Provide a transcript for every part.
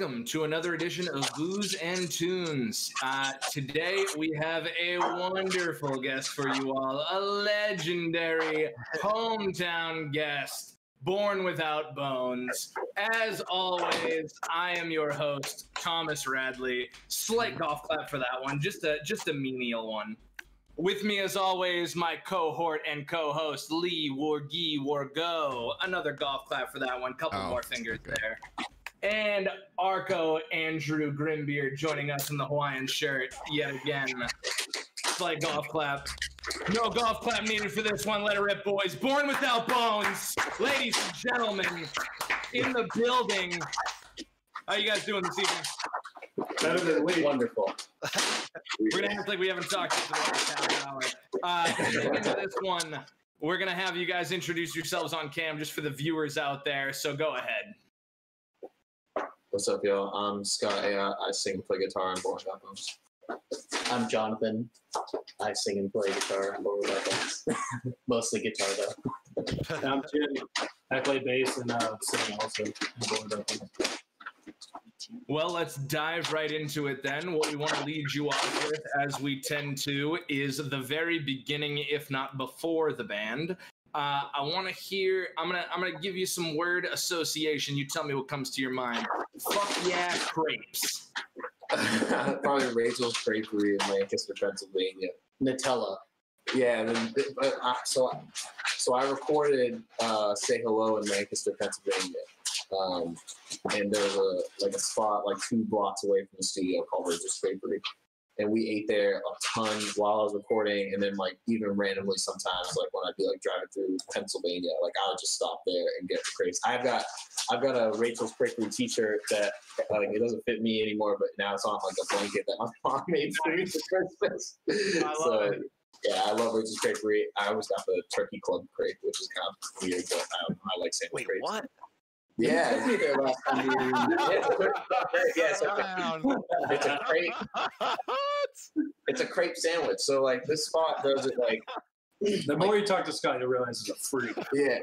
welcome to another edition of Booze and Tunes. Uh, today we have a wonderful guest for you all, a legendary hometown guest, born without bones. As always, I am your host, Thomas Radley. Slight golf clap for that one, just a just a menial one. With me, as always, my cohort and co-host Lee Wargi Wargo. Another golf clap for that one. Couple Oh, more fingers okay. there. And Arco Andrew Grimbeard joining us in the Hawaiian shirt yet again. Slight golf clap. No golf clap needed for this one. Let it rip, boys. Born without bones, ladies and gentlemen, in the building. How you guys doing this evening? Better than Lee. Wonderful. We're gonna act like we haven't talked for the last half hour. Uh, into this one, we're gonna have you guys introduce yourselves on cam just for the viewers out there. So go ahead. What's up, y'all? I'm Scott. Yeah, I sing and play guitar and born without bones. I'm Jonathan. I sing and play guitar and lower levels. Mostly guitar though. I'm Jim. I play bass and uh, sing also. I'm bored of it. Well, let's dive right into it then. What we want to lead you off with, as we tend to, is the very beginning, if not before the band. Uh, I want to hear. I'm gonna. I'm gonna give you some word association. You tell me what comes to your mind. Fuck yeah, crepes. Probably Rachel's Creperie in Lancaster, Pennsylvania. Nutella. Yeah, and then, but I, so so I recorded uh, "Say Hello" in Lancaster, Pennsylvania, um, and there was a like a spot like two blocks away from the studio called Rachel's Creperie, and we ate there a ton while I was recording, and then like even randomly sometimes like when I'd be like driving through Pennsylvania, like I would just stop there and get the crepes. I've got I've got a Rachel's Creperie T-shirt that like it doesn't fit me anymore, but now it's on like a blanket that my mom made for me for Christmas. I love so, it. yeah, I love Rachel's Creperie. I always got the Turkey Club crepe, which is kind of weird, but I, I like sandwich Wait, crepes. what? Yeah, it's either last time you- it's a crepe. Yeah, it's, a, it's a crepe. It's a crepe sandwich. So like this spot does it like The more you talk to Scott, you realize he's a freak. yeah.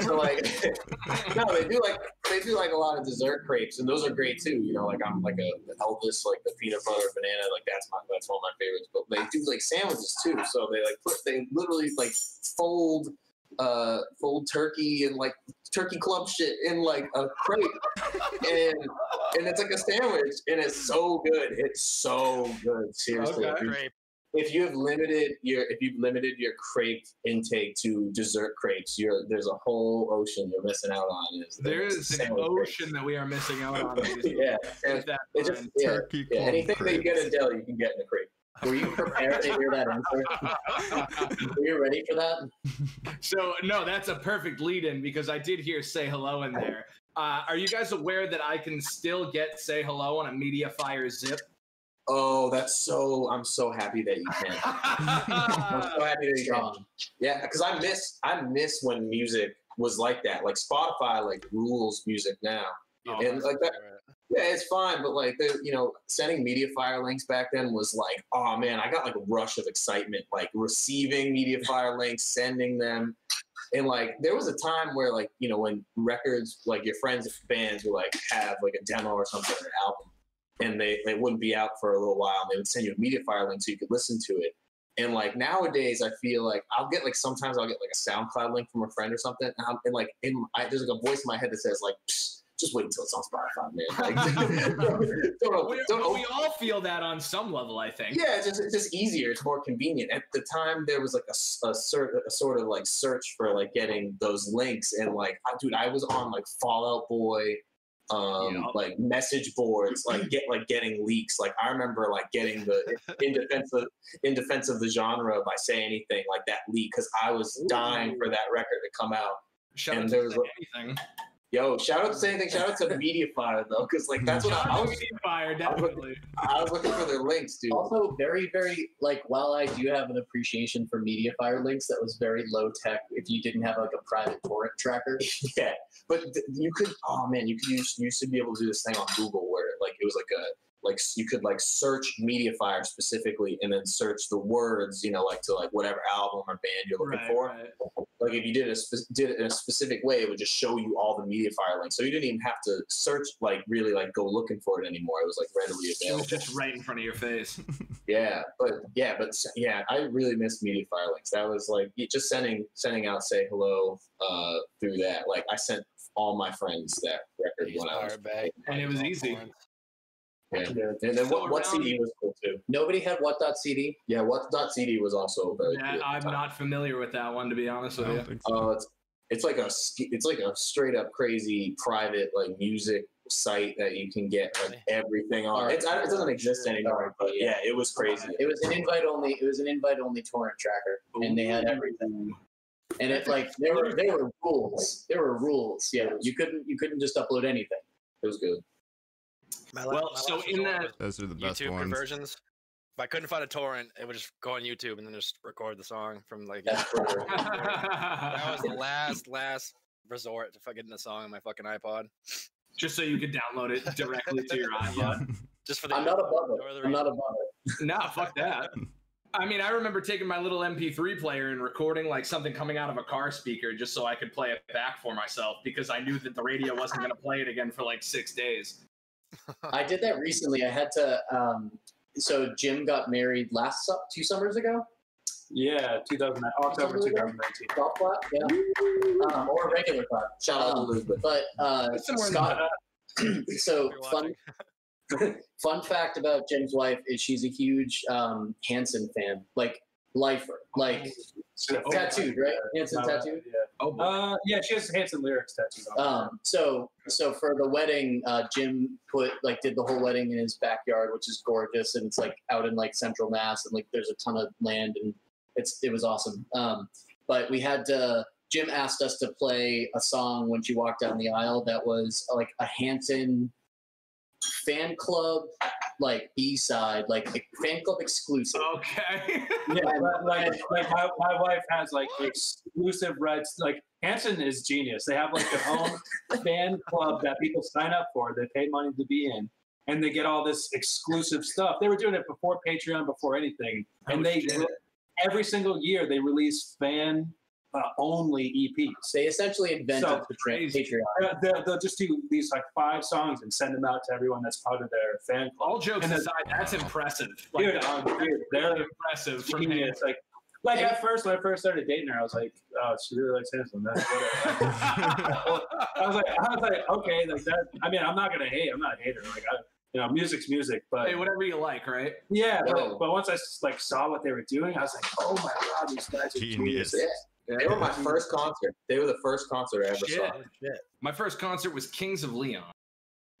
So like no, they do like they do like a lot of dessert crepes, and those are great too. You know, like I'm like a Elvis, like the peanut butter banana, like that's my that's one of my favorites. But they do like sandwiches too. So they like put they literally like fold uh fold turkey and like turkey club shit in like a crepe and and it's like a sandwich and it's so good it's so good seriously Okay. If you- you've limited your if you've limited your crepe intake to dessert crepes, you're there's a whole ocean you're missing out on. Is There is an sandwich crepes. ocean that we are missing out on. yeah, and that just yeah, Turkey yeah. club Anything that you get crepes. in deli, you can get in a crepe. Were you prepared to hear that answer? Were you ready for that? So no, that's a perfect lead-in because I did hear "Say Hello" in there. Uh, are you guys aware that I can still get "Say Hello" on a MediaFire zip? Oh, that's so. I'm so happy that you can. I'm so happy that you can. Strong. Yeah, because I miss I miss when music was like that. Like Spotify like rules music now. Oh, and like that, Yeah, it's fine, but like the you know, sending MediaFire links back then was like, oh man, I got like a rush of excitement, like receiving MediaFire links, sending them. And like there was a time where like, you know, when records like your friends bands would like have like a demo or something or an album and they, they wouldn't be out for a little while and they would send you a MediaFire link so you could listen to it. And like nowadays, I feel like I'll get like sometimes I'll get like a SoundCloud link from a friend or something, and, I'm, and like in there's like a voice in my head that says like, "Psst, just wait until it's on Spotify, man. Like, don't, we, don't, we all feel that on some level, I think. yeah, it's just, it's just easier. It's more convenient. At the time, there was like a, s- a, sort, a sort of like search for like getting those links, and like, I, dude, I was on like Fall Out Boy, um, Yeah. like message boards, like get like getting leaks. Like I remember like getting the in defense of in defense of the genre by say anything like that leak because I was dying for that record to come out. Shout And out there's to a- anything. Yo, shout out to say anything. Shout out to MediaFire though, because like that's what I, I was. Fire, definitely. I was looking for their links, dude. Also, very, very like while I do have an appreciation for MediaFire links, that was very low tech. If you didn't have like a private torrent tracker, Yeah, but th- you could. Oh man, you could use. You used to be able to do this thing on Google where like it was like a like you could like search Mediafire specifically, and then search the words, you know, like to like whatever album or band you're looking Right, for. right. Like if you did it a spe- did it in a specific way, it would just show you all the Mediafire links. So you didn't even have to search like really like go looking for it anymore. It was like readily It available. was just right in front of your face. Yeah, but yeah, but yeah, I really miss Mediafire links. That was like just sending sending out say hello uh, through that. Like I sent all my friends that record when I was. back. And it was easy. Yeah. And then what, what CD was cool too? Nobody had what.cd. Yeah, what dot CD was also very That, cool. I'm not familiar with that one, to be honest with you. don't so. Uh, it's, it's like a it's like a straight up crazy private like music site that you can get like everything on. It's, it doesn't exist anymore, but yeah, it was crazy. It was an invite only. It was an invite only torrent tracker, and they had everything. And it like there were there were rules. There were rules. Yeah, you couldn't you couldn't just upload anything. It was good. My Well, my so in that- Those are the best YouTube ones. conversions. If I couldn't find a torrent, it would just go on YouTube and then just record the song from like. That was the last last resort to fucking the song on my fucking iPod. Just so you could download it directly to your iPod. Just for the. I'm not above it. I'm not above it. Nah, fuck that. I mean, I remember taking my little MP3 player and recording like something coming out of a car speaker just so I could play it back for myself because I knew that the radio wasn't going to play it again for like six days. I did that recently. I had to. Um, so Jim got married last su- two summers ago. Yeah, 2009, October 2019. Golf clap, yeah, um, or a regular clap. Shout out to Um, Elizabeth. But uh, Scott. so You're fun fun fact about Jim's wife is she's a huge um, Hanson fan, like lifer, like tattooed, right? Hanson My- tattooed. Yeah. Oh, boy. Uh, yeah, she has Hanson lyrics tattooed on. Um, so so for the wedding, uh, Jim put like did the whole wedding in his backyard, which is gorgeous, and it's like out in like central Mass, and like there's a ton of land, and it's it was awesome. Um, but we had to. Jim asked us to play a song when she walked down the aisle that was uh, like a Hanson fan club like B side, like fan club exclusive. okay. Yeah, but, like, like my, my wife has like exclusive rights. Like Hanson is genius. They have like their own fan club that people sign up for. They pay money to be in, and they get all this exclusive stuff. They were doing it before Patreon, before anything, and they every single year they release fan uh, only EPs. They essentially invented So the tra- crazy. Patreon. Uh, They'll, they'll just do these like five songs and send them out to everyone that's part of their fan club. All jokes And aside, that's impressive. Like, Dude, um, dude, they're really impressive from him. genius. Like, like at first when I first started dating her, I was like, oh, she really likes Hanson. That's whatever. I was like, I was like, okay, like that. I mean, I'm not gonna hate. I'm not a hater. Like, I, you know, music's music, but Hey, whatever you like, right? yeah. Yeah. But, but once I like saw what they were doing, I was like, oh my god, these guys are Genius. genius. Yeah. They were my first concert. They were the first concert I ever Shit. saw. My first concert was Kings of Leon.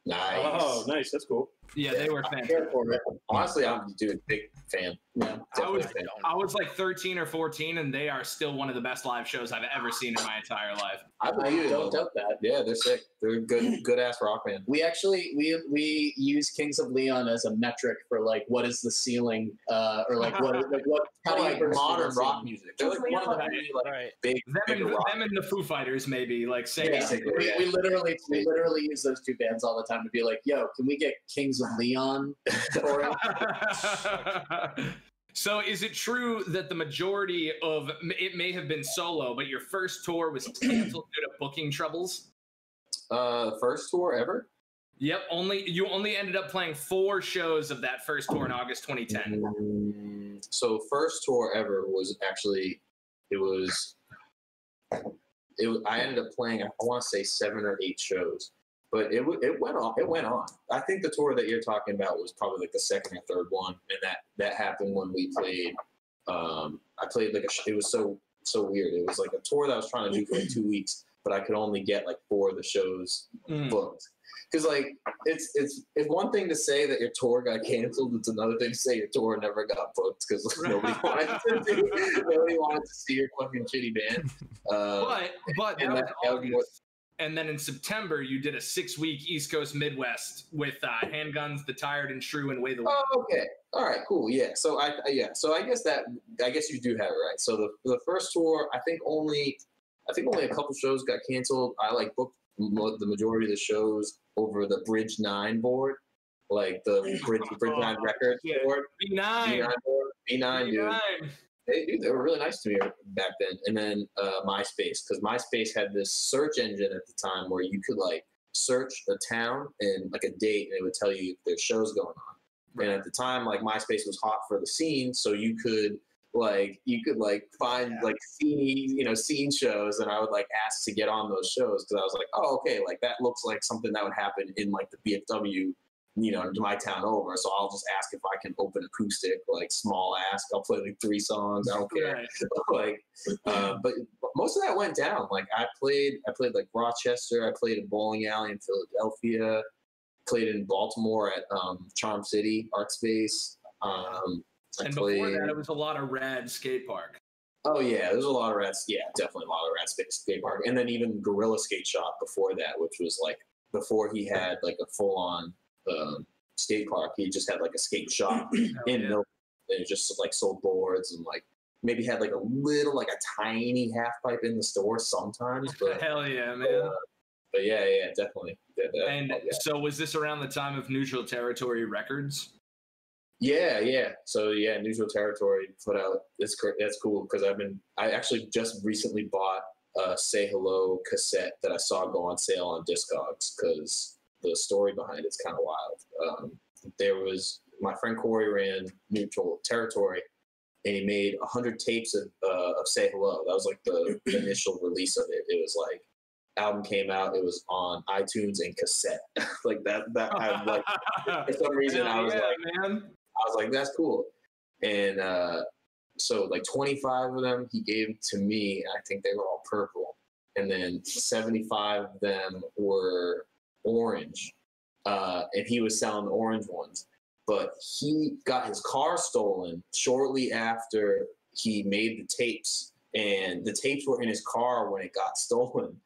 Nice. Oh, nice. That's cool. Yeah, they were I'm fantastic. here. Honestly, I'm dude, big fan. Yeah. I was, fan. I was like 13 or 14, and they are still one of the best live shows I've ever seen in my entire life. I I believe it. don't doubt that. Yeah, they're sick. They're good, good ass rock band. We actually we we use Kings of Leon as a metric for like what is the ceiling uh, or like what like what how do you like modern rock music. They're like one of the really like Right. big, Them and, bigger rock. them and the Foo Fighters, maybe like same. Yeah, we, yeah. we literally we literally use those two bands all the time to be like, yo, can we get Kings of Leon? Or so, is it true that the majority of it may have been solo, but your first tour was canceled due to booking troubles? Uh, first tour ever. Yep, only you only ended up playing four shows of that first tour in August 2010. Mm, So first tour ever was actually it was it was, I ended up playing I want to say seven or eight shows, but it it went on it went on. I think the tour that you're talking about was probably like the second or third one, and that that happened when we played. Um, I played like a it was so so weird. It was like a tour that I was trying to do for like two weeks, but I could only get like four of the shows Mm. booked. Because like it's it's it's one thing to say that your tour got canceled. It's another thing to say your tour never got booked because nobody wanted to do, nobody wanted to see your fucking shitty band. Uh, But but that and was that- that was. And then in September, you did a six-week East Coast Midwest with uh, Handguns, The Tired, and true, and Way the Wind. oh, okay, all right, cool, yeah. So I yeah, so I guess that I guess you do have it right. So the the first tour, I think only I think only a couple shows got canceled. I like booked the majority of the shows over the Bridge Nine board. like the Bridge Bridgeline Records shit. board, B9. B9 board, B9, dude. B9. They, dude, they were really nice to me back then. And then uh, MySpace, because MySpace had this search engine at the time where you could like search a town and like a date, and it would tell you if there's shows going on. And at the time, like MySpace was hot for the scene, so you could like you could like find like scene you know scene shows, and I would like ask to get on those shows because I was like, oh okay, like that looks like something that would happen in like the BFW you know, to my town over. So I'll just ask if I can open acoustic, like small ask. I'll play like three songs. I don't care. Right. like, uh, but most of that went down. Like I played, I played like Rochester. I played in bowling alley in Philadelphia. Played in Baltimore at um, Charm City Art Space. Um, And before that, it was a lot of rad skate park. Oh yeah, there's a lot of rats. Yeah, definitely a lot of rats skate, skate park, and then even Gorilla Skate Shop before that, which was like before he had like a full on um, skate park. He just had like a skate shop Hell in yeah. Milton, and just like sold boards and like maybe had like a little like a tiny half pipe in the store sometimes, but Hell yeah, uh, man. but yeah, yeah, definitely. Yeah, And yeah. so was this around the time of Neutral Territory Records? Yeah, yeah. So yeah, Neutral Territory put out. It's that's cool because I've been. I actually just recently bought a Say Hello cassette that I saw go on sale on Discogs because the story behind it's kind of wild. Um, there was my friend Corey ran Neutral Territory, and he made hundred tapes of uh, of Say Hello. That was like the initial release of it. It was like album came out. It was on iTunes and cassette. like that. That I like for some reason I was yeah, like. man. I was like, that's cool. And uh, so, like, 25 of them he gave to me. I think they were all purple. And then 75 of them were orange. Uh, and he was selling the orange ones. But he got his car stolen shortly after he made the tapes. And the tapes were in his car when it got stolen.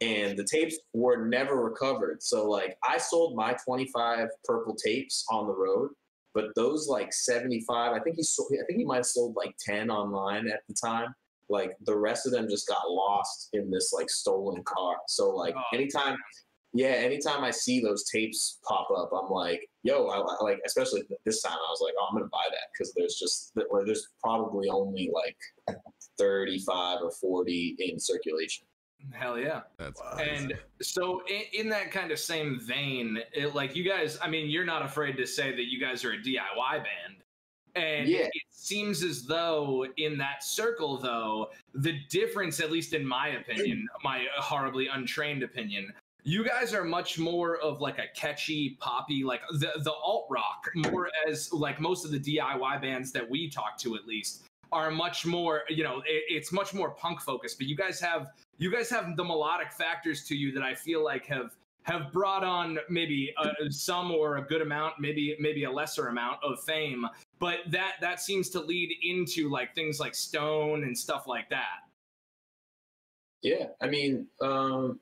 And the tapes were never recovered. So, like, I sold my 25 purple tapes on the road but those like 75 i think he sold i think he might have sold like 10 online at the time like the rest of them just got lost in this like stolen car so like Oh. anytime yeah anytime i see those tapes pop up i'm like yo i I- like especially this time i was like oh i'm gonna buy that because there's just well, there's probably only like 35 or 40 in circulation Hell yeah. That's And so, in, in that kind of same vein, it, like you guys, I mean, you're not afraid to say that you guys are a DIY band. And Yeah. it seems as though in that circle, though, the difference, at least in my opinion, my horribly untrained opinion, you guys are much more of like a catchy, poppy, like the, the alt rock, more as like most of the DIY bands that we talk to, at least, are much more, you know, it, it's much more punk focused. But you guys have you guys have the melodic factors to you that I feel like have have brought on maybe uh, some or a good amount, maybe maybe a lesser amount of fame, but that that seems to lead into like things like Stone and stuff like that. Yeah, I mean, um,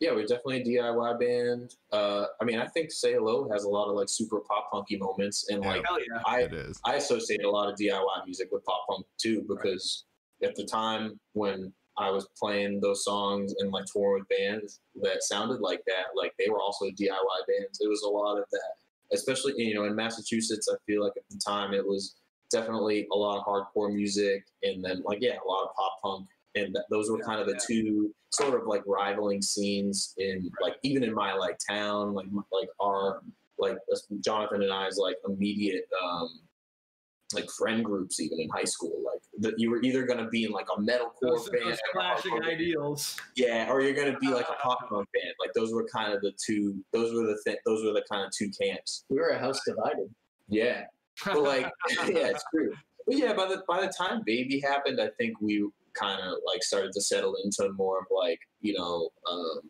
yeah, we're definitely a DIY band. Uh, I mean, I think Say Hello has a lot of like super pop punky moments, and Yeah. like Hell yeah! I it is. I associate a lot of DIY music with pop punk too because at the time when I was playing those songs and like touring with bands that sounded like that, like they were also DIY bands. It was a lot of that, especially you know in Massachusetts. I feel like at the time it was definitely a lot of hardcore music, and then like yeah, a lot of pop punk, and th- those were Yeah, kind of the yeah. two sort of like rivaling scenes in like even in my like town, like like our like Jonathan and I's like immediate um like friend groups even in high school like that you were either going to be in like a metalcore Those, band those or a clashing band. ideals. yeah or you're going to be like a pop punk band like those were kind of the two those were the th- those were the kind of two camps We were a house divided. yeah but like yeah it's true but yeah by the by the time baby happened i think we kind of like started to settle into more of like you know um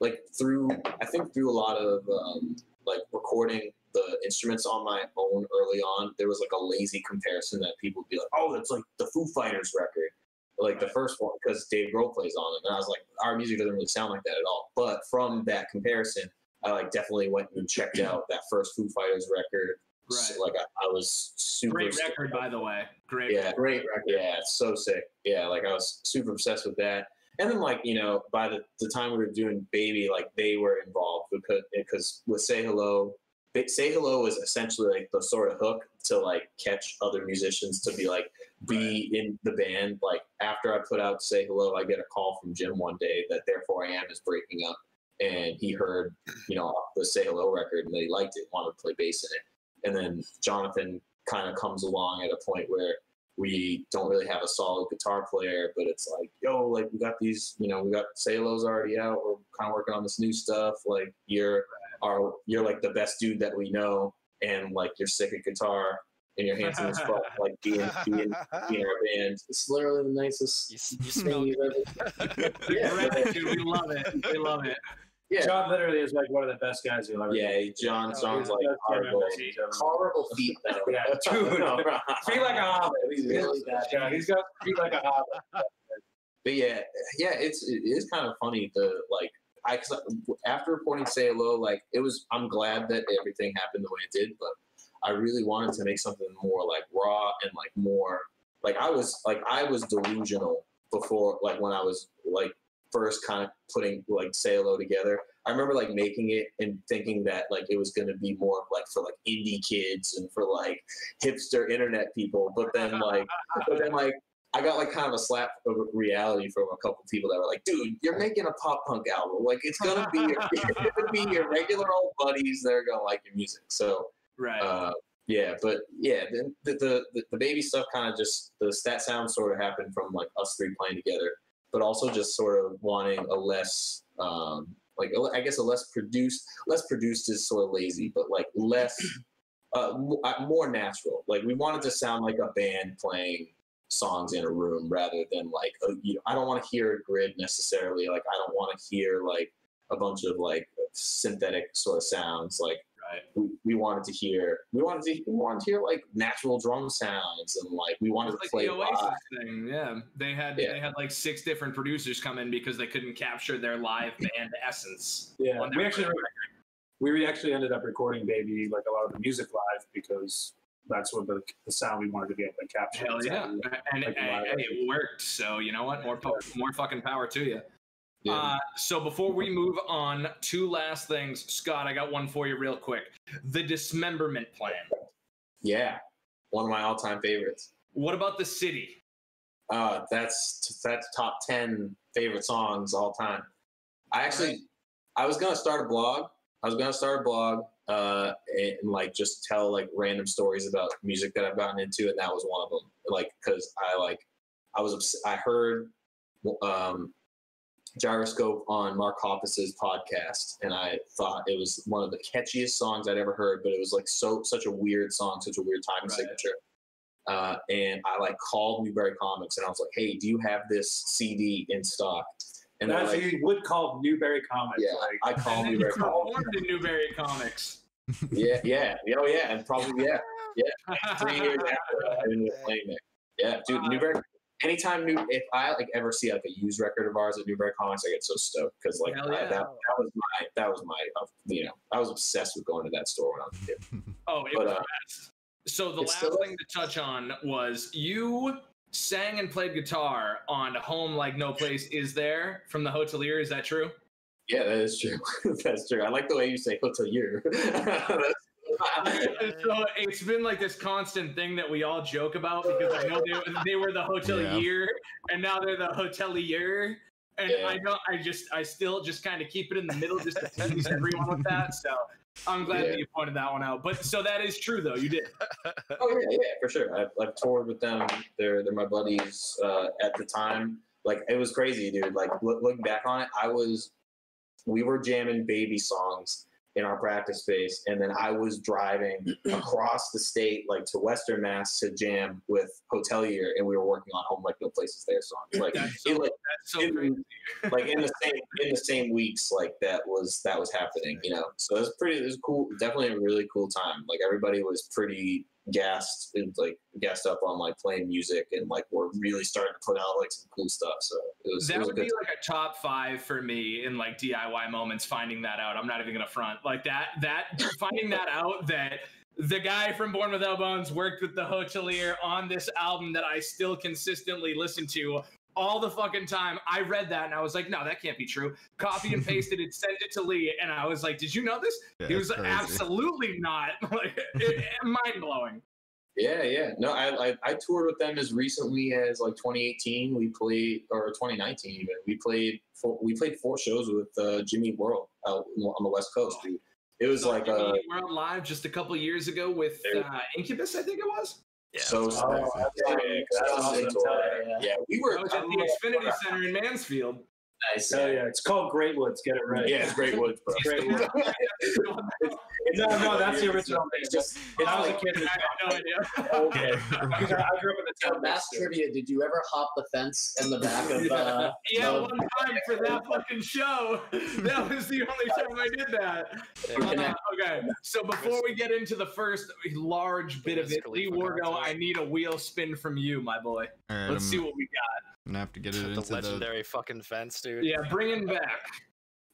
like through i think through a lot of um like recording the instruments on my own early on there was like a lazy comparison that people would be like oh that's like the foo fighters record like the first one because dave grohl plays on it and i was like our music doesn't really sound like that at all but from that comparison i like definitely went and checked out that first foo fighters record so, Right. like I, I was super Great record, by the way. Great. yeah, Great record. yeah, it's so sick. Yeah, like I was super obsessed with that. And then like you know, by the, the time we were doing Baby, like they were involved because because with Say Hello, Say Hello was essentially like the sort of hook to like catch other musicians to be like be in the band. Like after I put out Say Hello, I get a call from Jim one day that Therefore I Am is breaking up, and he heard you know the Say Hello record and he liked it, wanted to play bass in it, and then Jonathan kind of comes along at a point where we don't really have a solid guitar player, but it's like, yo, like we got these, you know, we got Salos already out. We're kind of working on this new stuff. Like you're are you're like the best dude that we know, and like you're sick at guitar and your hands in as fuck, like being being being our band. It's literally the nicest You, you thing you've ever. Yeah, Gratitude, we love it. We love it. Yeah, John literally is like one of the best guys you'll ever. meet. yeah. John John's like He's our a goal. message ever. Horrible feet though. Yeah, dude. No, Feet like a hobbit. He's Really bad. Yeah, he's got feet like a hobbit. But yeah, yeah, it's it is kind of funny to like I cause I- after reporting say hello, like it was. I'm glad that everything happened the way it did, but I really wanted to make something more like raw and like more like I was like I was delusional before like when I was like first kind of putting like say hello together. I remember like making it and thinking that like it was gonna be more like for like indie kids and for like hipster internet people, but then like but then like I got like kind of a slap of reality from a couple people that were like, "Dude, you're making a pop punk album. Like, it's gonna be your, it's gonna be your regular old buddies that are gonna like your music." So, Right. uh, yeah, but yeah, the the the, the baby stuff kind of just the stat sound sort of happened from like us three playing together, but also just sort of wanting a less um like I guess a less produced less produced is sort of lazy, but like less uh, uh, more natural. Like we wanted to sound like a band playing songs in a room rather than like a, you know, I don't want to hear a grid necessarily. Like I don't want to hear like a bunch of like synthetic sort of sounds. Like right. we, we wanted to hear we wanted to we wanted to hear like natural drum sounds and like we wanted to like play the Oasis live. thing, yeah. They had Yeah. they had like six different producers come in because they couldn't capture their live band essence. Yeah, we actually record. we actually ended up recording "Baby" like a lot of the music live because that's what the, the sound we wanted to be able to capture. Hell yeah, and, Like and- and it worked. So you know what? More po- more fucking power to you. Yeah. Uh, so before we move on, two last things, Scott. I got one for you, real quick. The dismemberment plan. yeah, one of my all time favorites. What about the city? Uh, that's that's top ten favorite songs all time. I actually, I was gonna start a blog. I was gonna start a blog uh, and like just tell like random stories about music that I've gotten into, and that was one of them. Like, cause I like, I was obs- I heard um, Gyroscope on Mark Hoppus's podcast, and I thought it was one of the catchiest songs I'd ever heard. But it was like so such a weird song, such a weird time Right. signature. Uh, and I like called Newbury Comics, and I was like, "Hey, do you have this CD in stock?" And that's like, you would call Newbury Comics. "Yeah." like, I called And then you Newbury Comics. Newbury Comics. Yeah, yeah, oh yeah, and probably yeah, three years after I ended up playing it. Yeah, dude, Uh, Newbury. Anytime new, if I like ever see like a used record of ours at Newbury Comics, I get so stoked because like Hell I- that, that was my that was my uh, you know I was obsessed with going to that store when I was a kid. Oh, it But, was uh, best. So the last still- thing to touch on was you sang and played guitar on "Home Like No Place Is There" from the Hotelier. Is that true? Yeah, that is true. That's true. I like the way you say hotelier. That's- so it's been like this constant thing that we all joke about because I know they, they were the hotelier and now they're the hotelier. And Yeah. I don't, I just, I still just kind of keep it in the middle just to tease everyone with that. So I'm glad Yeah. that you pointed that one out. But so that is true though. You did. Oh yeah, yeah, for sure. I've, I've toured with them. They're they're my buddies uh, at the time. Like it was crazy, dude. Like look, looking back on it, I was we were jamming baby songs in our practice space, and then I was driving across the state, like to Western Mass, to jam with Hotelier, and we were working on "Home Like No Place Is There" songs. Like That's so, it, like that's so in- crazy. like in the same in the same weeks like that was that was happening you know so it was pretty it was cool definitely a really cool time like everybody was pretty gassed and like gassed up on like playing music and like we're really starting to put out like some cool stuff so it was, it That was a would be like a top five for me in like DIY moments. Finding that out, I'm not even gonna front like that. That finding that out that the guy from Born Without Bones worked with the Hotelier on this album that I still consistently listen to all the fucking time. I read that and I was like, no, that can't be true. Copy and pasted it, sent it to Lee, and I was like, did you know this? Yeah, he was crazy. absolutely not. like, mind blowing. Yeah, yeah. No, I, I I toured with them as recently as like 2018. We played or 2019 even. We played four, we played four shows with uh, Jimmy World out on the West Coast. Dude. It was So like Jimmy uh, World Live just a couple years ago with uh, Incubus, I think it was. Yeah, so that's sick. Oh, that's Yeah, sick. so That's sick awesome. Yeah. Yeah, we were. That was at the Xfinity Center in Mansfield. Nice. Hell yeah, it's called Great Woods. Get it right. Yeah, it's Great Woods, bro. Great Woods. No, no, that's the original name. It's just When I was a Oh, kid, I had no idea. okay. Because I I grew up in the town. mass next to it. trivia. Did you ever hop the fence in the back of? Uh, Yeah, of- one time for that fucking show. That was the only time I did that. Uh, okay, so before we get into the first large bit of it, Lee Wargo. I need a wheel spin from you, my boy. All right, Let's see what we got. Gonna have to get it the into the. legendary fucking fence, dude. Yeah, bring him back.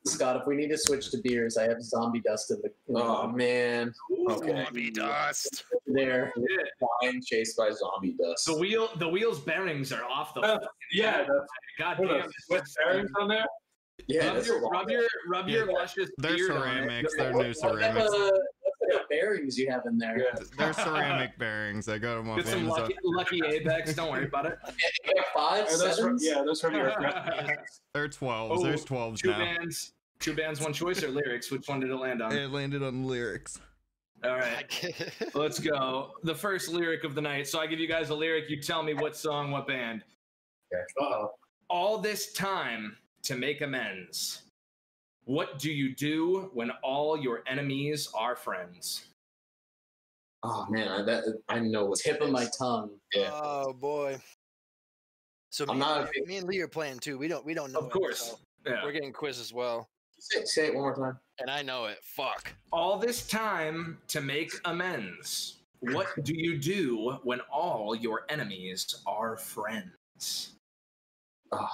Scott, if we need to switch to beers, I have zombie dust in the in the- Oh man, Okay. Zombie dust. there. flying chased by zombie dust. The wheel, the wheels bearings are off the. Uh, yeah, the, God what are damn. those, bearings on there. yeah, Rub that's a your, rub your, rub your luscious They're beard on it. ceramics. They're new ceramics. of- what type of bearings you have in there? Yeah. They're ceramic bearings. I got them off Get some Amazon. lucky, uh, lucky Apex. Don't worry about it. You five, Are those from, yeah, those from your. They're 12s. Oh, There's 12s Two now. bands, two bands, one choice, or lyrics. Which one did it land on? It landed on lyrics. All right. Let's go. The first lyric of the night. So I give you guys a lyric. You tell me what song, what band. Uh-oh. All this time to make amends. What do you do when all your enemies are friends? Oh man, I, that I know what's Tip of my tongue. Yeah. Oh boy. So I'm me, not a and- big- me and Lee are playing too. We don't we don't know. Of it, course. so Yeah. We're getting quiz as well. Say, say it one more time. And I know it. Fuck. All this time to make amends. What do you do when all your enemies are friends? Oh,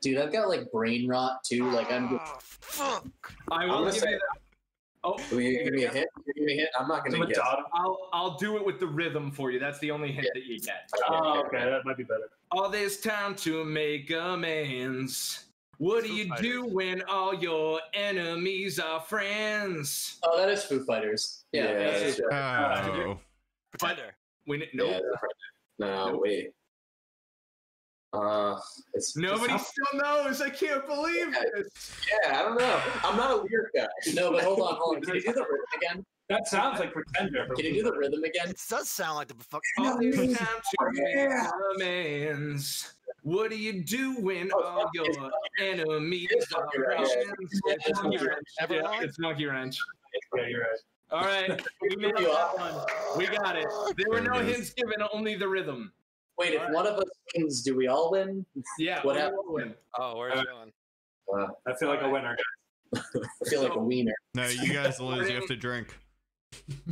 Dude, I've got like brain rot too. Like I'm Oh, fuck. I I'm will gonna give say- you that. Oh, will you give me a hint? Give me a hint. I'm not gonna with guess. I'll I'll do it with the rhythm for you. That's the only hint that you get. Oh, okay, that might be better. All this time to make amends. What do Foo you Fighters. do when all your enemies are friends? Oh, that is Foo Fighters. Yeah, oh. Yeah, that's that's right. Oh. Pretender. We Yeah, nope. that's right. No, Nope. wait. Uh, it's Nobody it's- still knows. I can't believe this. yeah, I don't know. I'm not a weird guy. No, but hold on, hold on. Can you do the rhythm again? That sounds like Pretender. Can you do the rhythm again? It does sound like the fuck. All this time to Yeah. make. What do you do when Oh, all your it's enemies It's are Monkey Wrench. friends? Yeah, It's it's Monkey Monkey Wrench. Yeah, it's Monkey Wrench. Yeah, you're right. All right, we made You that one. We got it. There were no hints given, only the rhythm. Wait, if one of us wins, do we all win? Yeah. What we happened? win. Oh, where's Uh, it going? I feel like a winner. I feel like a So- wiener. No, you guys lose. You have to drink.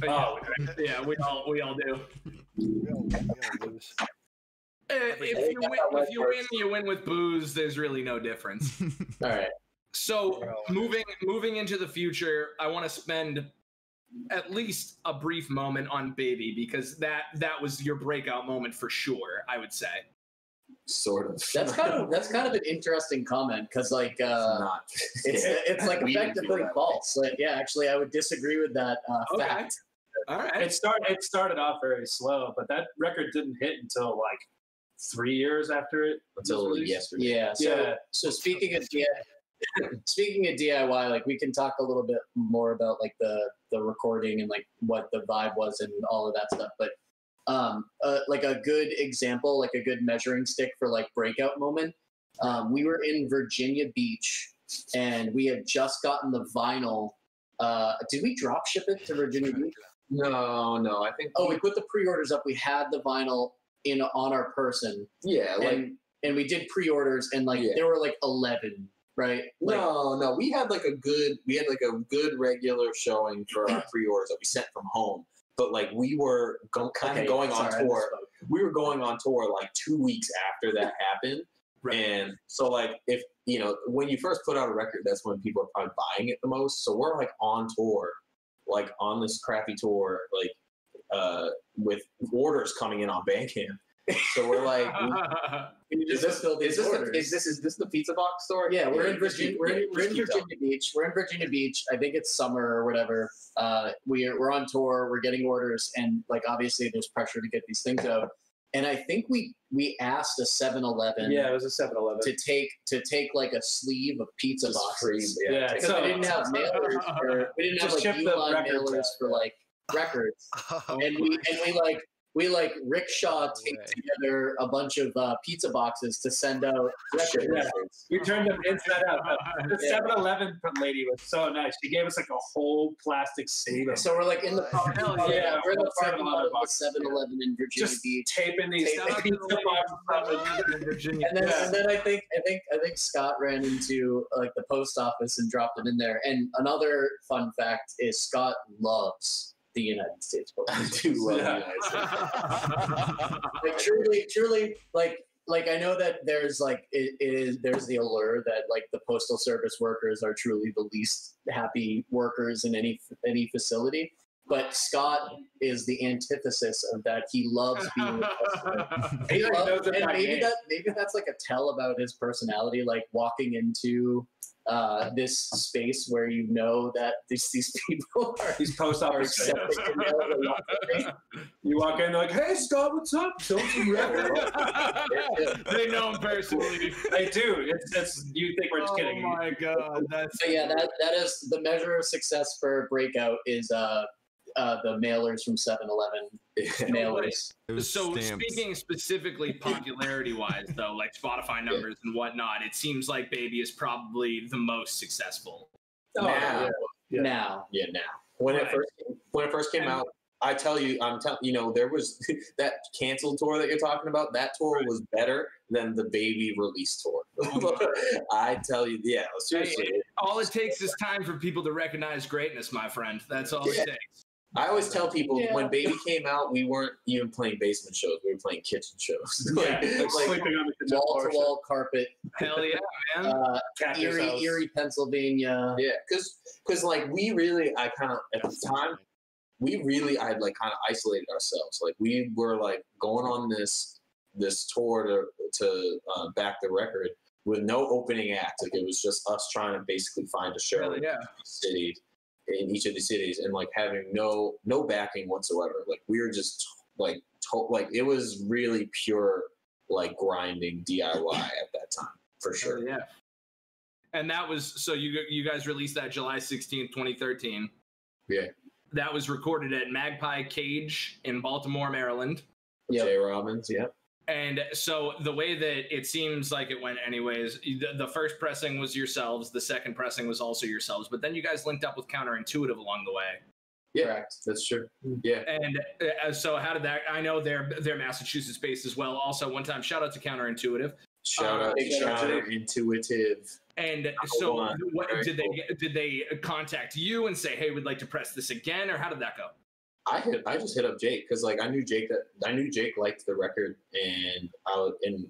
Oh, yeah, yeah, we all we all do. We all- we all lose. Uh, if you win, if you win, you win with booze. There's really no difference. All right. So moving moving into the future, I want to spend at least a brief moment on Baby because that that was your breakout moment for sure. I would say. Sort of. That's kind of that's kind of an interesting comment because like uh, not. it's it's like We effectively feel that way. false. Like, yeah, actually, I would disagree with that uh, Okay. fact. All right. It started. It started off very slow, but that record didn't hit until like three years after it. until yesterday. Yeah. So Yeah. so speaking of DIY, speaking of DIY, like we can talk a little bit more about like the the recording and like what the vibe was and all of that stuff. But um, uh, like a good example, like a good measuring stick for like breakout moment. Um, we were in Virginia Beach, and we had just gotten the vinyl. Uh, did we drop ship it to Virginia Beach? No, no. I think. Oh, we put the pre-orders up. We had the vinyl in on our person, yeah, like and and we did pre-orders, and like Yeah. there were like eleven, right? Like, no, no. We had like a good. We had like a good regular showing for our pre-orders that we sent from home. But like we were go- kind okay, of going on sorry, tour. we were going on tour like two weeks after that happened. Right. And so, like, if you know, when you first put out a record, that's when people are probably buying it the most. So we're like on tour, like on this crappy tour, like uh, with orders coming in on Bandcamp, So we're like, we- is this fulfill these is this, the, is this is this the pizza box store? Yeah, we're in just Virginia. keep- We're in, we're in Virginia. Beach. We're in Virginia Beach. I think it's summer or whatever. Uh, we're we're on tour. We're getting orders, and like obviously there's pressure to get these things out. And I think we we asked a 7-Eleven Yeah, it was a 7 Eleven. to take to take like a sleeve of pizza Just boxes. free, Yeah, Because so- we didn't have mailers for we didn't have like ship the Uline records mailers out, for like records. Oh, and we and we like we like rickshaw No taped way. together a bunch of uh, pizza boxes to send out Shit, records. We turned them inside out. The Yeah. 7 Eleven lady was so nice. She gave us like a whole plastic sleeve of So we're like in the parking Hell lot. yeah. we're in the Full parking lot of the 7-Eleven 7-Eleven in Virginia just Beach. taping these Shout Shout out to pizza boxes. in Virginia. And then, Yeah. and then I think I think I think Scott ran into like the post office and dropped it in there. And another fun fact is Scott loves the United States Post. I do love Yeah. you guys. like truly, truly, like like I know that there's like it, it is there's the allure that like the postal service workers are truly the least happy workers in any any facility. But Scott is the antithesis of that. He loves being a customer. He like Well, knows and maybe name. that maybe that's like a tell about his personality, like walking into uh, this space where you know that these these people are, These post office accepting the mail they want to bring. You walk in, they're like, "Hey, Scott, what's up? Show some records." they know him personally. they do. It's, it's you think we're just oh kidding? Oh my god, that's So yeah, that that is the measure of success for breakout is uh, uh, the mailers from 7-Eleven mailers. It was so stamps. speaking specifically popularity wise though like spotify numbers and whatnot it seems like baby is probably the most successful Oh, now, yeah. Yeah. Now, yeah, now when it Right. first when it first came out, I tell you, I'm telling you know there was that canceled tour that you're talking about. That tour was better than the baby release tour. Oh, I tell you, yeah, seriously. Hey, all it takes is time for people to recognize greatness my friend that's all Yeah. it takes I always tell people Yeah. when Baby came out, we weren't even playing basement shows; we were playing kitchen shows. Yeah, like, like, like, sleeping on the wall to wall carpet, hell yeah man uh, Cactus Erie, house. Erie, Pennsylvania. yeah, because because like we really, I kind of at the time we really I like kind of isolated ourselves. Like we were like going on this this tour to to uh, back the record with no opening act. Like it was just us trying to basically find a show Hell in yeah each city in each of the cities and like having no no backing whatsoever. Like we were just like to- like it was really pure like grinding DIY at that time for Hell sure. yeah and that was so you you guys released that july 16th 2013 Yeah. that was recorded at magpie cage in baltimore maryland Yep. J. Robbins, yeah. And so the way that it seems like it went, anyways, the, the first pressing was yourselves, the second pressing was also yourselves, but then you guys linked up with Counterintuitive along the way. Yeah, Correct. that's true. Yeah. And uh, so how did that? I know they're they're Massachusetts based as well. Also, one time shout out to Counterintuitive. Shout Um, out big to shout out. Counterintuitive. And so on. what, Very did cool. they did they contact you and say, hey, we'd like to press this again, or how did that go? I hit. I just hit up Jake because like I knew Jake that I knew Jake liked the record and I was, and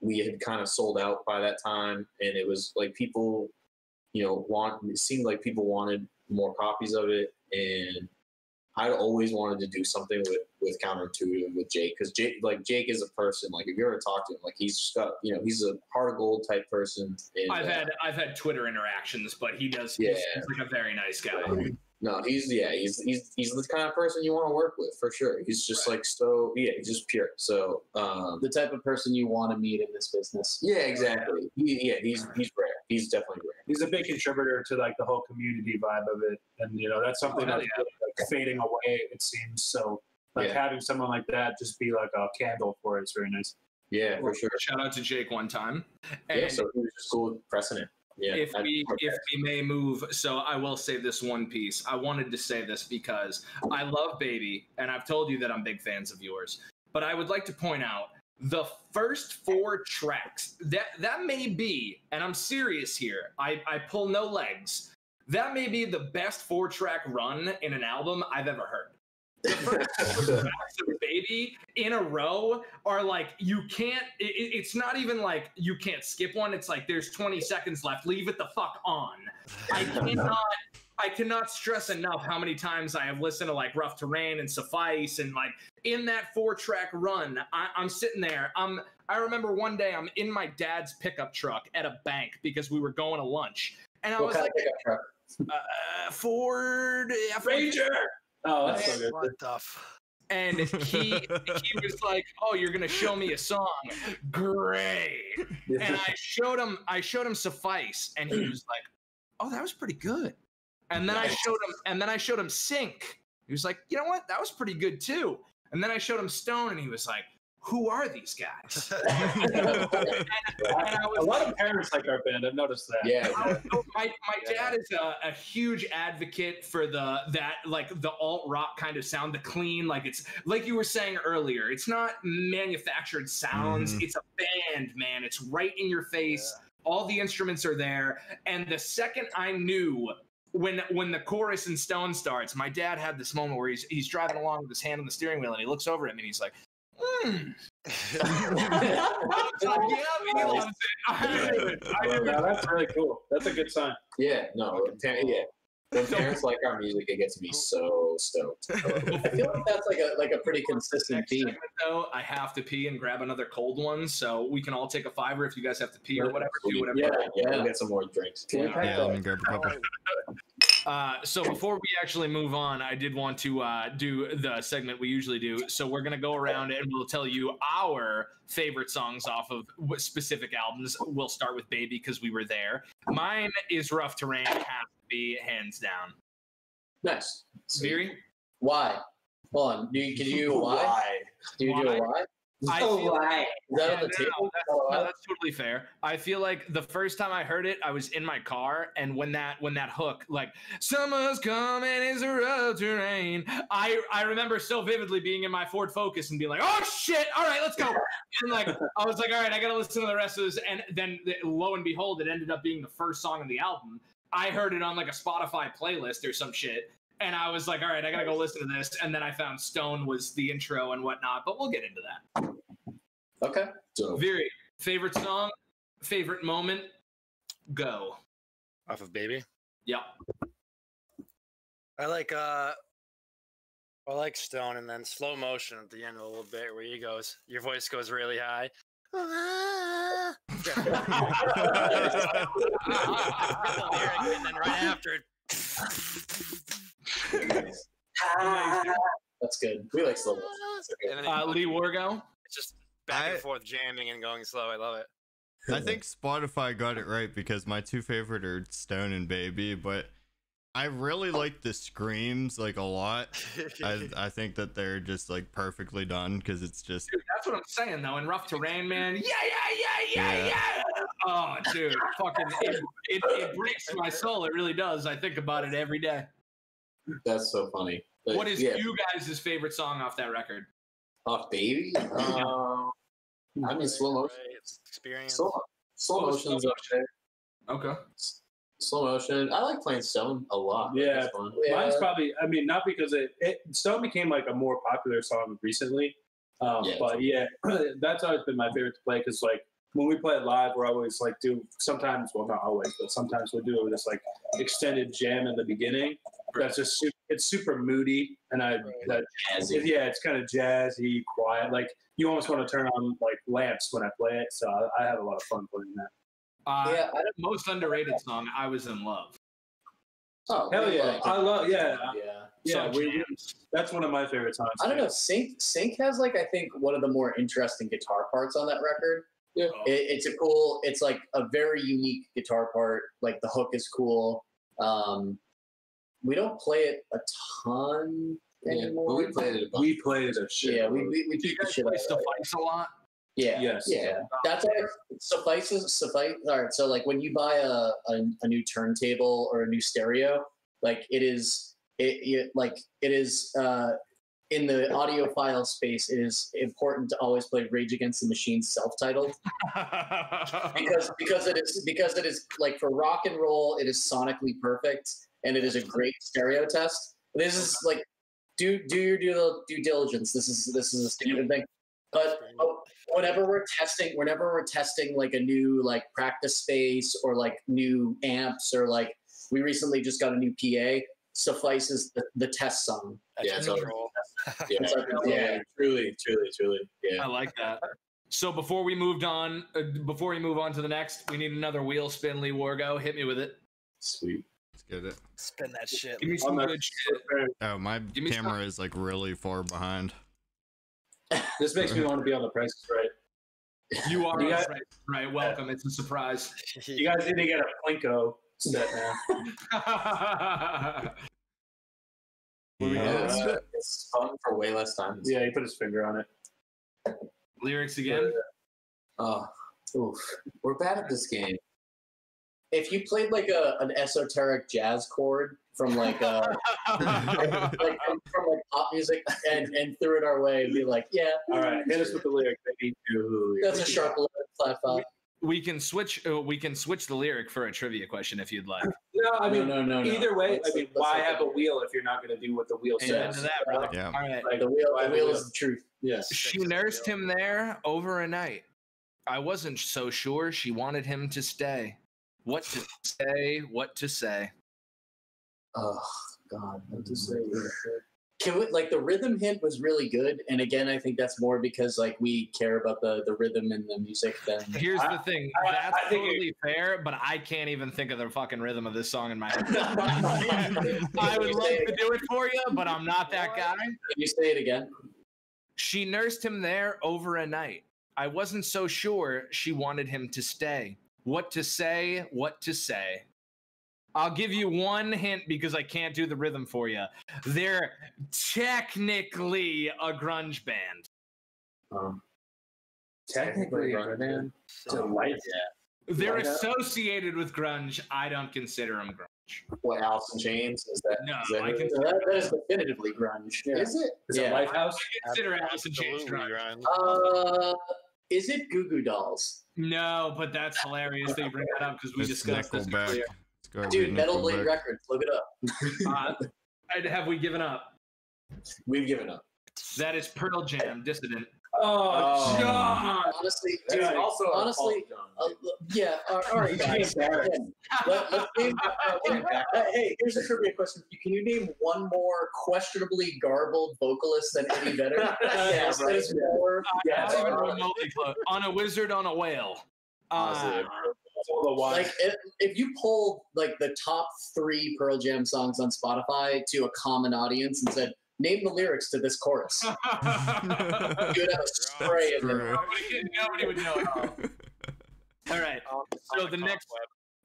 we had kind of sold out by that time and it was like people, you know, want it seemed like people wanted more copies of it and I'd always wanted to do something with with counterintuitive with Jake because Jake like Jake is a person like if you ever talk to him like he's got you know he's a heart of gold type person. And, I've uh, had I've had Twitter interactions, but he does. Yeah. He seems like a very nice guy. No, he's yeah, he's he's he's the kind of person you want to work with for sure. He's just like so yeah, he's just pure. So um The type of person you want to meet in this business. yeah, exactly. He, yeah, he's he's rare. He's definitely rare. He's a big contributor to like the whole community vibe of it, and you know that's something Oh, hell that's really, like fading away. It seems so. Like Yeah. having someone like that just be like a candle for it is very nice. Yeah, for sure. Shout out to Jake one time. And Yeah, so he was just cool with pressing it. Yeah. if we if we may move so i will say this one piece i wanted to say this because i love baby and i've told you that i'm big fans of yours but i would like to point out the first four tracks that that may be and i'm serious here i i pull no legs that may be the best four track run in an album i've ever heard the first four tracks baby in a row are like you can't it, it- it's not even like you can't skip one it's like there's 20 seconds left leave it the fuck on i cannot I cannot stress enough how many times I have listened to like Rough Terrain and Suffice and like in that four track run, I, I'm sitting there. Um, I remember one day I'm in my dad's pickup truck at a bank because we were going to lunch, and I What was like, of pickup uh, Ford Ranger. Oh, that's so good. What the f- and he he was like, "Oh, you're gonna show me a song? Great!" And I showed him I showed him Suffice, and he was like, "Oh, that was pretty good." And then I showed him and then I showed him Sync. He was like, "You know what? That was pretty good too." And then I showed him Stone, and he was like, "Who are these guys?" And I A was lot of parents like our band. I've noticed that. Yeah. My my dad is a, a huge advocate for the that like the alt rock kind of sound, the clean, like it's like you were saying earlier. It's not manufactured sounds. Mhm. It's a band, man. It's right in your face. All the instruments are there, and the second I knew. When when the chorus in Stone starts, my dad had this moment where he's he's driving along with his hand on the steering wheel and he looks over at me and he's like, "Hmm." I yeah, he loves it. I knew it. I knew it. Now, that's really cool. That's a good sign. Yeah, no, par- yeah. When parents like our music, it gets me so stoked. I feel like that's like a like a pretty consistent Next theme. segment, though, I have to pee and grab another cold one, so we can all take a fiver if you guys have to pee or whatever. Do whatever. Yeah. Yeah, we'll get some more drinks. Can we Yeah. Yeah, let me grab a couple. Uh, so before we actually move on, I did want to uh, do the segment we usually do. So we're gonna go around and we'll tell you our favorite songs off of specific albums. We'll start with Baby because we were there. Mine is Rough Terrain, has to be hands down. Nice. Viri, Why? Hold on. Do you, can you do a why? Do you do a why? I feel why? Is that on Yeah, the no, that's, no, that's totally fair. I feel like the first time I heard it, I was in my car, and when that when that hook, like "Summer's coming, it's a rough terrain," I I remember so vividly being in my Ford Focus and being like, "Oh shit! All right, let's go!" And like I was like, "All right, I gotta listen to the rest of this." And then lo and behold, it ended up being the first song on the album. I heard it on like a Spotify playlist or some shit. And I was like, all right, I gotta go listen to this. And then I found Stone was the intro and whatnot, but we'll get into that. Okay. So, Viri, favorite song, favorite moment, go. Off of Baby. Yep. I like uh I like Stone and then slow motion at the end of a little bit where he goes your voice goes really high. and then right after it That's good. we like slow motion. and Uh, Lee Wargo. it's just back I- and forth jamming and going slow. I love it. I think Spotify got it right because my two favorite are Stone and Baby, but I really like the screams like a lot. I I think that they're just like perfectly done because it's just Dude, that's what I'm saying though. In Rough Terrain, man. Yeah, yeah, yeah, yeah, Yeah. yeah. Oh, dude, fucking, it, it, it breaks my soul. It really does. I think about it every day. That's so funny. But, What is yeah, you guys' favorite song off that record? off baby? Um, I mean, slow motion. It's experience. Slow, slow Oh, motion's slow up there. Okay. Slow motion. I like playing Stone a lot. Yeah. It's fun. Yeah. Mine's probably. I mean, not because it, it Stone became like a more popular song recently, um, Yeah. but yeah, that's always been my favorite to play because like when we play it live, we're always like do sometimes well not always, but sometimes we'll do this like extended jam in the beginning. That's just super, it's super moody, and I that Jazzy. yeah, it's kind of jazzy, quiet. Like you almost want to turn on like lamps when I play it. So I, I have a lot of fun playing that. Uh, Yeah, I don't, Most underrated song, I Was in Love. oh, Hell yeah, like I love yeah, Yeah. yeah. Song We, that's one of my favorite songs. I don't know. Sync Sync has like I think one of the more interesting guitar parts on that record. Yeah. It, it's a cool. It's like a very unique guitar part. Like the hook is cool. Um, we don't play it a ton Yeah, but anymore. we played it a bunch. We played it a shit. yeah, we we, we Do you keep the guys shit play out of it. Suffice a lot? Yeah. Yes. Yeah, that's our suffices suffice. All right, so like when you buy a, a, a new turntable or a new stereo, like it is it, it like it is uh, in the audiophile space. It is important to always play Rage Against the Machine self-titled because because it is because it is like for rock and roll, it is sonically perfect and it is a great stereo test. This is like do do your due, due diligence. This is this is a standard thing. But whenever we're testing, whenever we're testing like a new like practice space or like new amps or like we recently just got a new PA. Suffices the, the test song. That's Yeah, so- Yeah, like- yeah, truly, truly, truly. Yeah. I like that. So before we moved on, uh, before we move on to the next, we need another wheel spin. Lee Wargo, hit me with it. Sweet. Let's get it. Spin that shit. Give me some good shit. Oh, my Give some- camera is like really far behind. This makes me want to be on the prices right. You are You got- right. Right. Welcome. It's a surprise. You guys need to get a Plinko set now. What we Yeah. got? Uh, it's fun for way less time. Yeah, he put his finger on it. Lyrics again. Oh, oof. We're bad at this game. If you played like a an esoteric jazz chord from like uh like from, from like pop music and and threw it our way and be like, yeah, All right, hit us with the lyric, baby. that's a sharp eleven flat five. we can switch. Uh, we can switch the lyric for a trivia question if you'd like. No, I mean, no, no, no, no. either way, Let's- I mean, let's why have a wheel if you're not going to do what the wheel Amen says? to that, brother. Yeah. All right. Like, The wheel, the the wheel wheel? is the truth. Yes. She nursed him there over a night. I wasn't so sure she wanted him to stay. What to say? What to say? Oh God, what to say? Can we, like the rhythm hint was really good, and again, I think that's more because like we care about the the rhythm and the music than Here's I- the thing. I- That's I think totally fair, but I can't even think of the fucking rhythm of this song in my head. I would love to do it for you, but I'm not that guy. Can you say it again? She nursed him there over a night. I wasn't so sure she wanted him to stay. What to say, what to say. I'll give you one hint because I can't do the rhythm for you. They're technically a grunge band. Um, Technically, man. To light They're Why not? associated with grunge. I don't consider them grunge. What, Alice in Chains? Is that? No, is that I who it can- is? that, that is definitively grunge. Yeah. Is it? Is Yeah. it Lifehouse? I consider Alice in Chains Absolutely, grunge. Uh, is it Goo Goo Dolls? No, but that's hilarious that you bring that up because we It's discussed this Nickelback. earlier. Dude, with Metal Blade Nickelback. Records. Look it up. Uh, have we given up? We've given up. That is Pearl Jam, Dissident. Oh, Oh. John! Honestly, Dude, dude, also honestly, fault, uh, yeah. Uh, all right, guys. Again, let, let's name, uh, uh, hey, here's a trivia question. for you. Can you name one more questionably garbled vocalist than Eddie Vedder? yes, that is more. Not even uh, remotely close. On a wizard, on a whale. Honestly, Uh, All the wine. like if, if you pulled like the top three Pearl Jam songs on Spotify to a common audience and said, "Name the lyrics to this chorus," you would have a spray in there. Nobody, nobody would know. All right. Um, so the next,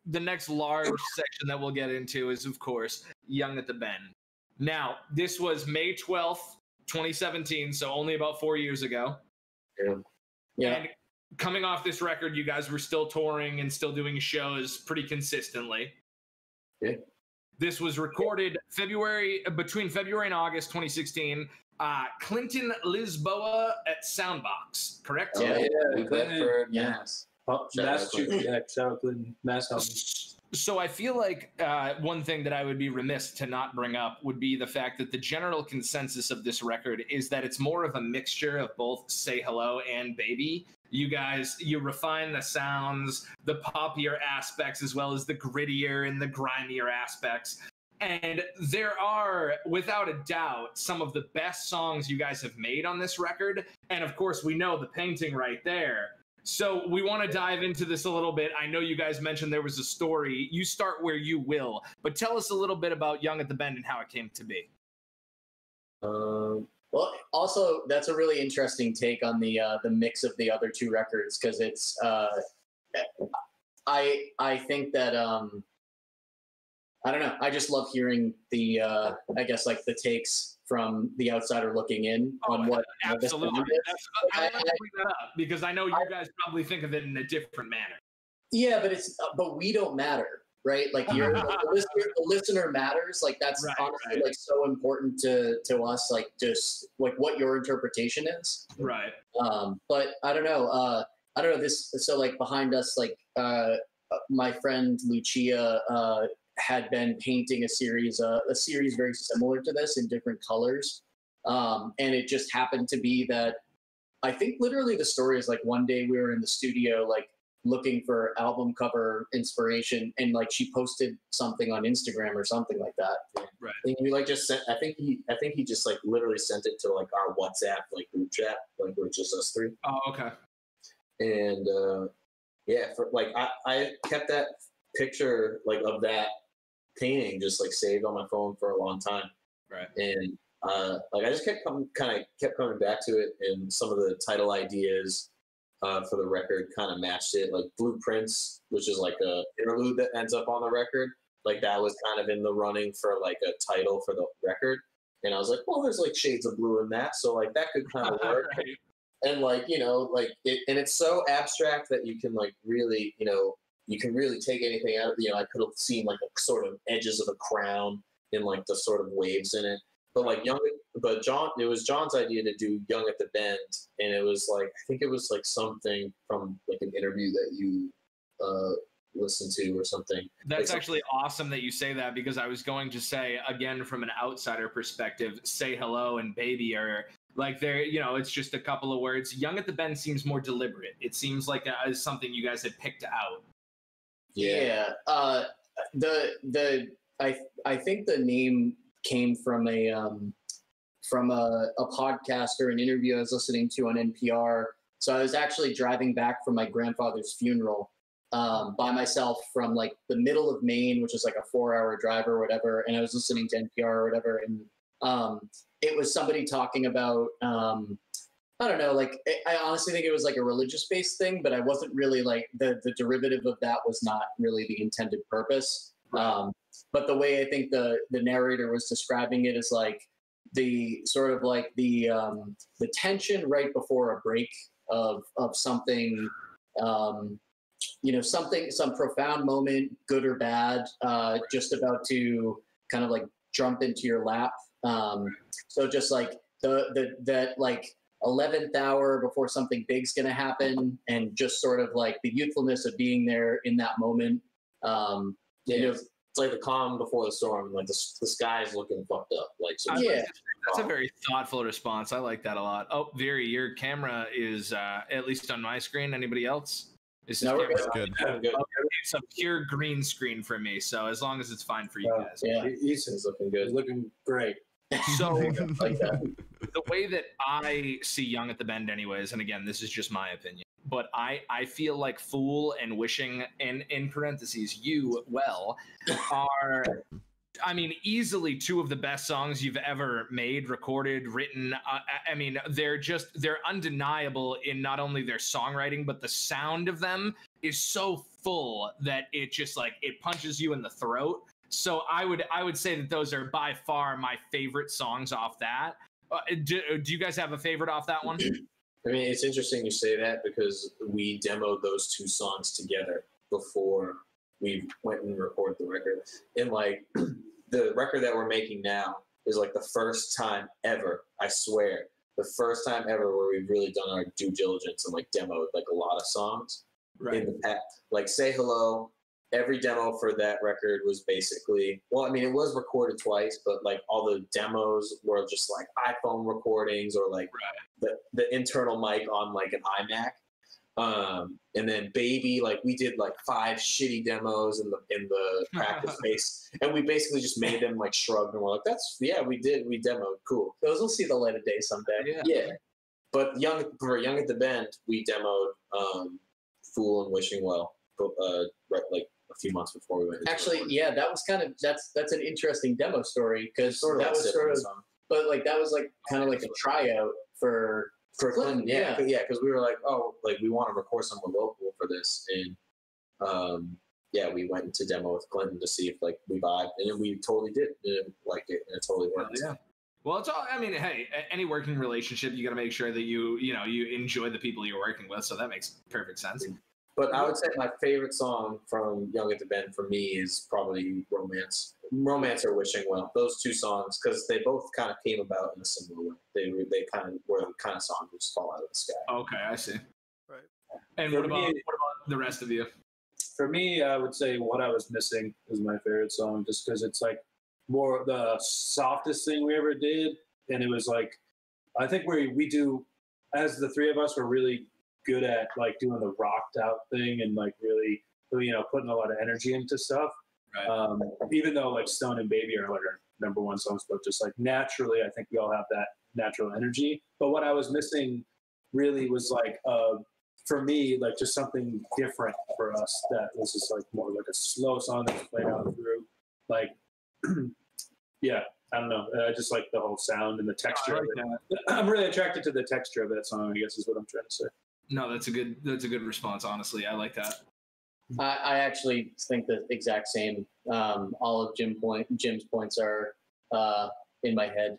the next large section that we'll get into is, of course, Young at the Bend. Now, this was May twelfth, twenty seventeen, so only about four years ago. Yeah. And coming off this record, you guys were still touring and still doing shows pretty consistently. Yeah. This was recorded February between February and August 2016. Uh, Clinton Lisboa at Soundbox, correct? Yeah. yeah, Clinton. Bedford, Yeah. Mass. Oh, Massachusetts, yeah, shout out Clinton, Mass Health. So I feel like uh, one thing that I would be remiss to not bring up would be the fact that the general consensus of this record is that it's more of a mixture of both "Say Hello" and "Baby." You guys, you refine the sounds, the poppier aspects, as well as the grittier and the grimier aspects. And there are, without a doubt, some of the best songs you guys have made on this record. And of course, we know the painting right there. So we want to dive into this a little bit. I know you guys mentioned there was a story. You start where you will, but tell us a little bit about Young at the Bend and how it came to be. Um, well, also that's a really interesting take on the uh, the mix of the other two records because it's uh, I I think that um, I don't know. I just love hearing the uh, I guess like the takes from the outsider looking in on what Absolutely. That's, I wanted to bring that up because I know you guys probably think of it in a different manner. Yeah, but it's uh, but we don't matter, right? Like you're the, listener, the listener matters. Like that's Right, honestly right. like so important to to us. Like just like what your interpretation is. Right. Um, but I don't know. Uh, I don't know this. So like behind us, like uh, my friend Lucia uh, had been painting a series, uh, a series very similar to this in different colors, um, and it just happened to be that I think literally the story is like one day we were in the studio like looking for album cover inspiration, and like she posted something on Instagram or something like that. And we like just sent. I think he. I think he just like literally sent it to like our WhatsApp like group chat, like we're just us three. Oh, okay. And uh yeah, for like I I kept that picture like of that painting just like saved on my phone for a long time. Right. and uh, like I just kept coming, kind of kept coming back to it, and some of the title ideas uh, for the record kind of matched it. Like Blueprints, which is like a interlude that ends up on the record, like that was kind of in the running for like a title for the record. And I was like, well, there's like shades of blue in that, so like that could kind of work. Right. and like you know, like it, and it's so abstract that you can like really, you know, you can really take anything out. Of You know, I could have seen like a sort of edges of a crown in like the sort of waves in it. But like young, but John, it was John's idea to do Young at the Bend, and it was like I think it was like something from like an interview that you uh listened to or something. That's Like, actually awesome that you say that because I was going to say again from an outsider perspective, say hello and baby are like they're you know it's just a couple of words. Young at the Bend seems more deliberate. It seems like uh, something you guys had picked out. Yeah. Uh, the the I I think the name came from a um, from a, a podcast or an interview I was listening to on NPR. So I was actually driving back from my grandfather's funeral um, by myself from like the middle of Maine, which is like a four hour drive or whatever. And I was listening to NPR or whatever, and um, it was somebody talking about. Um, I don't know. Like, I- I honestly think it was like a religious based thing, but I wasn't really like the the derivative of that was not really the intended purpose. Um, but the way I think the the narrator was describing it is like the sort of like the um, the tension right before a break of of something. Um, you know, something, some profound moment, good or bad, uh, just about to kind of like jump into your lap. Um, so just like the the that like eleventh hour before something big's gonna happen, and just sort of like the youthfulness of being there in that moment. Um, Yeah, you know, it's like the calm before the storm. Like the the sky's looking fucked up. Like so Yeah. like- that's a very thoughtful response. I like that a lot. Oh, Viri, your camera is uh, at least on my screen. Anybody else? This No, we're good. Kinda good. It's a pure green screen for me, so as long as it's fine for you Yeah. guys. yeah, Ethan's looking It's good. looking great. So like the way that I see Young at the Bend, anyways, and again, this is just my opinion, but I I feel like Fool and Wishing, and in parentheses, you well, are. I mean, easily two of the best songs you've ever made, recorded, written. Uh, I- mean, they're just they're undeniable in not only their songwriting, but the sound of them is so full that it just like it punches you in the throat. So I would I would say that those are by far my favorite songs off that. Uh, do, do you guys have a favorite off that one? I mean, it's interesting you say that because we demoed those two songs together before we went and recorded the record. And like the record that we're making now is like the first time ever, I swear, the first time ever where we've really done our due diligence and like demoed like a lot of songs in the past. Like Say Hello, every demo for that record was basically well, I mean, it was recorded twice, but like all the demos were just like iPhone recordings or like the, the internal mic on like an iMac. Um, and then Baby, like we did like five shitty demos in the in the practice space, and we basically just made them like shrugged and we're like, "That's yeah, we did, we demoed, cool." Those will see the light of day someday. Yeah. Yeah. But young for Young at the Bend, we demoed um, "Fool" and "Wishing Well," uh, like a few months before we went. into Actually, recording. yeah, that was kind of that's that's an interesting demo story because sort of that like was sort of, Song. but like that was like kind of like a tryout for for Clinton, Clinton, yeah, yeah, because we were like, oh, like we want to record somewhere local for this, and um, yeah, we went into demo with Clinton to see if like we vibe, and then we totally did, and like it, and it totally worked. yeah. Well, it's all. I mean, hey, any working relationship, you got to make sure that you, you know, you enjoy the people you're working with. So that makes perfect sense. But I mm-hmm. would say my favorite song from Young at the Bend for me is probably Romance, Romance or Wishing Well. Those two songs because they both kind of came about in a similar way. They were- they kind of were the kind of songs that just fall out of the sky. Okay, I see. Right. And For what about me- what about the rest of you? For me, I would say "What I Was Missing" is my favorite song, just because it's like more the softest thing we ever did, and it was like I think we we do as the three of us were really good at like doing the rocked out thing and like really you know putting a lot of energy into stuff. Right. Um, even though like Stone and Baby are like our number one songs, but just like naturally, I think we all have that natural energy. But what I was missing really was like uh, for me like just something different for us that was just like more like a slow song that's played out through like yeah i don't know i just like the whole sound and the texture like i'm really attracted to the texture of that song i guess is what i'm trying to say No, that's a good that's a good response. Honestly, I like that. I, I actually think the exact same. Um, all of Jim point Jim's points are uh, in my head.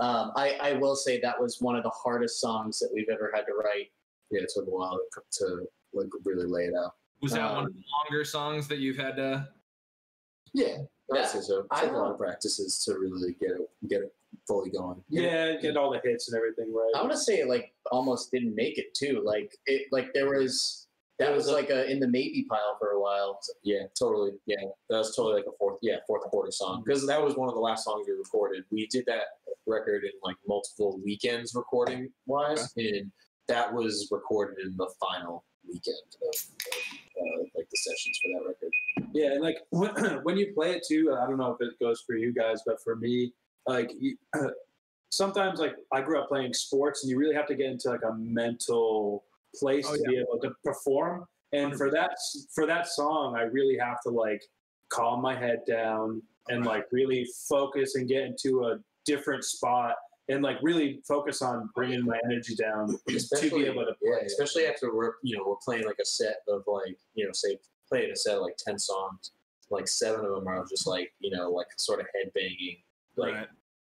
Um, I, I will say that was one of the hardest songs that we've ever had to write. Yeah, it took a while to, to like really lay it out. Was that Um, one of the longer songs that you've had to? Yeah, Yeah, I'd say so. It I took a lot of practices to really get it get it fully going. yeah get all the hits and everything right I want to say it like almost didn't make it too. Like it like there was that was like a in the maybe pile for a while. Yeah, totally. Yeah, that was totally like a fourth, yeah, fourth quarter song because that was one of the last songs we recorded. We did that record in like multiple weekends recording wise, and that was recorded in the final weekend of, of uh, like the sessions for that record. Yeah, and like when, when you play it too, I don't know if it goes for you guys, but for me, like you, sometimes like I grew up playing sports, and you really have to get into like a mental place Oh, to be able to perform. And for that for that song, I really have to like calm my head down and like really focus and get into a different spot and like really focus on bringing my energy down to Especially, be able to play. it. especially after we're you know we're playing like a set of like you know say playing a set of like ten songs, like seven of them are just like you know like sort of head banging, like Right.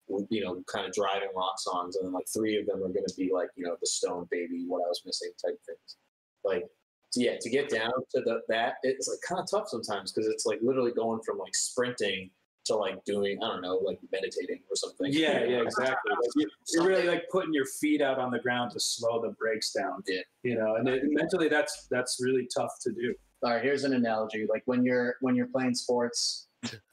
with, you know kind of driving rock songs, and then like three of them are going to be like you know the Stone Baby, What I Was Missing type things. Like so yeah, to get down to the that it's like kind of tough sometimes because it's like literally going from like sprinting to like doing I don't know like meditating or something. Yeah, yeah, exactly. Like you, you're really like putting your feet out on the ground to slow the brakes down. Yeah. You know, and it, mentally, that's that's really tough to do. All right, here's an analogy. Like when you're when you're playing sports,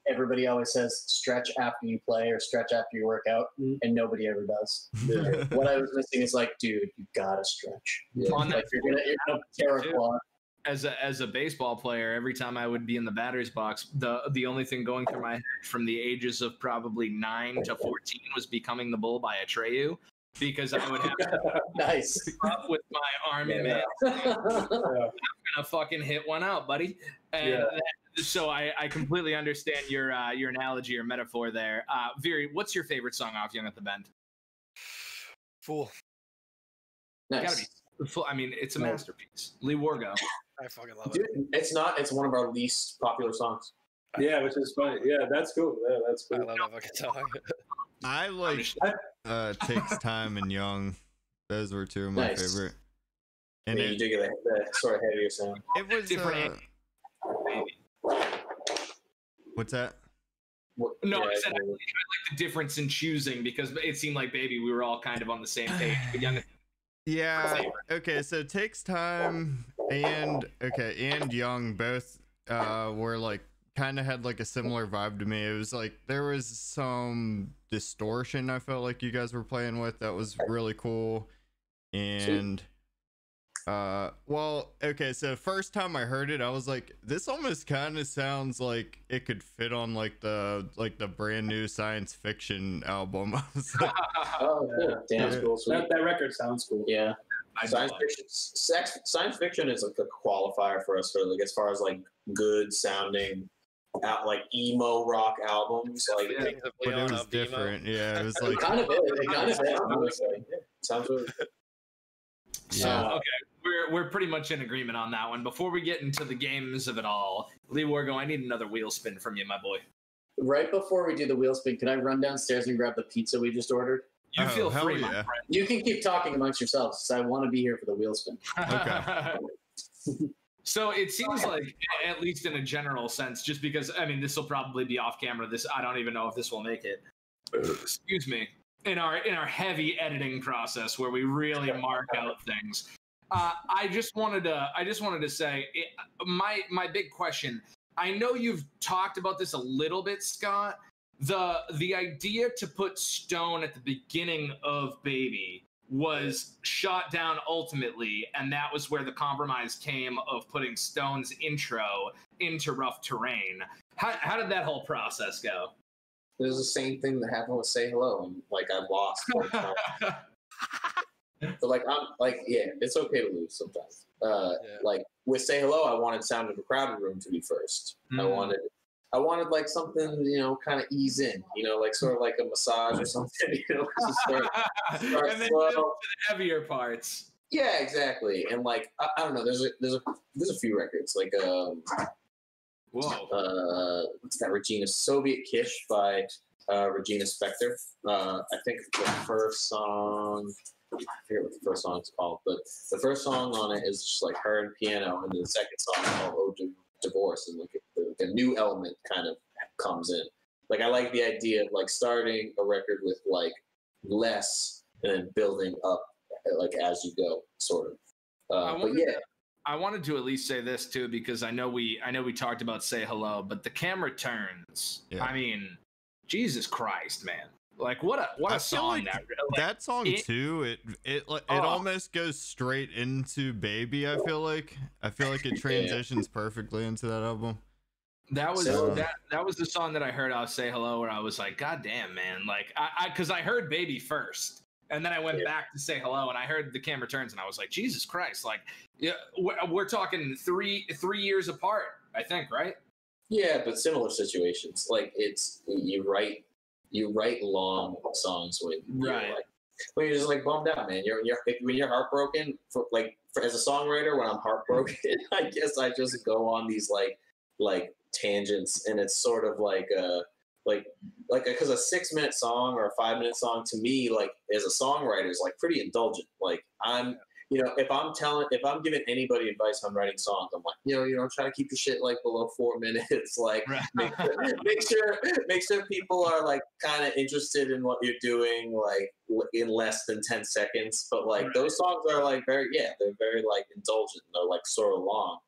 everybody always says stretch after you play or stretch after you work out, Mhm. and nobody ever does. Yeah. What I was missing is like, dude, you gotta stretch. Yeah. On that you're gonna you're gonna tear a quad. as a as a baseball player, every time I would be in the batter's box, the the only thing going through my head from the ages of probably nine to fourteen was becoming the bull by Atreyu, because I would have to Nice. up with my army man, Yeah. I'm gonna fucking hit one out, buddy. And Yeah. That- so I, I completely understand your uh, your analogy or metaphor there. Uh, Viri, what's your favorite song off Young at the Bend? Fool. Gotta nice. be. full- I mean, it's a Nice. masterpiece. Lee Wargo. I fucking love it. It's not. It's one of our least popular songs. yeah, which is funny. Yeah, that's cool. Yeah, that's cool. I love that fucking song. I like uh takes time and young. Those were two of my Nice. favorite. And And you it, do get that, that sort of heavier sound. it was different uh, what's that? What- No, I said I it's- like the difference in choosing because it seemed like baby we were all kind of on the same page. But young Yeah. Okay, so it takes time and okay, and young both uh were like kind of had like a similar vibe to me. It was like there was some distortion I felt like you guys were playing with that was really cool. And uh well, okay, so first time I heard it I was like this almost kind of sounds like it could fit on like the like the brand new science fiction album. I was like, Oh, cool. Damn, Yeah. cool. That, that record sounds cool. Yeah. I science fiction. Sex, science fiction is like a qualifier for us for like as far as like good sounding, out like emo rock albums. Like Yeah. Kings but it was of Emo. different. Yeah, it was like kind of is. It kind of is. honestly. sounds really So Yeah. okay, we're we're pretty much in agreement on that one. Before we get into the games of it all, Lee Wargo, I need another wheel spin from you, my boy. Right before we do the wheel spin, can I run downstairs and grab the pizza we just ordered? You Oh, feel hell free, my friend. You can keep talking amongst yourselves. 'cause I want to be here for the wheel spin. Okay. so it seems like, at least in a general sense, just because I mean, this will probably be off camera. This I don't even know if this will make it. Excuse me. In our in our heavy editing process, where we really mark out things, uh, I just wanted to I just wanted to say it, my my big question. I know you've talked about this a little bit, Scott. The the idea to put Stone at the beginning of Baby was shot down ultimately, and that was where the compromise came of putting Stone's intro into Rough Terrain. How, how did that whole process go? It was the same thing that happened with Say Hello, and like I lost. but like I'm like yeah, it's okay to lose sometimes. Uh, Yeah. Like with Say Hello, I wanted Sound of a Crowded Room to be first. I Mm. wanted, I wanted like something you know, kind of ease in, you know, like sort of like a massage or something, you know. start- start and then slow. to the heavier parts. Yeah, exactly. And like I, I don't know, there's a there's a there's a few records like um Whoa. uh what's that Regina Soviet Kitsch by uh Regina Spektor. Uh I think the first song I forget what the first song is called, but the first song on it is just like her and piano, and then the second song is called "Oh Di- Divorce," and like a, a new element kind of comes in. Like I like the idea of like starting a record with like less and then building up like as you go, sort of. Uh, yeah, I wanted to at least say this too because I know we I know we talked about say hello, but the camera turns. Yeah. I mean, Jesus Christ, man! Like what a what a I feel song like that. Like, that song it- too it it like, it oh. almost goes straight into baby i feel like i feel like it transitions perfectly into that album That was So- um, that that was the song that I heard. I'll say hello, where I was like, God damn, man! Like I I because I heard Baby first, and then I went Yeah. back to say hello, and I heard the camera turns, and I was like, Jesus Christ! Like, yeah, we're, we're talking three three years apart, I think, right? Yeah, but similar situations. Like it's you write you write long songs when you're Right. like when you're just like bummed out, man. You're, you're when you're heartbroken. For like for, as a songwriter, when I'm heartbroken, I guess I just go on these like like tangents, and it's sort of like uh like like because a six minute song or a five minute song to me like as a songwriter is like pretty indulgent. Like I'm you know, if I'm telling, if I'm giving anybody advice on writing songs, I'm like, you know, you know, try to keep your shit like below four minutes. Like, make, make sure, make sure people are like kind of interested in what you're doing, like in less than ten seconds. But like Right. those songs are like very, yeah, they're very like indulgent. They're like sort of long.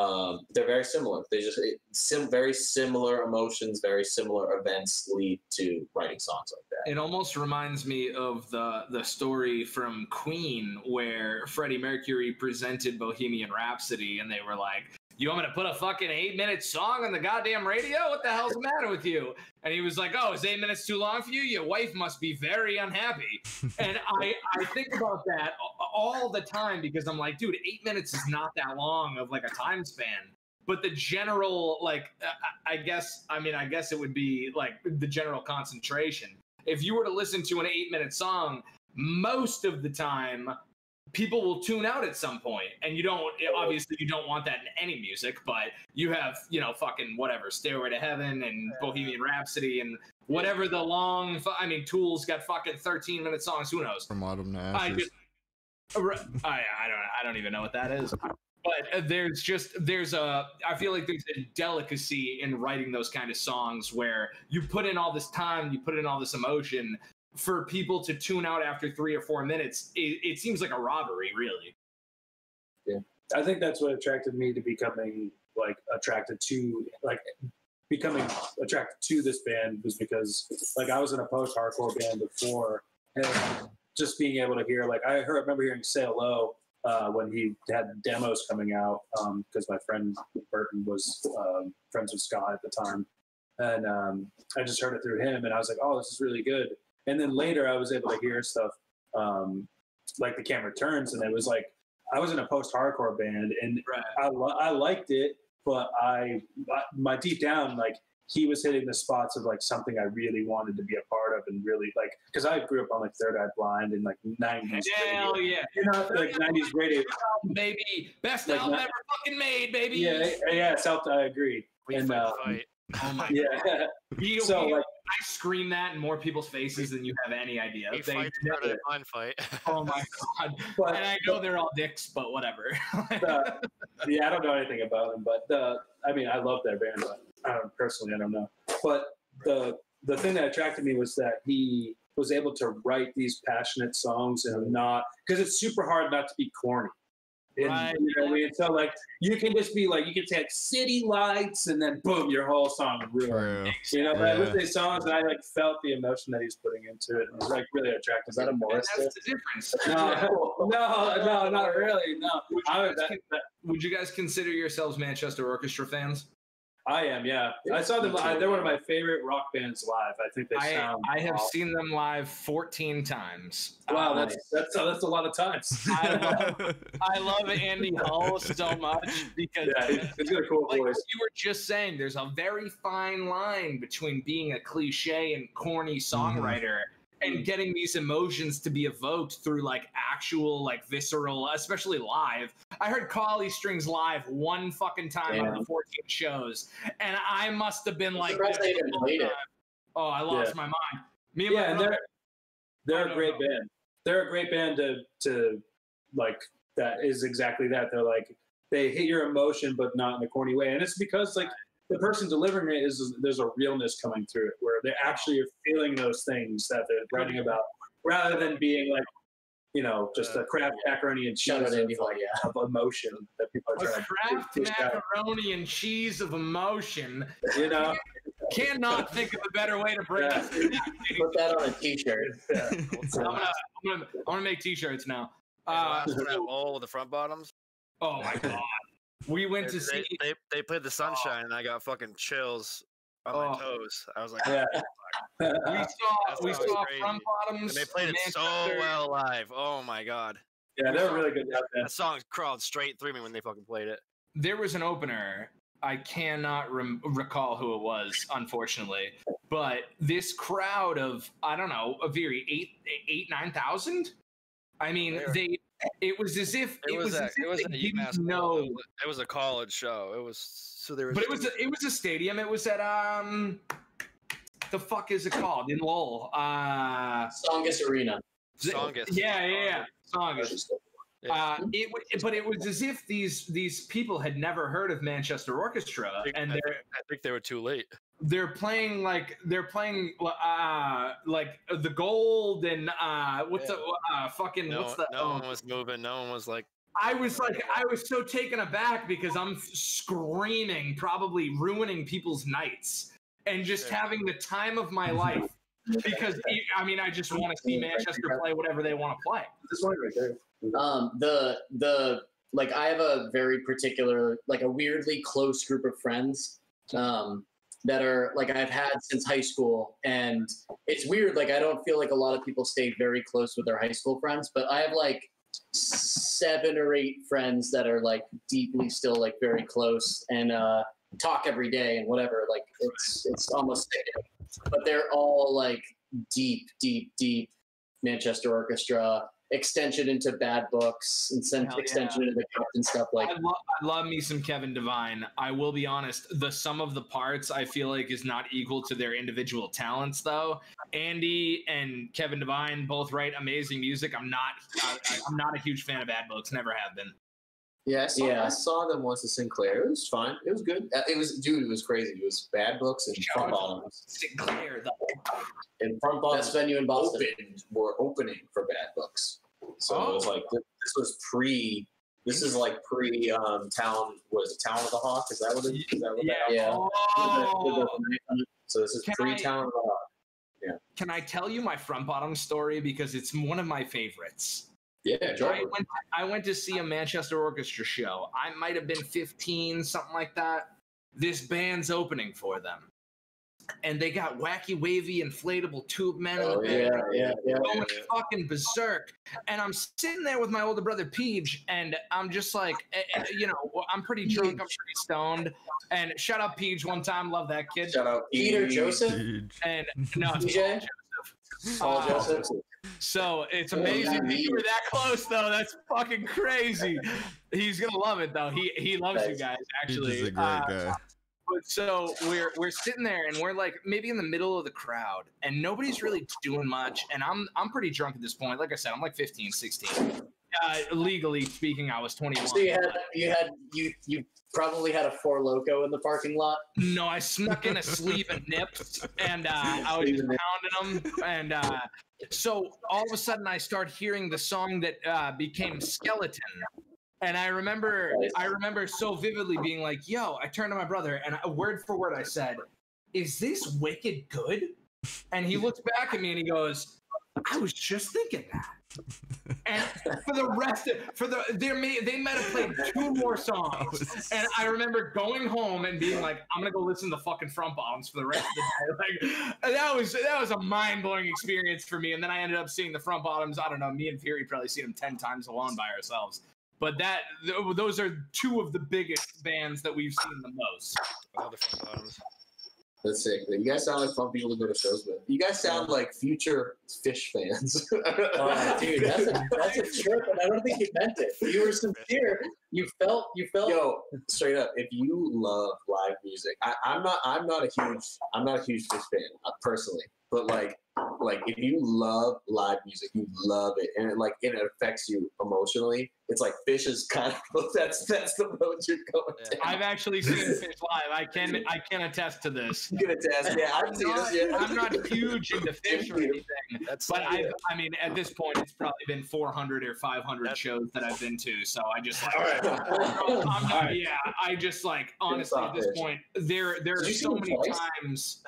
Um, they're very similar. They just it, sim- very similar emotions, very similar events lead to writing songs like that. It almost reminds me of the the story from Queen where Freddie Mercury presented Bohemian Rhapsody and they were like, "You want me to put a fucking 8-minute song on the goddamn radio? What the hell's the matter with you?" And he was like, "Oh, is 8 minutes too long for you? Your wife must be very unhappy." and I I think about that all the time because I'm like, dude, 8 minutes is not that long of like a time span. But the general, like, uh, I- I guess, I mean, I guess it would be like the general concentration if you were to listen to an eight minute song, most of the time people will tune out at some point and you don't obviously you don't want that in any music but you have you know fucking whatever stairway to heaven and bohemian rhapsody and whatever the long i mean tools got fucking 13 minute songs who knows? From autumn to I ashes. just, I, I don't I don't even know what that is. But uh, there's just there's a I feel like there's a delicacy in writing those kind of songs where you put in all this time, you put in all this emotion for people to tune out after three or four minutes. It, it seems like a robbery, really. Yeah, I think that's what attracted me to becoming like attracted to like becoming attracted to this band was because like I was in a post hardcore band before and just being able to hear like I heard remember hearing Say Hello uh, when he had demos coming out because my friend Burton was um, friends with Scott at the time and um, I just heard it through him and I was like oh this is really good and then later I was able to hear stuff um, like the camera turns and it was like I was in a post-hardcore band, and Right. I I liked it, but I my deep down like he was hitting the spots of like something I really wanted to be a part of, and really like because I grew up on like Third Eye Blind and like '90s Hell radio, yeah, you know, like '90s radio. baby! Best Like album ever fucking made, baby. Yeah, yeah, South. I agree. We And, fight the fight. Oh my Yeah, You, so you- like I scream that in more people's faces than you have any idea. They fight never- for fight. oh my god! but and I know they're all dicks, but whatever. uh, yeah, I don't know anything about them, but uh, I mean, I love that band, but I don't, personally, I don't know. But the the thing that attracted me was that he was able to write these passionate songs and not because it's super hard not to be corny. And, Right. You know what I mean? So like you can just be like you can take city lights and then boom, your whole song ruined. True. You know, but I Yeah. listened to these songs and I like felt the emotion that he's putting into it. And was like really attractive. Is that a Morris? that's the difference. No, no, no, not really. No, Would you, was- guys, that, that, would you guys consider yourselves Manchester Orchestra fans? I am. Yeah, I saw them. I, they're one of my favorite rock bands live. I think they sound. I have awesome. seen them live 14 times. Wow, Uh, that's that's that's a lot of times. I love, I love Andy Hull so much because yeah, he's, he's got a cool like voice. you were just saying, there's a very fine line between being a cliche and corny songwriter and getting these emotions to be evoked through like actual, like visceral, especially live. I heard Colly Strings live one fucking time out of the 14 shows, and I must have been like, surprised they didn't it. Oh, I lost Yeah. my mind. Me and my Yeah, and brother- they're they're a great know. band. They're a great band to to like that is exactly that. They're like they hit your emotion, but not in a corny way, and it's because like the person delivering it is there's a realness coming through it, where they actually are feeling those things that they're writing about, rather than being like you know just a Kraft macaroni and cheese of, like, yeah. of emotion that people are a trying Kraft to push out. macaroni and cheese of emotion. You know, Cannot think of a better way to bring Yeah. us. that. Put that on a T-shirt. yeah. I'm gonna, I'm gonna, I'm gonna make t-shirts now. Uh, Uh, last one at Lowell with the front bottoms. oh my god, we went They, to see. they, they, they played the oh. sunshine, and I got fucking chills on Oh. my toes. I was like, yeah. We saw, That's we saw crazy. front bottoms. and they played it so well live. Oh my god, yeah, they're really good out there. that song crawled straight through me when they fucking played it. There was an opener. I cannot rem- recall who it was, unfortunately, but this crowd of I don't know, a very eight, eight, nine thousand. I mean, Where? they. It was as if It, was, as a, if it was they a didn't UMass. know. It was, it was a college show. It was so there was. But it was a, it was a stadium. It was at um, the fuck is it called in Lowell? Uh, Tsongas Arena. Tsongas. Yeah, yeah, yeah. Tsongas. Yeah. Uh, it, w- but it was as if these these people had never heard of Manchester Orchestra, I think- and I they're I think they were too late. They're playing like they're playing uh like the gold and uh what's Yeah. the uh fucking No, what's the no um, one was moving. No one was like. I was like, I was so taken aback because I'm screaming, probably ruining people's nights, and just Yeah. having the time of my life. Because I mean, I just want to see Manchester play whatever they want to play. This one right there. Um, the the like I have a very particular like a weirdly close group of friends um, that are like I've had since high school, and it's weird. Like I don't feel like a lot of people stay very close with their high school friends, but I have like seven or eight friends that are like deeply still like very close and uh, talk every day and whatever. Like it's it's almost but they're all like deep, deep, deep Manchester Orchestra extension into bad books and sen- Hell extension into the captain stuff like I, lo- I love me some Kevin Devine. I will be honest, the sum of the parts I feel like is not equal to their individual talents, though. Andy and Kevin Devine both write amazing music. I'm not, I, I'm not a huge fan of Bad Books. Never have been. Yeah, I saw, Yeah. I saw them once at Sinclair. It was fine. It was good. Uh, It was, dude. It was crazy. It was bad books and front bottoms. Sinclair, though. And front bottoms venue in Boston. opened were opening for bad books. So it was Oh. like this, this was pre. This is like pre um, town. Was it Talon of the Hawk? Is that what it is? That what Yeah. that- Yeah. Oh, So this is Can pre I- Talon of the Hawk. Yeah. Can I tell you my front bottom story because it's one of my favorites? Yeah, I went, I went to see a Manchester Orchestra show. I might have been 15, something like that. This band's opening for them. And they got wacky, wavy, inflatable tube men in the Oh, band yeah, yeah, yeah. going fucking berserk. And I'm sitting there with my older brother Peach, and I'm just like, eh, eh, you know, I'm pretty drunk, I'm pretty stoned. And shout out Peach one time, love that kid. Shout out Peter Joseph, And no, it's PJ? Paul Uh, Joseph. So it's Oh, amazing that you were that close, though. That's fucking crazy. He's gonna love it, though. He he loves you guys, actually. just a great Uh, guy. but so we're we're sitting there, and we're like maybe in the middle of the crowd, and nobody's really doing much. And I'm I'm pretty drunk at this point. Like I said, I'm like 15, 16. Uh, legally speaking, I was 21. So you had you had you you probably had a four Loko in the parking lot. No, I snuck in a sleeve of nips and uh, I was just pounding them. And uh, so all of a sudden, I start hearing the song that uh, became Skeleton And I remember, I remember so vividly being like, "Yo!" I turned to my brother, and I, word for word, I said, "Is this wicked good?" And he looks back at me and he goes, "I was just thinking that." And for the rest of, for the they may they might have played two more songs, and I remember going home and being like, "I'm gonna go listen to the fucking front bottoms for the rest of the day." Like and that was that was a mind blowing experience for me. And then I ended up seeing the front bottoms. I don't know. Me and Fury probably seen them ten times alone by ourselves. But that th- those are two of the biggest bands that we've seen the most. All the front bottoms. That's sick. You guys sound like fun people to go to shows with. You guys sound like future Phish fans. Oh, dude, that's a that's a trip, and I don't think you meant it. You were sincere. You felt you felt. Yo, straight up, if you love live music, I, I'm not. I'm not a huge. I'm not a huge Phish fan uh, personally, but like, like if you love live music, you love it, and it like it affects you emotionally. It's like Phish is kind of that's that's the road you're going. Yeah. down. I've actually seen Phish live. I can I can attest to this. I'm gonna. Yeah, I've I'm seen not, it. Yeah. I'm not huge into Phish or anything, That's but like, I I mean at this point it's probably been 400 or 500 That's- shows that I've been to. So I just like, All right. I'm not, Alright. yeah, I just like honestly at this Phish. point there there Did are so many twice? times.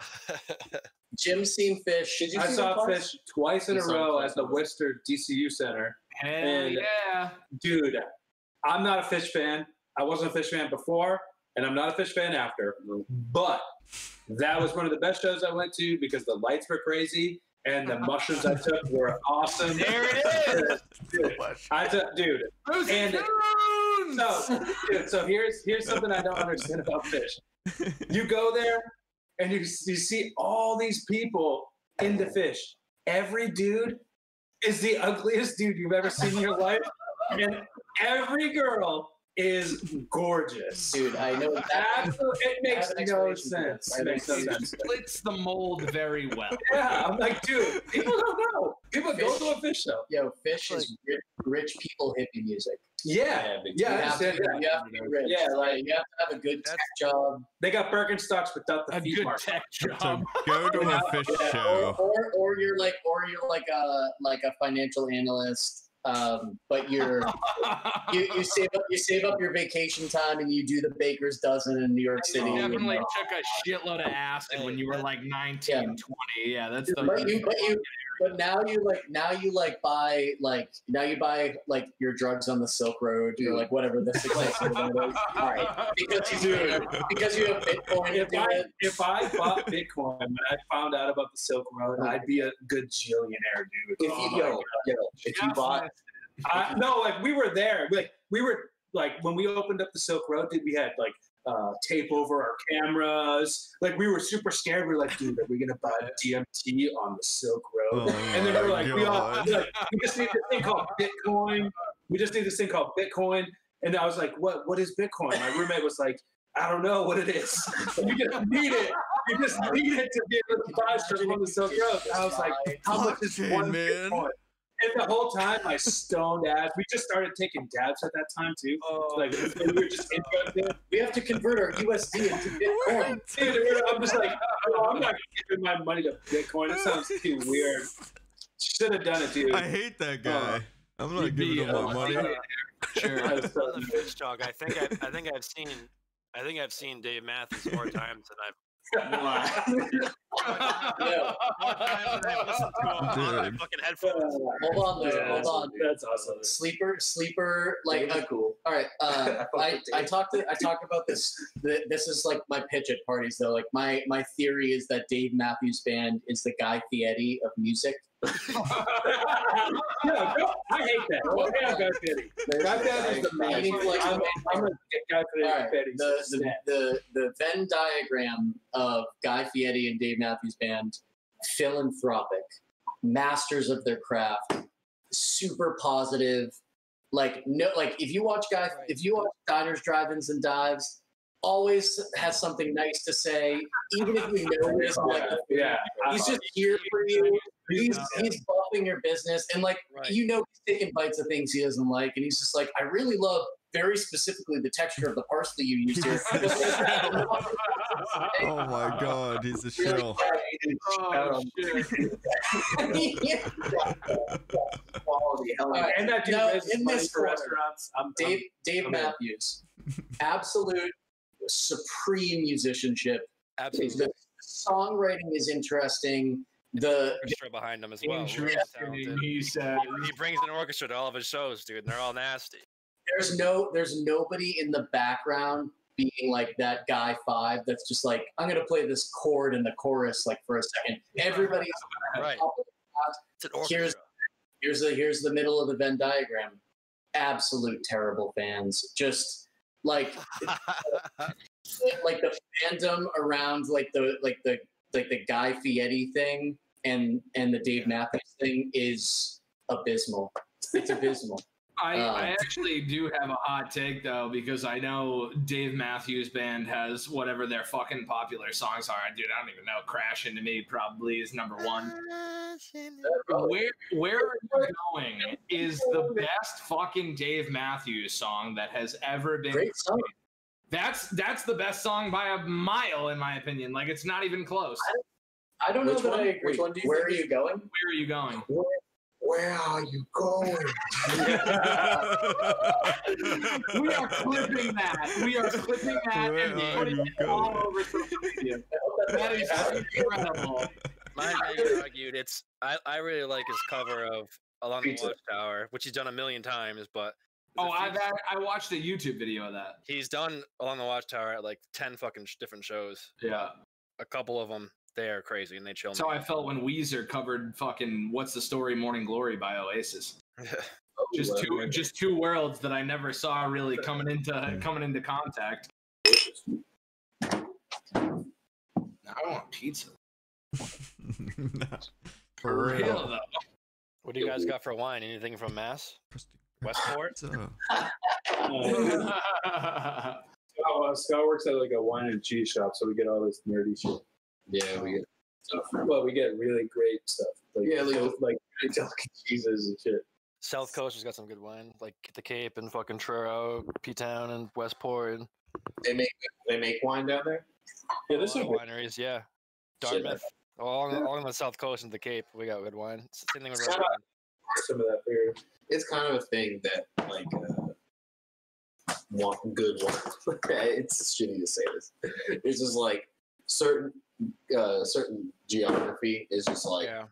Jim's seen Phish. Did you I see saw them twice? Phish twice in You a row Phish at the twice. Worcester DCU Center. Hell And- yeah. Dude, I'm not a Phish fan. I wasn't a Phish fan before, and I'm not a Phish fan after. But that was one of the best shows I went to because the lights were crazy and the mushrooms I took were awesome. There it is. Dude, I took, dude. Those And- So, dude, so here's here's something I don't understand about Phish. You go there and you, you see all these people in the Phish. Every dude is the ugliest dude you've ever seen in your life, and every girl is gorgeous. Dude, I know exactly. Absolutely, it makes have no sense. It makes no sense. splits the mold very well. Yeah, I'm like, dude, people don't know. People go to a Phish show. Yo, Phish is rich, rich people hippie music. Yeah, yeah, I you to, understand that. you have to be rich. Yeah, like- you have to have a good tech job. They got Birkenstocks without the A feet good mark. tech So job. go to a Phish Yeah, or, show. or or you're like or you're like a like a financial analyst, um, but you're you, you save up you save up your vacation time and you do the baker's dozen in New York City. You and, definitely uh, took a shitload of acid when you were like 19, Yeah. 20. Yeah, that's the. but you but you but now you like now you like buy like now you buy like your drugs on the Silk Road or like whatever the successor of that is. All right, because you do because you have Bitcoin If I it. if I bought Bitcoin when I found out about the Silk Road, oh. I'd be a good jillionaire, dude. If Oh you yo, yo, if you bought I, no, like we were there. Like we were like when we opened up the Silk Road, dude. We had like uh, tape over our cameras. Like we were super scared. We were like, dude, are we gonna buy DMT on the Silk Road? Oh and then we are like, we, all, like, we just need this thing called Bitcoin. We just need this thing called Bitcoin. And I was like, what? What is Bitcoin? My roommate was like, I don't know what it is. you just need it. You just need it to be able to buy stuff on the Silk Road. And I was like, how much is one man. Bitcoin? And the whole time, my stoned ass. We just started taking dabs at that time too. Like we were just interested. We have to convert our USD into Bitcoin. Dude, we're- I'm just like, oh, I'm not giving my money to Bitcoin. It sounds too weird. Should have done it, dude. I hate that guy. I'm not giving him uh, my money. Sure. I was so- on the Phish talk. I think I, I think I've seen I think I've seen Dave Matthews more times than I've Yeah. more times than I've listened to him on Dude. fucking headphones. Hold on, though. Yeah, hold on. That's awesome. Sleeper, sleeper, like uh, cool. All right. Uh, I, I talked I talked about this. th- This is like my pitch at parties, though. Like my my theory is that Dave Matthews Band is the Guy Fieri of music. No, I hate that. Hold Okay, on. Guy Fieri. There's Guy the is the Guy man. Fieri, like, I'm, I'm gonna get Guy Fieri. Right, the, the, the the Venn diagram of Guy Fieri and Dave Matthews Band, philanthropic, masters of their craft, super positive. Like no, like if you watch Guy, if you watch Diners, Drive-ins, and Dives, always has something nice to say, even if you know this. Like, yeah, he's just here for you. He's he's buffing your business, and like Right. you know he's taking bites of things he doesn't like, and he's just like, I really love very specifically the texture of the parsley you used here. oh my god, he's a shill. Oh, shit. Quality. Hell yeah. and that dude No, in this for restaurants. I'm, Dave Dave I'm. Matthews, absolute supreme musicianship. Absolutely. The songwriting is interesting. The Orchestra behind him as well. He said. He, he brings an orchestra to all of his shows, dude, and they're all nasty. there's no there's nobody in the background being like that guy five that's just like I'm gonna play this chord in the chorus like for a second. Everybody's Right. It's an Here's- orchestra. here's the here's the middle of the Venn diagram. Absolute terrible fans. Just like like the fandom around like the like the like the Guy Fieri thing and and the Dave Matthews thing is abysmal. It's abysmal. I, Um, I actually do have a hot take though because I know Dave Matthews Band has whatever their fucking popular songs are. Dude, I don't even know. Crash into Me probably is number one. Where where are you going is the best fucking Dave Matthews song that has ever been. Great song. That's that's the best song by a mile in my opinion. Like it's not even close. I don't know Which that one- I agree. which one do you Where are you going? Where are you going? Where are you going? We are clipping that. We are clipping that Where and putting you it all over social media. That is incredible. Mine maybe argued it's. I, I really like his cover of Along the Watchtower, which he's done a million times, but Oh, I've had, I watched a YouTube video of that. he's done Along the Watchtower at like ten fucking sh- different shows. Yeah. A couple of them, they are crazy and they chill That's how I felt when Weezer covered fucking "What's the Story" "Morning Glory" by Oasis. Just two, just two worlds that I never saw really coming into coming into contact. Now I want pizza. For Real real. though. what do you guys got for wine? Anything from Mass? Westport? So, Scott, Scott works at like a wine and cheese shop, so we get all this nerdy shit. Yeah, we get stuff. Well, we get really great stuff. Like, Yeah, like- like, like really cheeses and shit. South Coast has got some good wine, like the Cape and fucking Truro, P Town and Westport and They make they make wine down there. Yeah, a this lot is of wineries. Yeah, Shit, Dartmouth. Along, along the South Coast and the Cape, we got good wine. It's the same thing with red kinda- wine. some of that beer. It's kind of a thing that like uh, want good wine. it's shitty to say this. It's just like certain uh, certain geography is just like Yeah,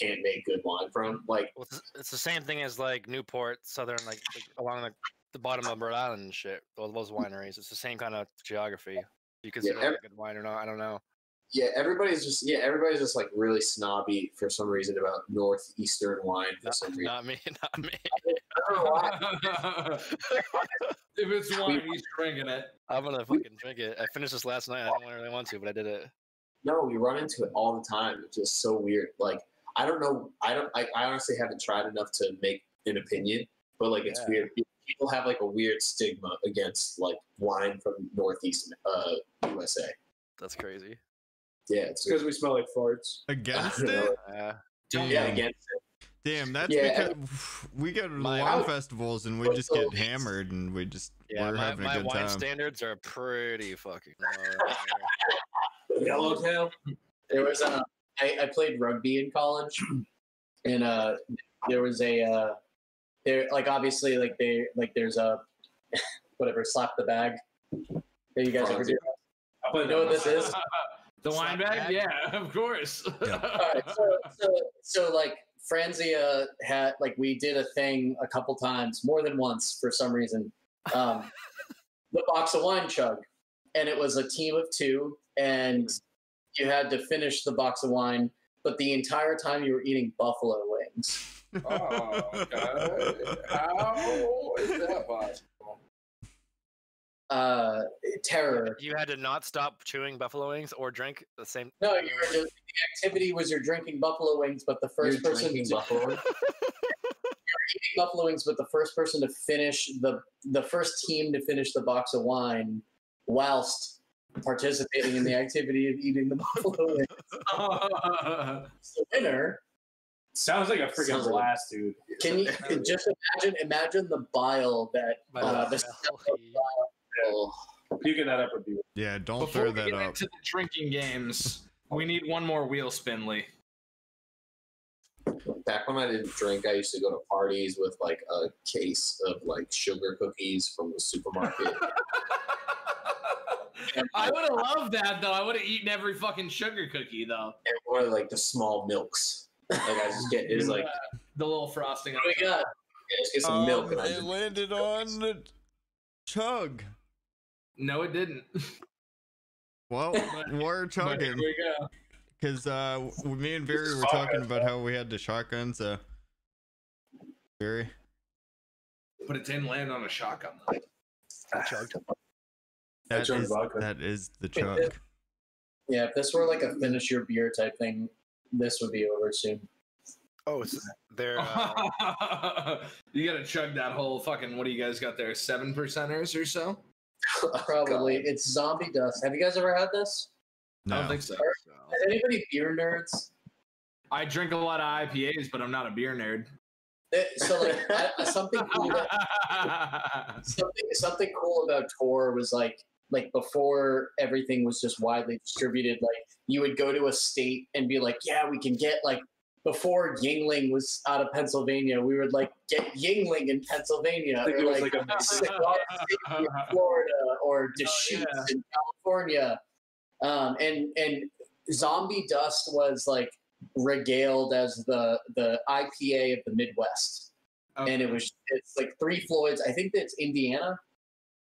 can't make good wine from. Like well, it's, it's the same thing as like Newport, southern, like, like along the, the bottom of Rhode Island and shit. Those, those wineries. It's the same kind of geography. You consider ev- it good wine or not? I don't know. Yeah, everybody's just yeah, everybody's just like really snobby for some reason about northeastern wine for some reason. not me. Not me. I don't know why. if it's wine, he's drinking it. I'm gonna fucking drink it. I finished this last night. I didn't really want to, but I did it. No, we run into it all the time. It's just so weird. Like I don't know. I don't. I, I honestly haven't tried enough to make an opinion. But like it's Yeah. weird. People have like a weird stigma against like wine from northeast uh, USA. That's crazy. Yeah, It's it's because we smell like farts. against I don't know. it? Yeah. Don't yeah Damn. against it. Damn, that's Yeah, because we go to the My- wine festivals and we just get hammered and we just Yeah, we're my, having a my good wine time. standards are pretty fucking low. Yellowtail. There was a I, I played rugby in college, and uh, there was a uh, there like obviously like they like there's a whatever slap the bag. That you guys ever do? You know what this is? The wine bag? bag? Yeah, of course. Yeah. Alright, so, so, so like Franzia had like we did a thing a couple times, more than once for some reason. Um, the box of wine chug, and it was a team of two, and you had to finish the box of wine, but the entire time you were eating buffalo wings. oh, God. How is that possible? Uh, terror. You had to not stop chewing buffalo wings or drink the same. No, you were just, the activity was you're drinking buffalo wings, but the 1st You're person drinking to buffalo. eating buffalo wings, but the first person to finish the the first team to finish the box of wine, whilst participating in the activity of eating the buffalo wings. The winner Sounds like a freaking Sounds blast, dude. Can you just imagine? Imagine the bile that uh, the oh, Puking that up would be. Yeah, don't Before throw we that get up. into the drinking games, we need one more wheel spin, Lee. Back when I didn't drink, I used to go to parties with like a case of like sugar cookies from the supermarket. I would have loved that though. I would have eaten every fucking sugar cookie though. and or like the small milks. Like I just get it's like The little frosting. Oh my god! yeah, just get some milk Um, and I it just landed on the chug. No, it didn't. Well, we're talking. here we go. because uh, me and Barry were talking about how we had the shotgun. So, Barry, But it didn't land on a shotgun. though. I chugged. that chugged is, vodka. that is the chug. Yeah, if this were like a finish your beer type thing, this would be over soon. Oh, it's they're uh, you gotta chug that whole fucking. What do you guys got there? Seven percenters or so? Probably it's zombie dust. Have you guys ever had this? I don't No. think so. Is anybody beer nerds? I drink a lot of IPAs, but I'm not a beer nerd. Eh, So like I- something cool. something something cool about Tor was like like before everything was just widely distributed. Like you would go to a state and be like, yeah, we can get like before Yuengling was out of Pennsylvania, we would like get Yuengling in Pennsylvania, I think or it was like, like a City in Florida or Deschutes yeah. in California, um, and and Zombie Dust was like regaled as the the IPA of the Midwest and it was it's like three Floyds. I think that's Indiana.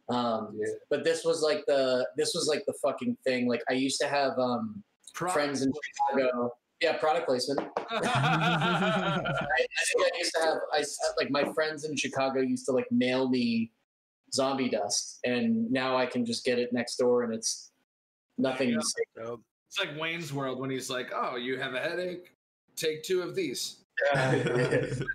Um, Yeah. but this was like the this was like the fucking thing. Like I used to have um friends in Chicago. Yeah, product placement. I, I think I used to have I like my friends in Chicago used to like mail me zombie dust, and now I can just get it next door, and it's nothing. Yeah. dope. It's like Wayne's World when he's like, "Oh, you have a headache? Take two of these."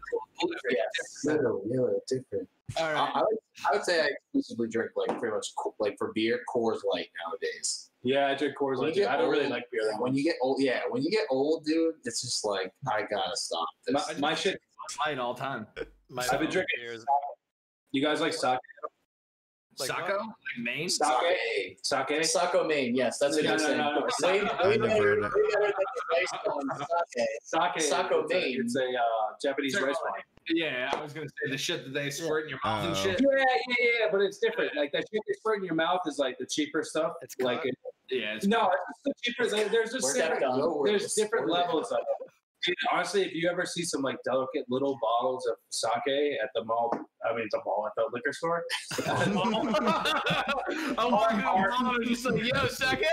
Yes. little, little different. All I. I, would, I would say I exclusively drink like pretty much like for beer, Coors Light nowadays. Yeah, I drink Coors Light. you too. get I don't really like beer that When you get old, yeah, when you get old, dude, it's just like I gotta stop My, this. my shit. Light all time. My I've been drinking beers- You guys like sake? Like Saco, like Maine. Sake? Sake. Sake? Saco Maine, yes, that's what No, you're no, saying. no, no, Way, Saco. way I never better, heard way better than the rice bone sake. Sake. Sako it's a, it's a uh, Japanese Sure. rice wine. Yeah, I was gonna say the shit that they squirt in your mouth and Oh. shit. Yeah, yeah, yeah, but it's different. Like that shit they squirt in your mouth is like the cheaper stuff. It's like it, Yeah, it's no, it's just the cheaper. there- There's just different, that gone? Go where there's different levels of it. Dude, honestly, if you ever see some like delicate little bottles of sake at the mall, I mean the mall at the liquor store, I'm walking just like, yo, sake!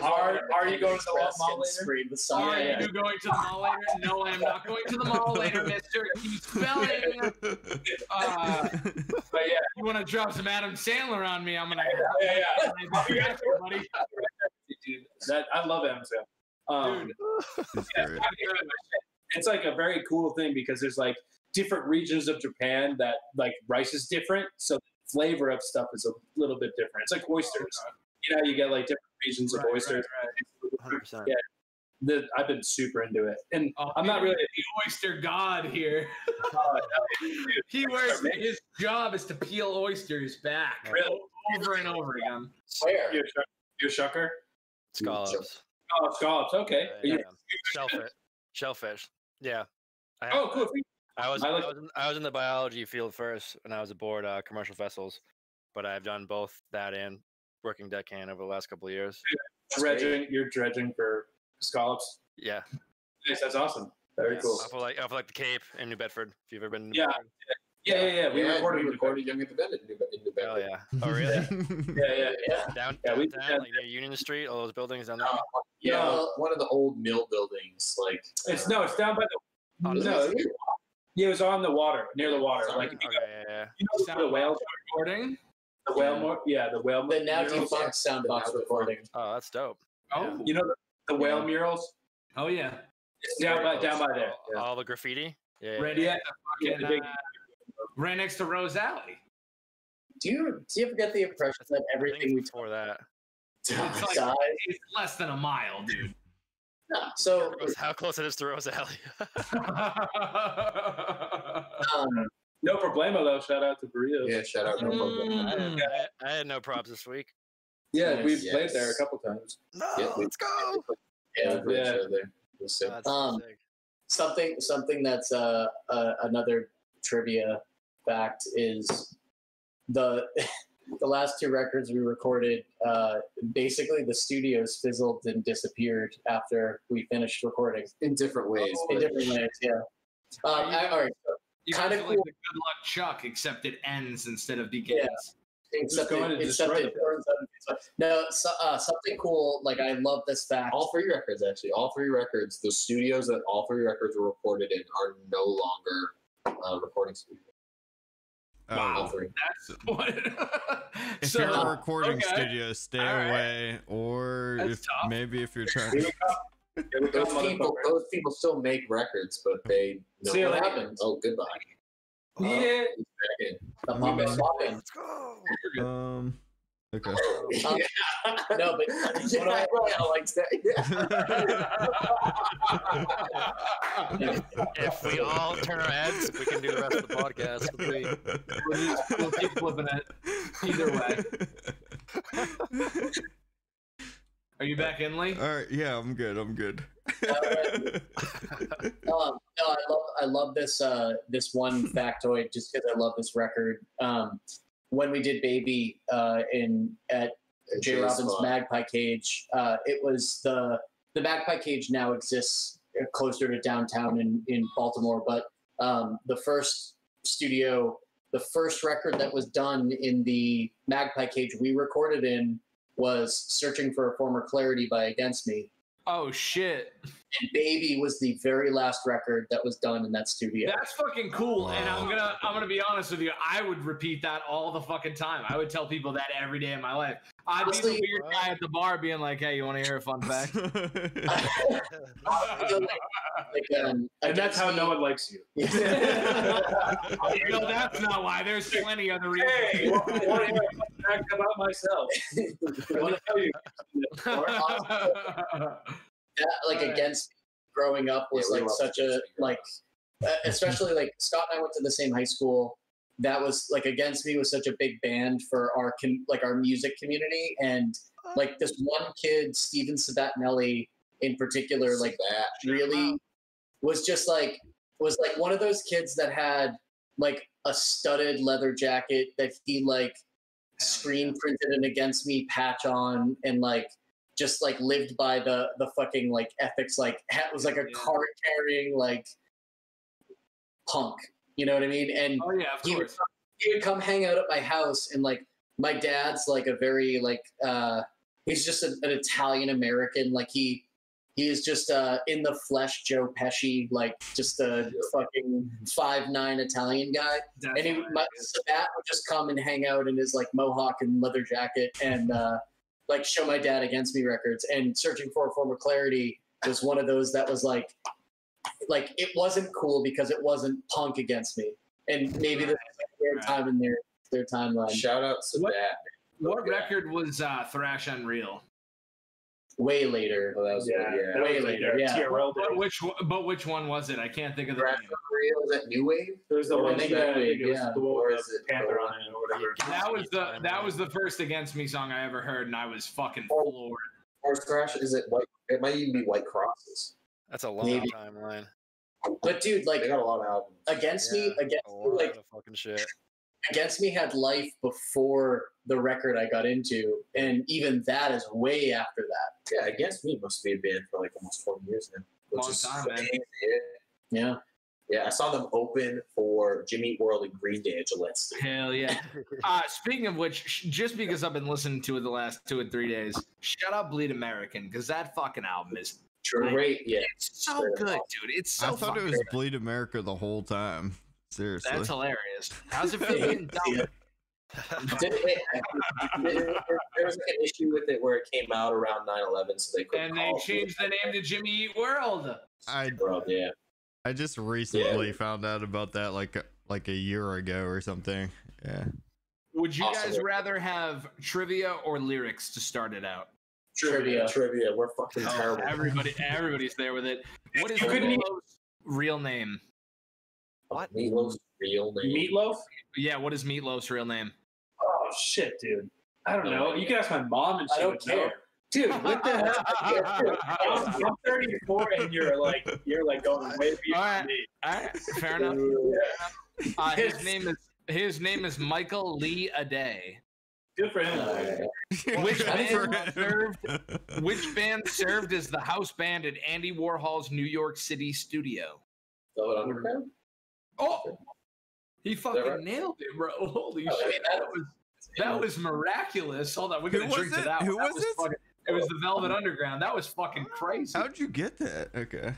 Are- are you going to the mall getting later? sprayed with Are sake. yeah. you going to the mall later? No, I am not going to the mall later, mister. Keep spelling. Uh, but yeah, you want to drop some Adam Sandler on me? I'm gonna. yeah, yeah. yeah. buddy. Dude, that I love Amazon. Um, Dude. It's yeah, it's like a very cool thing because there's like different regions of Japan that like rice is different, so the flavor of stuff is a little bit different. It's like oysters. You know, you get like different regions of Right, right, oysters. Hundred percent. Yeah. The, I've been super into it, and Oh, I'm not really. the oyster god here. Uh, He wears his job is to peel oysters back Really? over and over again. Where? you're, a shuck- you're a shucker. Scallops. Oh, scallops. Okay. Yeah, You- yeah. Shellfish. Shellfish. Yeah. I Oh, cool. I was I I, was in, I was in the biology field first, and I was aboard uh, commercial vessels, but I've done both that and working deckhand over the last couple of years. Dredging. You're dredging for scallops. Yeah, Nice. That's awesome. Very cool. off of like off of like the Cape in New Bedford. If you've ever been. Yeah. Bedford. Yeah, yeah, yeah. We yeah, recorded. we recorded Young at the Bend in New, in New Hell Bedford. yeah! Oh really? Yeah, yeah, yeah. Down, Yeah, we- downtown, like near Union Street, all those buildings down there. Uh, yeah, one of the old mill buildings, like It's no, it's down by the. Oh, No, yeah, it was on the water, near the water. Sorry. Like if you Okay, go, yeah, yeah. you know where the whale, Recording. the whale, mo- yeah, the whale. The now murals? defunct soundbox The recording. Oh, that's dope. Oh, You know the, the whale Yeah. murals? oh yeah. It's down by down by there. All, all the graffiti. Yeah. Right Yeah. Right next to Rose Alley. Do you do you ever get the impression that everything we tore that. It's like it's less than a mile, dude. So How close it is to Rose Alley. um, No problemo though. Shout out to burritos. Yeah, shout out. No problem. I, had, Mm. I, I had no props this week. Yeah, we've Yes. played there a couple times. No, Yeah, let's go. yeah, for Yeah. other. It was sick. That's Um, something something that's uh, uh another trivia fact is the the last two records we recorded uh basically the studios fizzled and disappeared after we finished recording in different ways. in different ways yeah um, I, all right so You Kinda guys are like cool. the good luck Chuck, except it ends instead of begins. Yeah. except going it, to except destroy it turns out no so, uh, something cool like i love this fact all three records actually all three records the studios that all three records were recorded in are no longer uh, recording studios Uh, all three That's what. if so, you're a recording okay. studio, stay All right. away. Or That's if tough. maybe if you're trying to. we go. Here we go, those people those people still make records but they know See what later. happened oh goodbye Yeah. Back in. the pop is. Let's go. Um. Okay. Um, no but yeah, what I- I like that yeah. If we all turn our heads, we can do the rest of the podcast. We, We'll, just, we'll keep flipping it. Either way. Are you back in, Lee? All right. Yeah, I'm good. I'm good. Um, no, I love I love this uh, this one factoid just because I love this record. Um, when we did Baby uh, in at J. Jay's Robbins spot. Magpie Cage, uh, it was the the Magpie Cage now exists closer to downtown in in Baltimore, but um, the first studio, the first record that was done in the Magpie Cage we recorded in was "Searching for a Former Clarity" by Against Me. Oh shit. And Baby was the very last record that was done in that studio. That's fucking cool. And I'm gonna I'm gonna be honest with you. I would repeat that all the fucking time. I would tell people that every day of my life. I'd be the weird guy at the bar being like, "Hey, you want to hear a fun fact?" like, um, And that's how no one likes you. you know, that's not why. There's plenty other reasons. Hey, want to hear a fun fact about myself? I want to tell you. that, like Alright. against growing up was Yeah, like such a Against Me growing like uh, especially like Scott and I went to the same high school. That was like against me was such a big band for our com- like our music community. And like this one kid Steven Sabatinelli in particular like that really was just like was like one of those kids that had like a studded leather jacket that he like screen printed an against me patch on and like just like lived by the the fucking like ethics like ha- was like a Yeah. card carrying like punk you know what i mean? And Oh yeah, of he would, he would come hang out at my house and like my dad's like a very like uh he's just an, an italian american. Like he he is just uh in the flesh joe pesci like just a fucking five nine italian guy. And he, my, Sabat would just come and hang out in his like mohawk and leather jacket and uh, like show my dad against me records. And searching for a former clarity was one of those that was like, like it wasn't cool because it wasn't punk against me. And maybe this is like their time in their their timeline. shout out to What- that What record was uh, Thrash Unreal? Way later. oh, that was Yeah, good, yeah that Way was like later, yeah. TRL But days. which one- but which one was it? I can't think of the Thrash name. Unreal, is that new wave It was the Or one that that I was yeah. the one Or is it- Panther on it or whatever. That was the that was the first Against Me song I ever heard, and I was fucking floored. or thrash is it white it might even be white crosses that's a long Maybe. timeline. But dude, like they got a lot of albums against me, against a me, lot like of fucking shit. against me had life before the record I got into, and even that is way after that. yeah against me must be a band for like almost 20 years now which Long is time, man. Yeah. yeah i saw them open for jimmy Eat world and green day at gillette Stadium. Hell yeah. Uh, speaking of which, just because I've been listening to it the last two or three days, shut up, Bleed American, because that fucking album is great yeah it's so good, dude. It's so I thought it was good. Bleed America the whole time. Seriously. That's hilarious. How's it feel being dumb? There there was like an issue with it where it came out around 9-11 so they couldn't And they changed the name to Jimmy Eat World. I World, yeah I just recently found out about that like a- like a year ago or something. Yeah. Would you Awesome. guys rather have trivia or lyrics to start it out? Trivia. Trivia. We're fucking Oh, terrible. everybody, everybody's there with it. What is You couldn't Meatloaf's real name? What? Meatloaf's real name. Meatloaf? Yeah, what is Meatloaf's real name? Oh shit, dude. I don't know. You can ask my mom and I she don't would know. care. Dude, what the hell? I'm, I'm 34 and you're like you're like going way beyond Alright. me. All right, fair enough. Uh, his name is his name is Michael Lee Aday. Good for him. Uh, Which band served? Which band served as the house band at Andy Warhol's New York City studio? Velvet Underground? Oh, he fucking right? nailed it, bro! Holy Oh, shit, that was that was miraculous. Hold on, we're gonna was drink to it? that. Who. That was it? fucking- it was the Velvet Underground. That was fucking crazy. How'd you get that? Okay.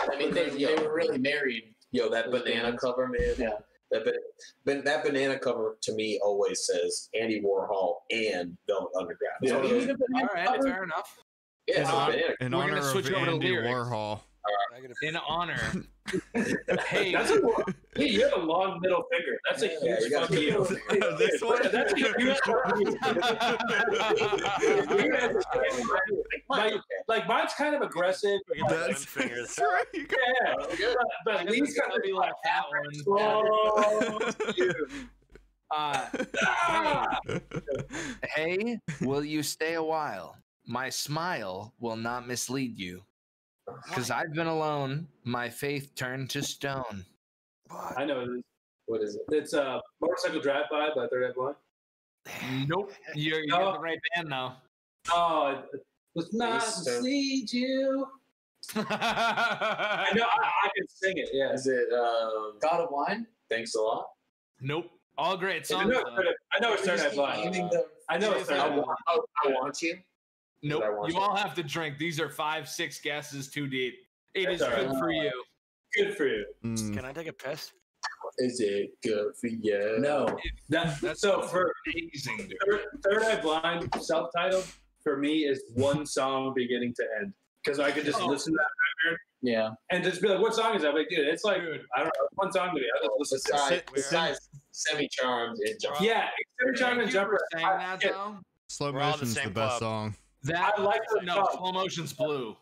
I mean, they, they were really married. Yo, that banana cover, man. Yeah. That, ba- that banana cover to me always says Andy Warhol and Velvet Underground. Yeah. So You it's- need All right, cover? fair enough. yeah, it's a Uh, banana. In We're honor gonna switch of over to Andy lyrics. Warhol. Negative. In honor. hey, That's a hey, you have a long middle finger. That's a Yeah, huge fuck you. this one? That's a huge fuck you. like, like mine's kind of aggressive. That's, finger. that's right. You got- Yeah, but, but Lee's Lee's gonna be like that one. Oh, you. Uh, Ah! hey, will you stay a while? My smile will not mislead you. Because I've been alone, my faith turned to stone. I know it is. What is it? It's uh, Motorcycle Drive By by Third Eye Blind. Nope. You're, you're No. the right band now. Oh, let's not Please, sir. mislead you. I know, I, I can sing it, yeah. Is it um, God of Wine? Thanks a lot? nope. All great I songs. know, though. it's- I know it's Third Eye Blind. I know it's Third I Eye Blind. oh, I want you. Nope. You you. all have to drink. These are five, six guesses too deep. It That's is all right. good for you. Good for you. Mm. Can I take a piss? Is it good for you? No. That, That's so for amazing, dude. Third, Third Eye Blind self-titled for me is one song beginning to end because I could just Oh. listen to that Yeah. and just be like, "What song is that?" I'm like, dude, it's like Dude. I don't know, one song to me. I just listen to it. Besides, Semi Charmed and Jump. Yeah, Every Time Thank and you Jumper. saying that, yeah, though. Slow We're the the best club. song. That I like the no song. slow motion's blue.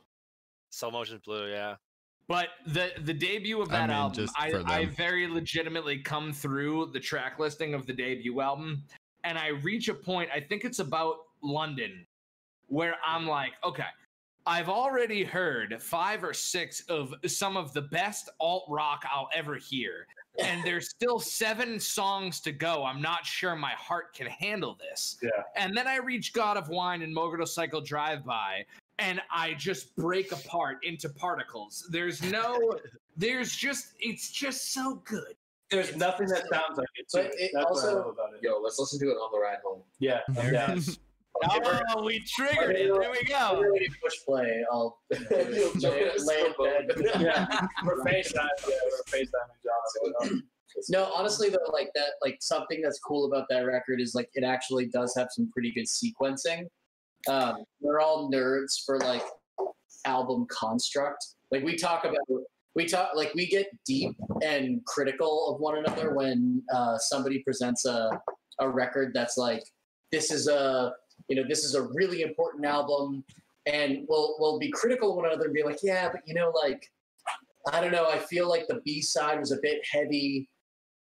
Slow motion blue, yeah. But the the debut of I that mean, album, just I, I very legitimately come through the track listing of the debut album, and I reach a point. I think it's about London, where I'm like, okay, I've already heard five or six of some of the best alt rock I'll ever hear, and there's still seven songs to go. I'm not sure my heart can handle this. Yeah. And then I reach God of Wine and Motorcycle Drive By, and I just break apart into particles. There's no, there's just, it's just so good. There's nothing that sounds like it. But it That's what I also- love about it. Yo, let's listen to it on the ride home. Yeah, There yeah. it is. Oh, we triggered it. There we I'm go. ready to push play. I'll you know, lay, lay, in bed. yeah, we're FaceTime. Yeah, we're FaceTiming John. No, honestly though, like that, like something that's cool about that record is like it actually does have some pretty good sequencing. Um, we're all nerds for like album construct. Like we talk about, we talk like we get deep and critical of one another when uh, somebody presents a a record that's like this is a you know this is a really important album, and we'll we'll be critical of one another and be like, yeah, but you know like. I don't know. I feel like the B side was a bit heavy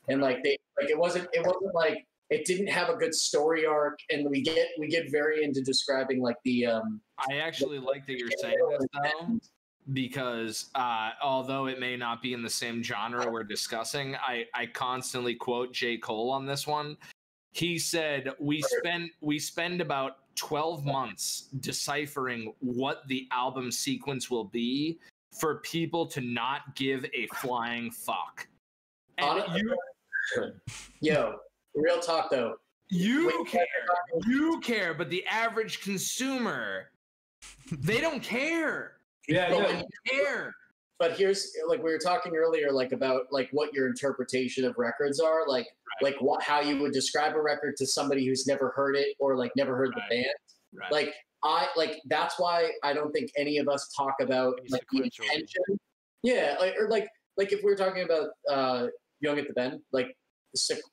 and like they like it wasn't it wasn't like it didn't have a good story arc and we get we get very into describing like the um I actually like that you're saying this though, because uh, although it may not be in the same genre we're discussing, I, I constantly quote J. Cole on this one. He said, "We spend we spend about 12 months deciphering what the album sequence will be for people to not give a flying fuck." And you yo real talk though you Wait, care, you care, but the average consumer, they don't care. Yeah, yeah. Care. But here's like we were talking earlier like about like what your interpretation of records are like like what how you would describe a record to somebody who's never heard it or like never heard Right. the band Right. like I like that's why I don't think any of us talk about like the intention. Yeah, like or like like if we are talking about uh Young at the Bend, like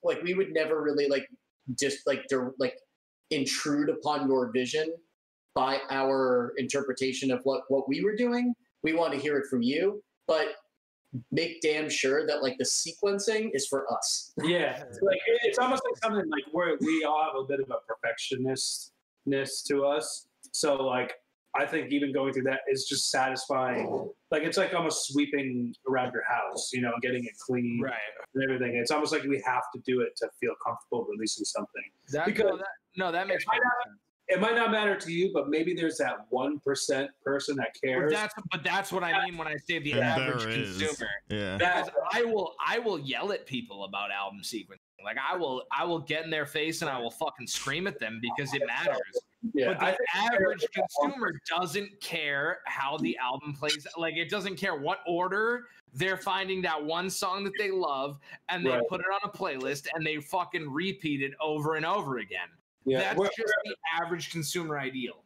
like we would never really like just like dir- like intrude upon your vision by our interpretation of what what we were doing. We want to hear it from you, but make damn sure that like the sequencing is for us. Yeah, it's like it's almost like something like where we all have a bit of a perfectionistness to us. So like I think even going through that is just satisfying. Like it's like almost sweeping around your house, you know, getting it clean Right. and everything. It's almost like we have to do it to feel comfortable releasing something. That, Because- no, that, no, that makes might perfect sense. It might not matter to you, but maybe there's that one percent person that But cares. that's but that's what I mean when I say the And average consumer. Yeah. Because I will I will yell at people about album sequencing. Like I will I will get in their face and I will fucking scream at them because it matters. yeah, but the average consumer doesn't care how the album plays. Like it doesn't care what order they're finding that one song that they love and they Right. put it on a playlist and they fucking repeat it over and over again. Yeah, That's we're- just the average consumer ideal.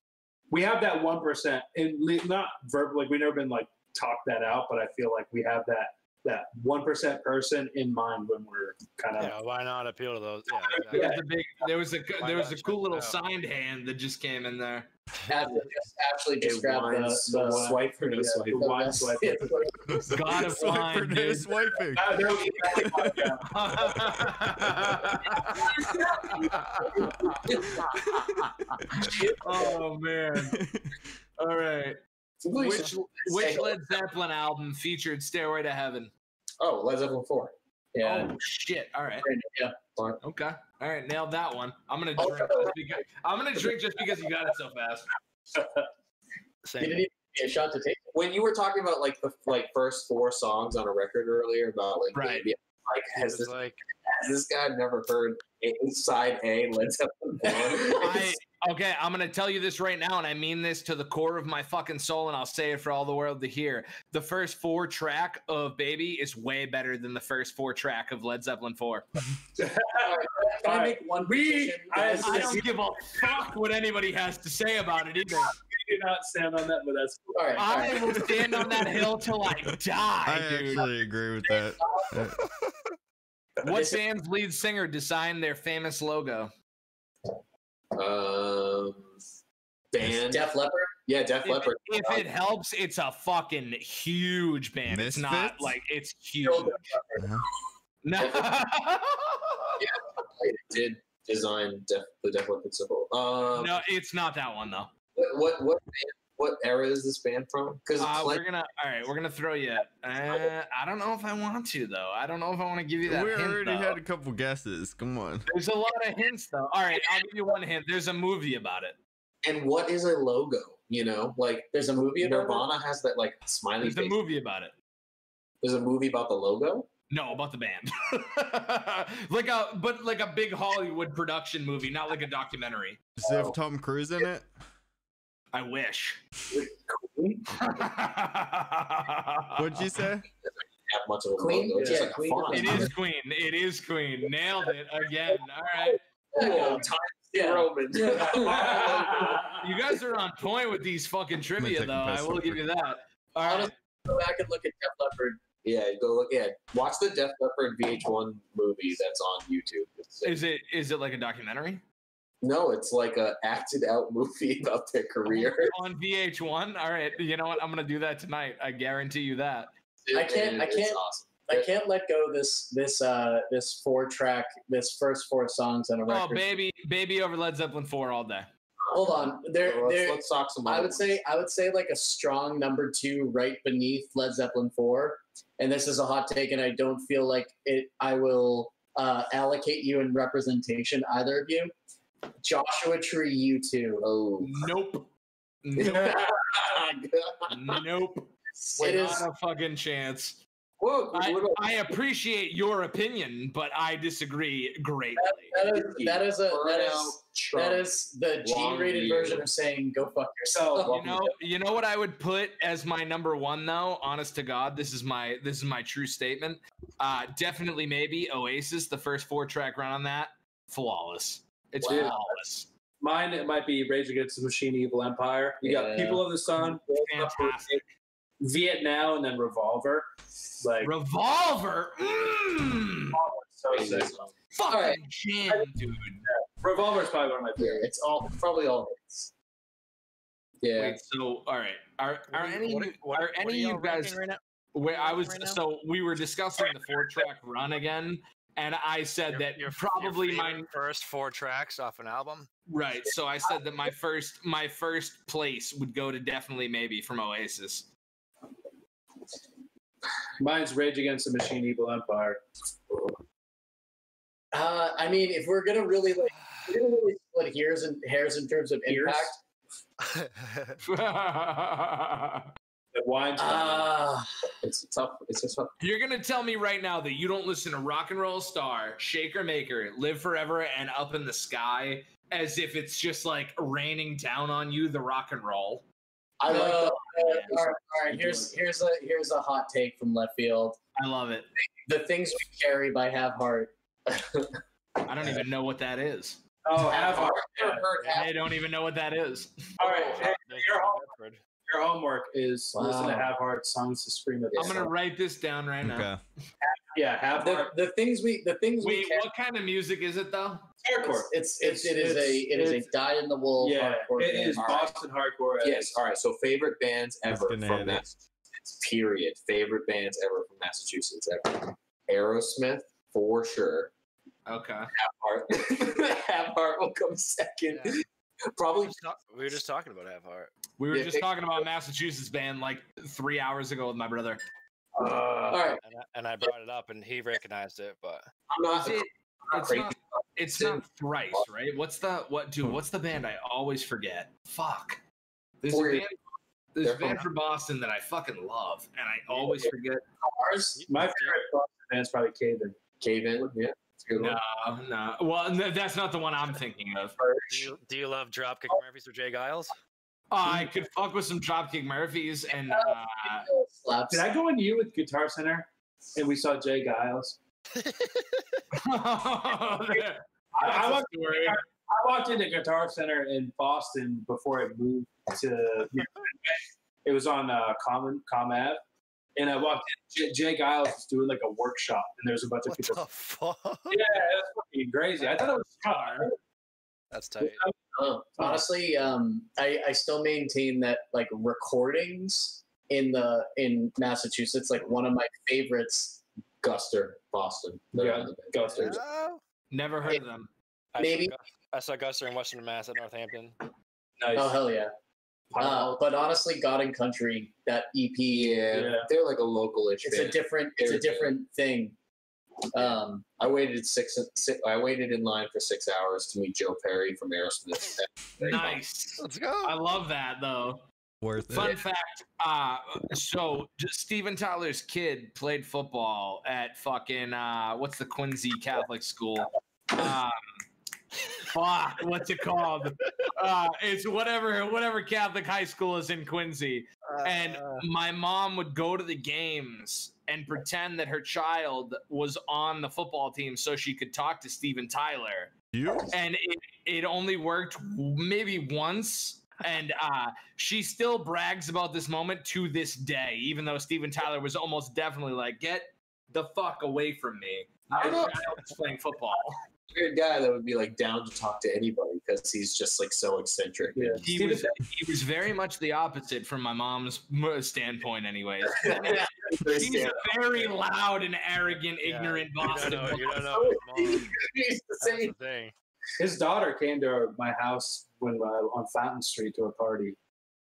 we have that one percent, and not verbal. Like we've never been like talked that out, but I feel like we have that that one percent person in mind when we're kind of Yeah, why not appeal to those? Yeah, There exactly. was a big, there was a, Why there was a cool little out? signed hand that just came in there. Ashley just, Ashley just It grabbed the, the the swipe for no yeah, swipe. the wine swipe. God of Swipe for wine, no dude. swiping. Uh, there we go. Yeah. oh man! All right. Which which Led Zeppelin album featured "Stairway to Heaven"? Oh, Led Zeppelin four. Yeah. Oh shit! All right. Yeah. Okay. All right. Nailed that one. I'm gonna drink. Just because, I'm gonna drink just because you got it so fast. You Same. didn't even give me a shot to take. When you were talking about like the like first four songs on a record earlier about like Right. Baby, like has this like has this guy never heard a, side A Led Zeppelin? I, okay, I'm gonna tell you this right now, and I mean this to the core of my fucking soul, and I'll say it for all the world to hear. The first four track of Baby is way better than the first four track of Led Zeppelin 4. Can I make one We- I- I don't give a fuck what anybody has to say about it either. We do not stand on that, but that's cool. all right, I right. will stand on that hill till I die, I dude. actually agree with that. What band's lead singer designed their famous logo? Um, band. Def Leppard. yeah, Def If, Leppard. if it helps, it's a fucking huge band. It's not like it's huge. No. Def Leppard. No. did design Def, the Def Leppard symbol. Um, no, it's not that one though. what what what, band, what era is this band from? Because Uh, we're gonna all right. We're gonna throw you. Uh, I don't know if I want to though. I don't know if I want to give you that we hint. already though. had a couple guesses. Come on. There's a lot of hints though. All right, I'll give you one hint. There's a movie about it. and what is a logo? You know, like There's a movie about it? Nirvana has that like smiley There's a movie about it. There's a movie about the logo. No, about the band. like a but like a big Hollywood production movie, not like a documentary. Does it have Tom Cruise in it? I wish. What'd you say? Have much of a Queen? logo. It's Yeah, like Queen. It is Queen. It is Queen. Nailed it again. All right. Cool. Times Yeah. Roman. You guys are on point with these fucking trivia, though. I will give you that. All right. Honestly, Go back and look at Def Leppard. yeah, go look. Yeah, watch the Def Leppard VH1 movie that's on YouTube. Is it is it like a documentary no, it's like a acted out movie about their career. on VH1? All right. You know what? I'm gonna do that tonight. I guarantee you that. I can't- I can't- awesome. I can't let go this this uh this four track this first four songs on a record. Oh, baby, baby over Led Zeppelin four all day. Hold on, there So let's, there. let's talk some. I other would say. I would say like a strong number two right beneath Led Zeppelin four, and this is a hot take, and I don't feel like it. I will uh, allocate you in representation, either of you. Joshua Tree, you two. Oh. Nope. Nope. nope. It is. Not a fucking chance. Whoa, I, I appreciate your opinion, but I disagree greatly. That is that is a that Burnout is Trump. that is the G-rated version of saying "go fuck yourself." You know, you know what I would put as my number one though. Honest to God, this is my this is my true statement. Uh, definitely, maybe Oasis. The first four track run on that, flawless. It's Wow. flawless. mine it might be Rage Against the Machine, Evil Empire. You got People of the Sun, Fantastic. Vietnam, and then Revolver. Like Revolver. Mm, so sick. fucking Alright. jam, dude. Revolver is probably one of my favorites. it's all probably all hits. Yeah. Wait, so all right, are are What are you- any what what- are any of y'all guys? ranking right now? Where I was right so we were discussing the four track run again, and I said Your- that your- your probably favorite my first four tracks off an album. right. So I said that my first my first place would go to definitely maybe from Oasis. Mine's Rage Against the Machine, Evil Empire. Uh, I mean, if we're gonna really like, if we're gonna really split hairs and hairs in terms of impact. The Wine. Uh, It's tough. It's just tough. You're gonna tell me right now that you don't listen to Rock and Roll Star, Shaker Maker, Live Forever, and Up in the Sky as if it's just like raining down on you the rock and roll. I like. Uh, the- all right, all right. Here's here's a here's a hot take from left field. I love it. The things we carry by Have Heart. I don't even know what that is. oh, Have Heart. Never heard I don't even know what that is. All right. Hey, There's your, no home, Bedford. Your homework is listen to Wow. Have Heart songs to scream at. I'm gonna write this down right now. Okay. Yeah, Have the, Heart. the things we the things we Wait, carry. what kind of music is it though? Hardcore. It's it's, It's- it is a it's- it is a it's- die in the wool. Yeah, hardcore it band. is All right. Boston hardcore. Yes. All right. So favorite bands ever from hit. Massachusetts. Period. Favorite bands ever from Massachusetts ever. Aerosmith for sure. Okay. Heart. Have Heart will come second. Yeah. Probably. We were just talking about Have Heart. We were Yeah, just it- talking about Massachusetts band like three hours ago with my brother. Uh, All right. And I, and I brought it up, and he recognized it. But I'm not. It, it's not it's not thrice, right? What's the what dude, what's the band I always forget? Fuck. There's a band there's from- band from Boston that I fucking love and I always forget. Ours. my favorite Boston band's probably Cave In. Cave in. Yeah. It's a good No, one. no. Well, no, that's not the one I'm thinking of. do you, do you love Dropkick Murphys or J. Geils? Oh, I could fuck with some Dropkick Murphys and uh, Slaps. Did I go in you with Guitar Center and we saw J. Geils? I, I, walked, story. I walked into Guitar Center in Boston before it moved to. It was on uh, Common Com Ave, and I walked in. Jay, J. Geils was doing like a workshop, and there's a bunch of What people. the fuck? Yeah, that's fucking crazy. I thought it was fun. That's tight. Honestly, um, I, I still maintain that like recordings in the in Massachusetts, like one of my favorites. Guster, Boston. They're Yeah, on the band. Guster. Never heard of them. I Maybe- Saw, Gus- I saw Guster in Western Mass at Northampton. Nice. Oh hell yeah! Uh, but honestly, God and Country, that EP, Yeah, Yeah. they're like a local-ish it's a different it's a Very good. different thing. Um, I waited six, six. I waited in line for six hours to meet Joe Perry from Aerosmith. Nice. Let's go. I love that though. Worth Fun it. fact. Uh, so j- Steven Tyler's kid played football at fucking uh, what's the Quincy Catholic school? Um, fuck, what's it called? Uh, it's whatever whatever Catholic high school is in Quincy. And Uh, my mom would go to the games and pretend that her child was on the football team so she could talk to Steven Tyler You? and it, it only worked maybe once and uh, she still brags about this moment to this day even though steven tyler was almost definitely like get the fuck away from me my I don't child is playing football Weird guy that would be like down to talk to anybody because he's just like so eccentric. yeah. he was, he was very much the opposite from my mom's standpoint anyways he's a very loud and arrogant Yeah, ignorant you don't Boston know. You don't know. his. He's the same. the thing. His daughter came to my house when uh, on Fountain Street to a party.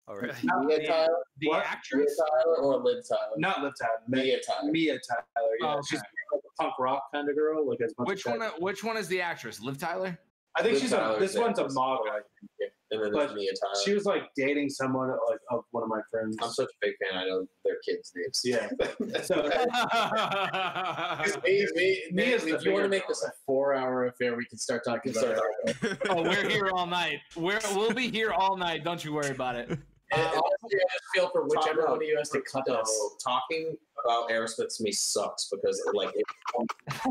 Oh, really? Mia Tyler, the What? Mia actress Tyler, or Liv Tyler. Not Liv Tyler, Mia Tyler. Mia Tyler. Yeah, Oh, she's like a punk rock kind of girl. Like as much which as one uh, which one is the actress liv tyler I think Liv she's a, this the one's a model. I think. And then But Mia Tyler. She was like dating someone like of one of my friends. I'm such a big fan. I know their kids' names. Yeah. So Me, me, me, Mia's if you want to make this a four-hour affair, we can start talking about it. oh, we're here all night. We're we'll be here all night. Don't you worry about it. And honestly, I just feel for whichever one of you has to cut So talking about Aerosmith to me sucks because like it,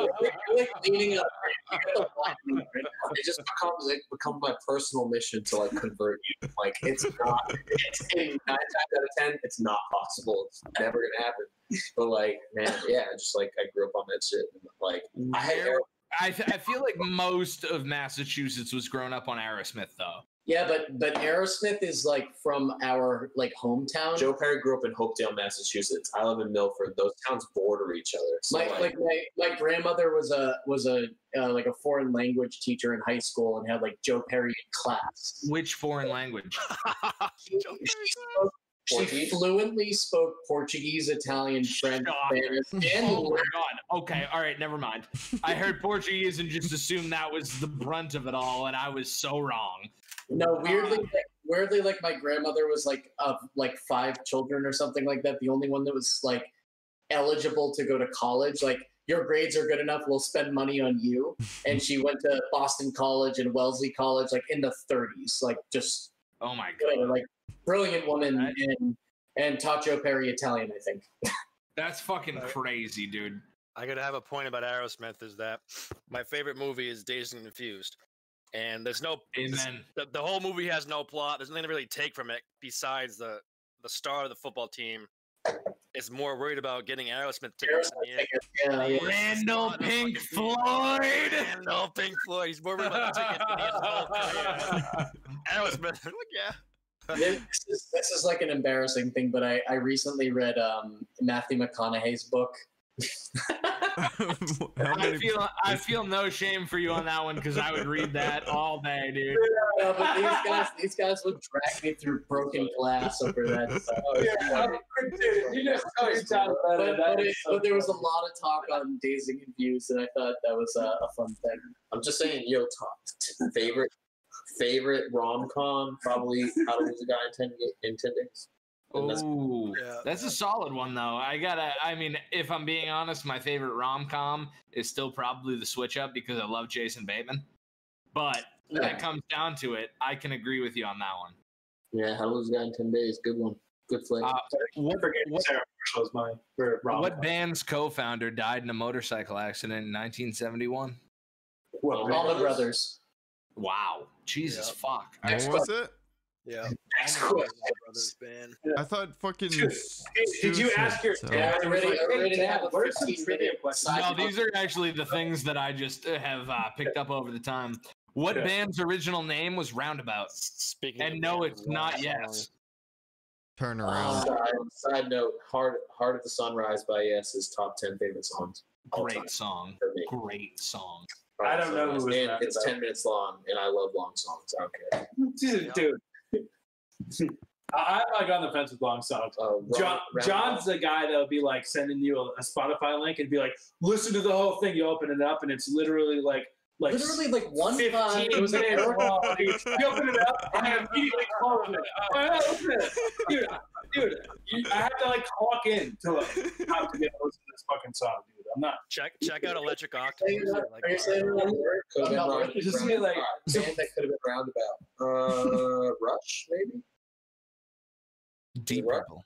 you're like leaning up. It just becomes it becomes my personal mission to like convert you. Like it's not. It's nine times out of ten, it's not possible. It's never gonna happen. But like, man, yeah, just like I grew up on that shit. And, like I had Where- I, th- I feel like most of Massachusetts was grown up on Aerosmith, though. Yeah, but but Aerosmith is like from our like hometown. Joe Perry grew up in Hopedale, Massachusetts. I live in Milford. Those towns border each other. So my like, like my, my grandmother was a was a uh, like a foreign language teacher in high school and had like Joe Perry in class. Which foreign language? She, spoke- she Portuguese? fluently spoke Portuguese, Italian, French, Shocker. Spanish, and Oh my god. Okay, all right, never mind. I heard Portuguese and just assumed that was the brunt of it all, and I was so wrong. No weirdly like, weirdly like my grandmother was like of like five children or something like that. The only one that was like eligible to go to college. Like your grades are good enough, we'll spend money on you. And she went to Boston College and Wellesley College like in the 30s, like just Oh my good, god. like brilliant woman Right. and and taught Joe Perry Italian, I think. That's fucking crazy, dude. I gotta have a point about Aerosmith is that my favorite movie is Dazed and Confused, and there's no this- the, the whole movie has no plot. There's nothing to really take from it besides the the star of the football team is more worried about getting Aerosmith tickets in the end. Yeah, yeah. Randall Pink Floyd. Randall Pink Floyd. He's more worried about the tickets than he is his whole career. Aerosmith. like, yeah. This is, this is like an embarrassing thing, but I, I recently read um, Matthew McConaughey's book. How I many- feel I feel no shame for you on that one because I would read that all day, dude. No, but these guys, these guys would drag me through broken glass over that stuff. you just always sound better. But, but, it, but there was a lot of talk on Dazed and Confused, and I thought that was a, a fun thing. I'm just saying, yo, top favorite favorite rom com probably How to Lose a Guy in Ten in Ten Days. And that's- Ooh, Yeah. that's a solid one though. I gotta. I mean, if I'm being honest, my favorite rom com is still probably The Switch Up because I love Jason Bateman. But when it comes down to it, I can agree with you on that one. Yeah, How to Lose a Guy in Ten Days. Good one. Good flick. Uh, what, forget what, Sarah Marshall's mine for rom. what band's co-founder died in a motorcycle accident in 1971? What, All Allman Brothers? brothers. Wow, Jesus Yeah. fuck! what was it? Yeah. Next question. Brothers band. I thought fucking. Dude, s- did you ask your so- dad? I already, I have a What are some trivia questions? No, these are actually the things that I just uh, have uh, picked up over the time. What Okay. band's original name was Roundabout? Speaking And of no, bands it's not yes. songs, Turn around. Side, side note: Heart Heart of the Sunrise by Yes is top ten favorite songs. Great song. Great song. I don't know who was And it's about. ten minutes long, and I love long songs. I don't care. Dude, dude. I- I'm like on the fence with long songs. Uh, Ron- John, Round- John's the guy that'll be like sending you a, a Spotify link and be like, listen to the whole thing. You open it up and it's literally like like Literally, like one 15 time, it was like minutes Eric- long. You open it up and I immediately close it. I open it. Dude, dude, you, I have to like clock in to like how to get to listen to this fucking song, dude. I'm not. Check check out Electric Are Octopus. like are you saying that word? Could have been I'm not round- worth it. Just be like, band that could have been roundabout. Uh, Rush maybe. Deep What? Purple.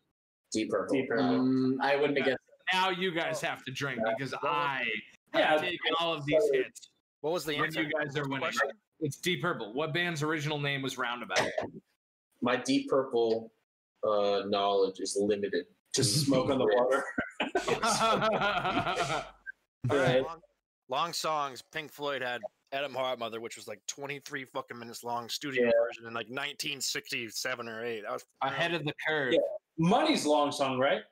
Deep Purple. Deep Purple. Um, I wouldn't have guessed. Now you guys have to drink because I Yeah. have taken all of these hits. What was the When answer? you guys are What was the winning. question? It's Deep Purple. What band's original name was Roundabout? My Deep Purple uh, knowledge is limited. Just smoke on the water. all right. Long, long songs. Pink Floyd had Atom Heart Mother, which was like 23 fucking minutes long studio Yeah. version in like 1967 or 8. I was Ahead of the curve. Yeah. Money's long song, right?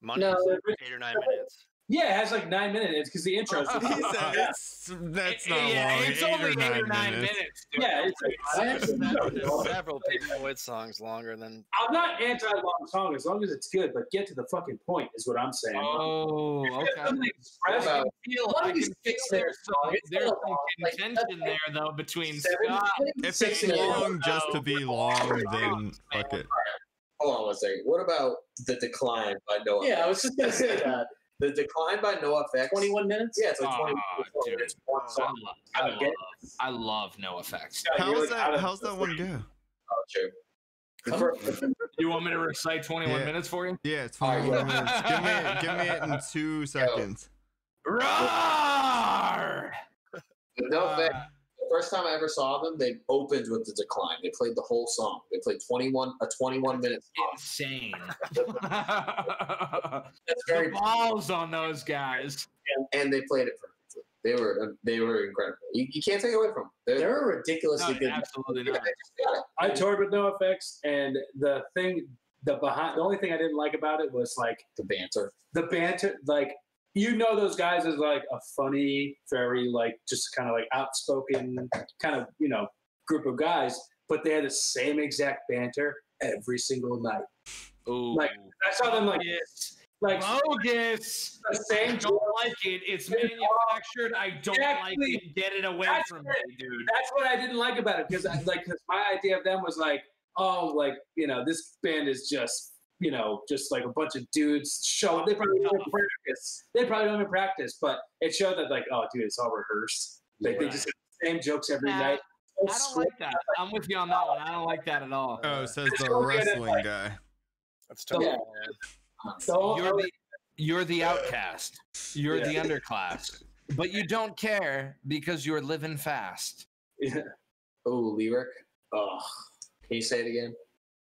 Money No. was eight or nine minutes. Yeah, it has like nine minutes because the intro is. He said it's, that's not yeah, long. it's eight only or eight or nine nine minutes. minutes. dude. Yeah, it's like, I actually There's several Pink Floyd songs longer than. I'm not anti long song as long as it's good, but get to the fucking point is what I'm saying. Oh, okay. Something I can feel, I can these feel six there's minute some, song, there's some long, like, contention there though between Seven Scott. If it's minutes. long just to be long, then fuck it. Hold on one second. What about The Decline by Noah? Yeah, I was just gonna say that. The Decline by NoFX. 21 minutes. Yeah, it's like 20 Aw, minutes. One I love, I love, I love NoFX. You're, How's like, that? How's that one go? Oh, true. You want me to recite 21 Yeah. minutes for you? Yeah, it's All right, fine. give me, give me it in two seconds. Roar! No Uh, effect. The first time I ever saw them, they opened with The Decline. They played the whole song. They played 21 a 21 minute song. insane. That's very the balls on those guys. and they played it perfectly. They were uh, they were incredible. You, you can't take it away from them. They're, They're ridiculously No, good. absolutely not. they just got it. I toured with NoFX, and the thing, the behind, the only thing I didn't like about it was like the banter. the banter. Like you know, those guys as like a funny, very like just kind of like outspoken kind of you know group of guys, but they had the same exact banter every single night. Ooh. Like, I saw them like Bogus. like Bogus. the I same. don't like it. It's manufactured. I don't like it. Get it away That's from it. me, dude. That's what I didn't like about it because I like because my idea of them was like, oh, like you know, this band is just you know just like a bunch of dudes showing. They probably don't even practice. They probably don't even practice, but it showed that like, oh, dude, it's all rehearsed. Like they just have the same jokes every Nah, night. I don't like that. I'm with you on that one. I don't like that at all. Oh, says the gonna be an wrestling invite. guy. That's tough. Yeah. So You're the you're the outcast. You're Yeah. the underclass. But you don't care because you're living fast. yeah. Oh, lyric. Oh, can you say it again?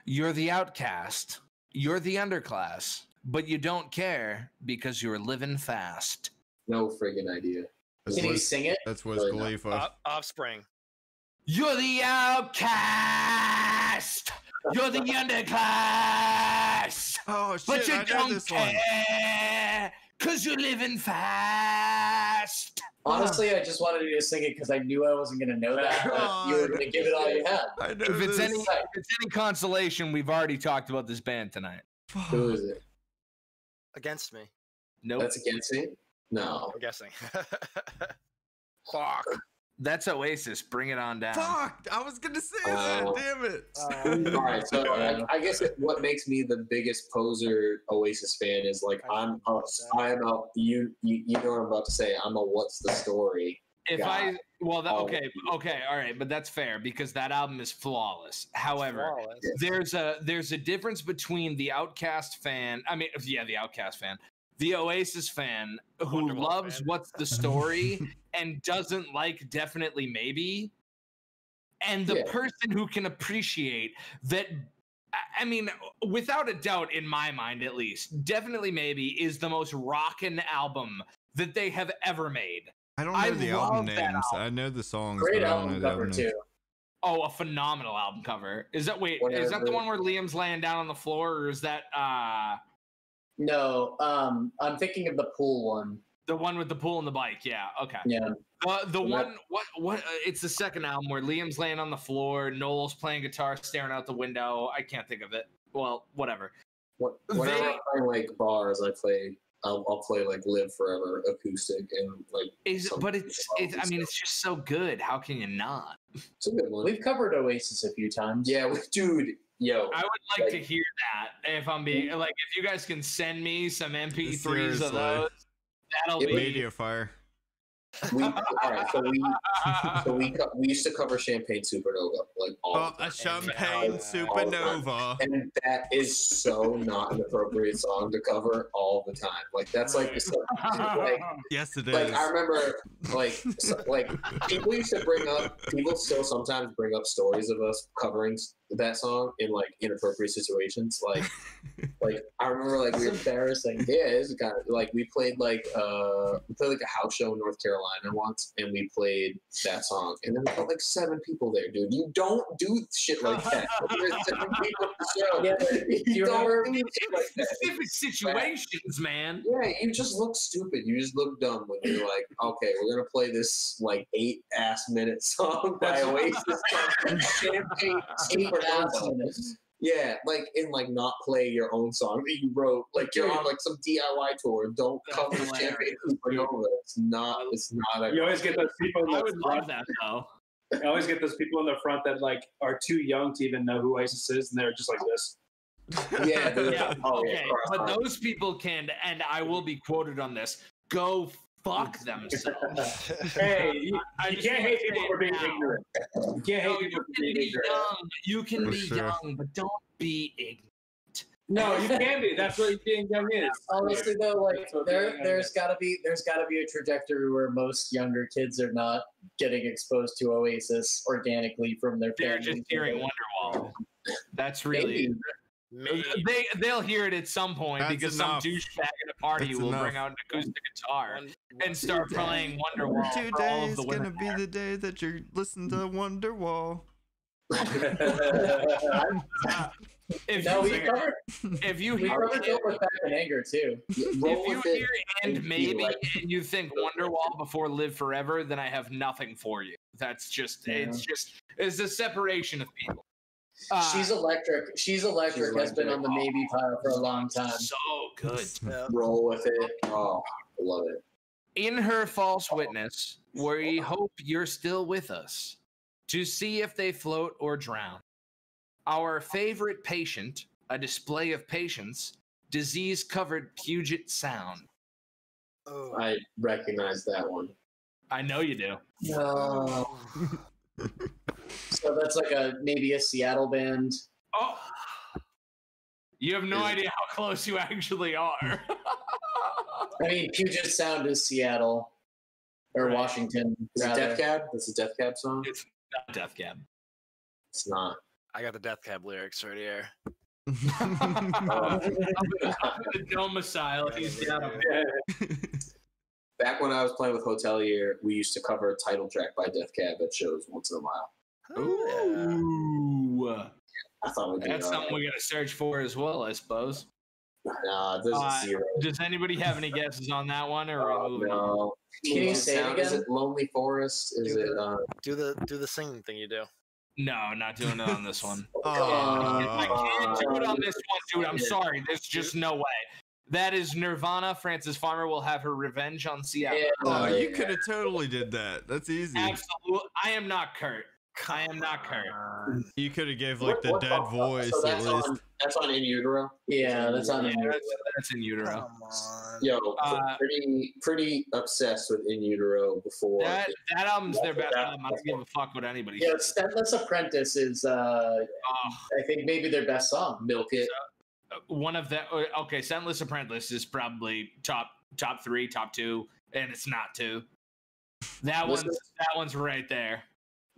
You're the outcast. You're the underclass. But you don't care because you're living fast. No friggin' idea. That's Can you Wiz, sing it? that's Wiz Really. Khalifa. Off- offspring. You're the outcast. You're the underclass. oh shit! But you I don't this care because you're living fast. Honestly, I just wanted you to sing it because I knew I wasn't going to know that. But you were going to give it all you had. I know If it's this. any if it's any consolation, we've already talked about this band tonight. Who is it? Against me. Nope. That's against it? No. I'm guessing. Fuck. That's Oasis. Bring it on down. Fuck! I was gonna say that. Oh. Damn it. All right, so uh, I guess it, what makes me the biggest poser Oasis fan is like I'm a, I'm a you, you you know what I'm about to say. I'm a what's the story? If God. I well, that, Oh. okay, okay, all right, but that's fair because that album is flawless. However, Flawless. there's a there's a difference between the Outcast fan. I mean, yeah, the Outcast fan, the Oasis fan who Wonderwall loves fan. what's the story and doesn't like definitely maybe, and the Yeah. person who can appreciate that. I- I mean, without a doubt, in my mind at least, definitely maybe is the most rockin' album that they have ever made. I don't know I the album love that names. I know the songs. Great but I don't album know the cover album too. names. Oh, a phenomenal album cover. Is that wait? Is that the one where Liam's laying down on the floor, or is that uh No, um, I'm thinking of the pool one. The one with the pool and the bike? Yeah. Okay. Yeah, Uh, the And that- one what what? Uh, it's the second album where Liam's laying on the floor, Noel's playing guitar, staring out the window. I can't think of it. Well, whatever. What, whenever They- I play like bars, I play I'll, I'll play like Live Forever acoustic and like Is but it's people it's. I mean, it's just so good. How can you not? it's a good one. we've covered Oasis a few times. Yeah, we- dude, yo, I would like to hear that. If I'm being like, if you guys can send me some MP3s Seriously. of those, that'll It be. Media fire. we all right. So we so we co- we used to cover Champagne Supernova like all. Oh, the a time. champagne uh, supernova. and that is so not an appropriate song to cover all the time. Like that's like the stuff- like Yes, it is. like I remember like so, like people used to bring up people still sometimes bring up stories of us covering s- that song in like inappropriate situations. Like like I remember like we it's were embarrassing. yeah, it's kind of like we played like uh we played like a house show in North Carolina once, and we played that song, and there were like seven people there, dude. You don't do shit like that. There's seven people show. Yeah, but you don't do shit like that. Specific situations, man. Yeah, you just look stupid. You just look dumb when you're like, okay, we're gonna play this like eight ass minute song by Oasis. Champagne Eight ass Supernova. Yeah, like and like not play your own song that you wrote. Like you're on like some DIY tour. Don't That's cover hilarious. Champagne Supernova. It's not. It's not. A, You always get those people in I would front. love that though. I always get those people in the front that like are too young to even know who Oasis is, and they're just like this. yeah. Yeah, oh, okay, but those people can, and I will be quoted on this. Go fuck themselves. Hey, you, I you can't hate people for being now. ignorant. You can't No, hate you people for being be ignorant. young. You can For be sure. young, but don't be ignorant. No, you can be. That's what being young is. Honestly, though, like there, there's got to be there's got to be a trajectory where most younger kids are not getting exposed to Oasis organically from their parents. They're just hearing Wonderwall. That's really Maybe. Maybe. They they'll hear it at some point That's because enough. some douchebag at a party That's will enough. bring out an acoustic guitar One- and start playing Wonderwall for all of the gonna women. be the day that you listen to Wonderwall. If no, you hear, covered if you hear covered Don't Look in Anger too. If you hear and and maybe like- and you think Wonderwall before Live Forever, then I have nothing for you. That's just it's just it's a separation of people. Uh, She's electric. She's electric has been on the maybe pile for a long time. so good. Yeah. Roll with it. Oh, I love it. In her false witness, we hope you're still with us to see if they float or drown. Our favorite patient, a display of patience, disease covered Puget Sound. Oh. I recognize that one. I know you do. No. so that's like a maybe a Seattle band. Oh, you have no idea how close you actually are. I mean, Puget Sound is Seattle or Right. Washington. Is it rather. Death Cab? That's a Death Cab song? it's not Death Cab. It's not. I got the Death Cab lyrics right here. the domicile. He's down. Back when I was playing with Hotelier, we used to cover a title track by Death Cab at shows once in a while. Oh, Ooh. I thought we'd be That's all something we gotta search for as well, I suppose. right. Nah, there's Uh, a zero. Does anybody have any guesses on that one, or are Oh, we moving on? no. Can you Does say it sound- Is it Lonely Forest? Is Do it? the- Uh, do the do the singing thing you do. No, not doing it on this one. I can't do it on this one, dude. I'm sorry. There's just no way. That is Nirvana. Frances Farmer will have her revenge on Seattle. Yeah. Oh, you could have totally did that. That's easy. Absolutely. I am not Kurt. I am not Kurt. You could have gave like the what dead fuck? voice So at that's least. on. That's on In Utero. Yeah, that's on Yeah, a that's, that's in utero. Come. Yo, Uh, pretty pretty obsessed with In Utero before. That that album's their best That- album. I don't give a fuck what anybody Yeah, says. Scentless Apprentice is, uh, Oh, I think, maybe their best song. Milk it. one of the uh, okay, Scentless Apprentice is probably top top three, top two, and it's not two. That Listen- one's that one's right there.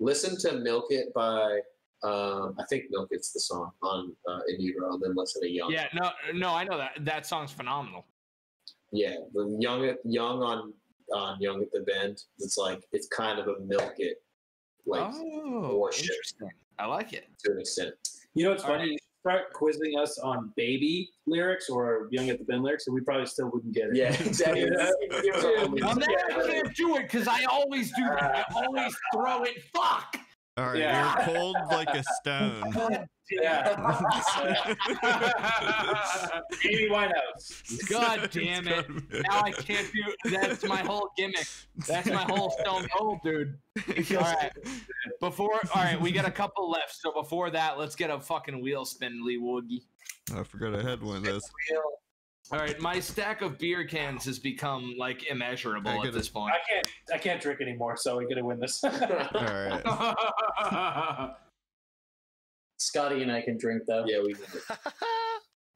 Listen to Milk It by. Um, I think Milk It's the song on uh, In Utero, and then listen to Young. Yeah, no, no, I know that that song's phenomenal. Yeah, the Young Young on on Young at the Bend. It's like it's kind of a Milk It, like oh, more interesting. I like it. to an extent. You know what's All funny? You start quizzing us on baby lyrics or Young at the Bend lyrics, and we probably still wouldn't get it. Yeah, exactly. It was only- On that, I can't do it because I always do that. I always throw it. Fuck. All right, Yeah. you're cold like a stone. Yeah. Amy Winehouse. God damn it. Now I can't do. That's my whole gimmick. That's my whole stone cold, dude. All right. Before, all right, we got a couple left. So before that, let's get a fucking wheel spin, Lee Woogie. I forgot I had one of those. All right, my stack of beer cans has become like immeasurable at this point. I can't. I can't drink anymore, so we're gonna win this. All right. Scotty and I can drink, though. yeah, we did it.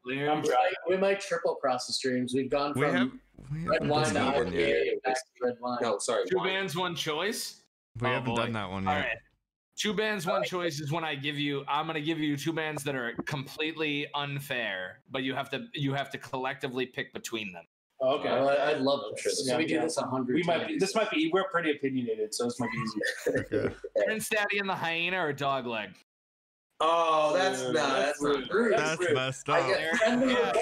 Lear- I'm We might, we might triple cross the streams. We've gone We from have we red haven't wine to that one. IPA back to red wine. No, sorry. Two wine. bands, one choice. We Oh, haven't boy. done that one yet. right. Two bands, one choice is when I give you. I'm gonna give you two bands that are completely unfair, but you have to you have to collectively pick between them. Oh, okay. Well, I, I love this. Yeah, we do this a hundred We times. might be. This might be. We're pretty opinionated, so this might be easy. Okay. Prince Daddy and the Hyena or Dogleg? Oh, that's Dude, not. that's That's not rude. rude. That's rude. messed up. get- yeah,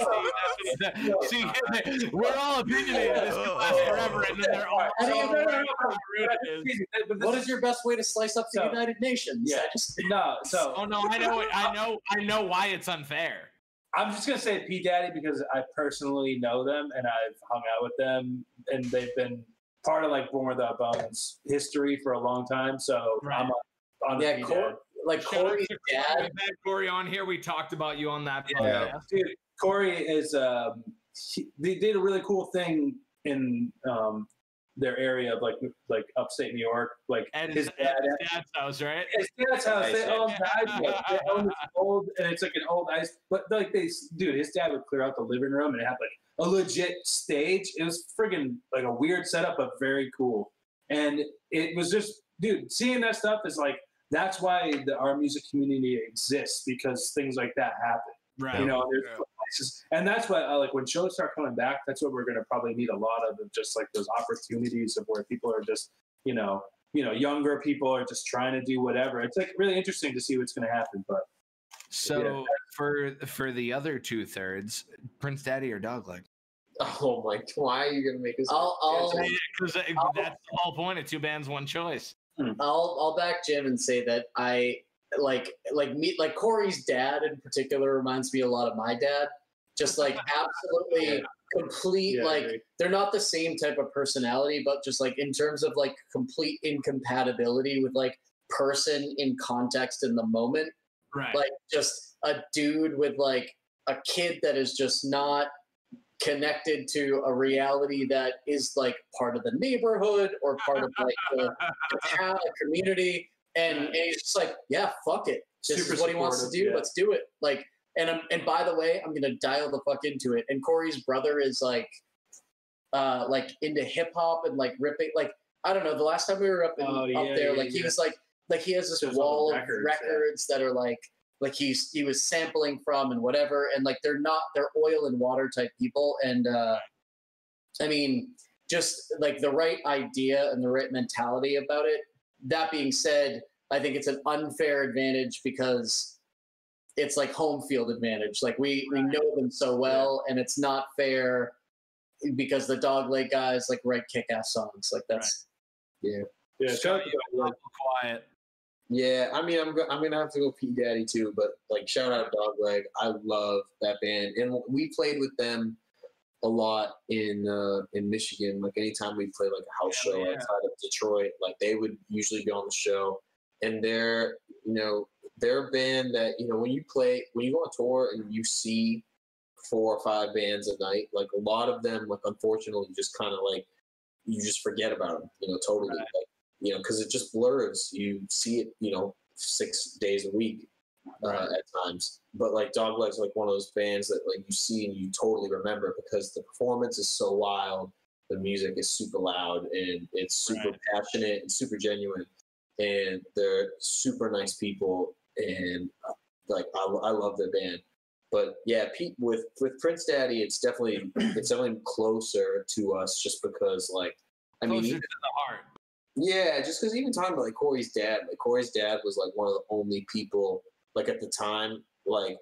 see, see, we're all opinionated. This could last forever, oh. and then they're all How do so no, no, right how rude it is. What is your best way to slice up the So- United Nations? Yeah. Just- no? So Oh no, I know, I know, I know why it's unfair. I'm just gonna say P Daddy because I personally know them and I've hung out with them and they've been part of like Born Without Bones history for a long time. So Right. I'm on, on the yeah, P Cor- Dad. Like Shout Corey's to dad. Corey. We've had Corey on here. We talked about you on that podcast. Yeah. Dude, Corey is um, he, they did a really cool thing in um, their area of like like upstate New York. Like At his his, dad, his dad's house, right? his dad's house. They own the They own this old, and it's like an old ice. But like they, dude, his dad would clear out the living room and it had like a legit stage. It was friggin' like a weird setup, but very cool. And it was just, dude, seeing that stuff is like that's why the our music community exists because things like that happen. Right. You know, there's Yeah. places, and that's what uh, like when shows start coming back. That's what we're going to probably need a lot of, just like those opportunities of where people are just, you know, you know, younger people are just trying to do whatever. It's like really interesting to see what's going to happen. But So for for the other two thirds, Prince Daddy or Dogleg? Oh my! Why are you gonna make us? I'll I'll, Because that's the whole point of two bands, one choice. Hmm. I'll I'll back Jim and say that I like like me like Corey's dad in particular reminds me a lot of my dad. Just like absolutely Yeah. complete Yeah, like they're not the same type of personality, but just like in terms of like complete incompatibility with like person in context in the moment. Right. Like just a dude with like a kid that is just not connected to a reality that is like part of the neighborhood or part of like the, the town, a community, and, and he's just like, yeah, fuck it. This Super is what he wants to do. yeah. Let's do it. Like, and I'm, and by the way, I'm gonna dial the fuck into it. And Corey's brother is like, uh, like into hip hop and like ripping. Like, I don't know. The last time we were up in, Oh, up there, yeah, like he was like, like he has this wall the of records, records yeah. that are like, like he's he was sampling from and whatever, and like they're not they're oil and water type people, and uh, I mean, just like the right idea and the right mentality about it. That being said, I think it's an unfair advantage because it's like home field advantage. Like we we know them so well, and it's not fair because the Dogleg guys like write kick ass songs. Like that's yeah, shout out to quiet. Yeah, I mean, I'm go- I'm gonna have to go P Daddy too, but like shout out Dogleg, I love that band, and we played with them a lot in uh, in Michigan. Like anytime we play like a house Hell show yeah. outside of Detroit, like they would usually be on the show, and they're you know they're a band that you know when you play when you go on tour and you see four or five bands a night, like a lot of them, like unfortunately, just kind of like you just forget about them, you know, totally. Right. Like, you know, because it just blurs. You see it, you know, six days a week uh, at times. But like Dogleg's like one of those bands that like you see and you totally remember because the performance is so wild, the music is super loud and it's super Right. passionate and super genuine, and they're super nice people and like I, I love their band. But yeah, Pete with with Prince Daddy, it's definitely it's definitely closer to us just because like I mean even- to the heart. Yeah, just because even talking about like Corey's dad, like Corey's dad was like one of the only people like at the time, like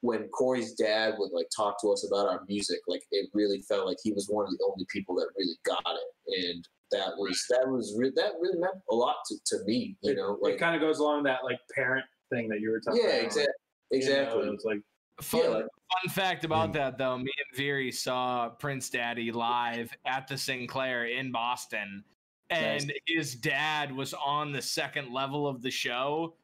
when Corey's dad would like talk to us about our music, like it really felt like he was one of the only people that really got it, and that was that was re- that really meant a lot to, to me, you It- know, it kind of goes along that like parent thing that you were talking yeah, about. exactly, You know, exactly. it's like Fun, Yeah, like- fun fact about mm. that though, me and Veery saw Prince Daddy live at the Sinclair in Boston. And his dad was on the second level of the show.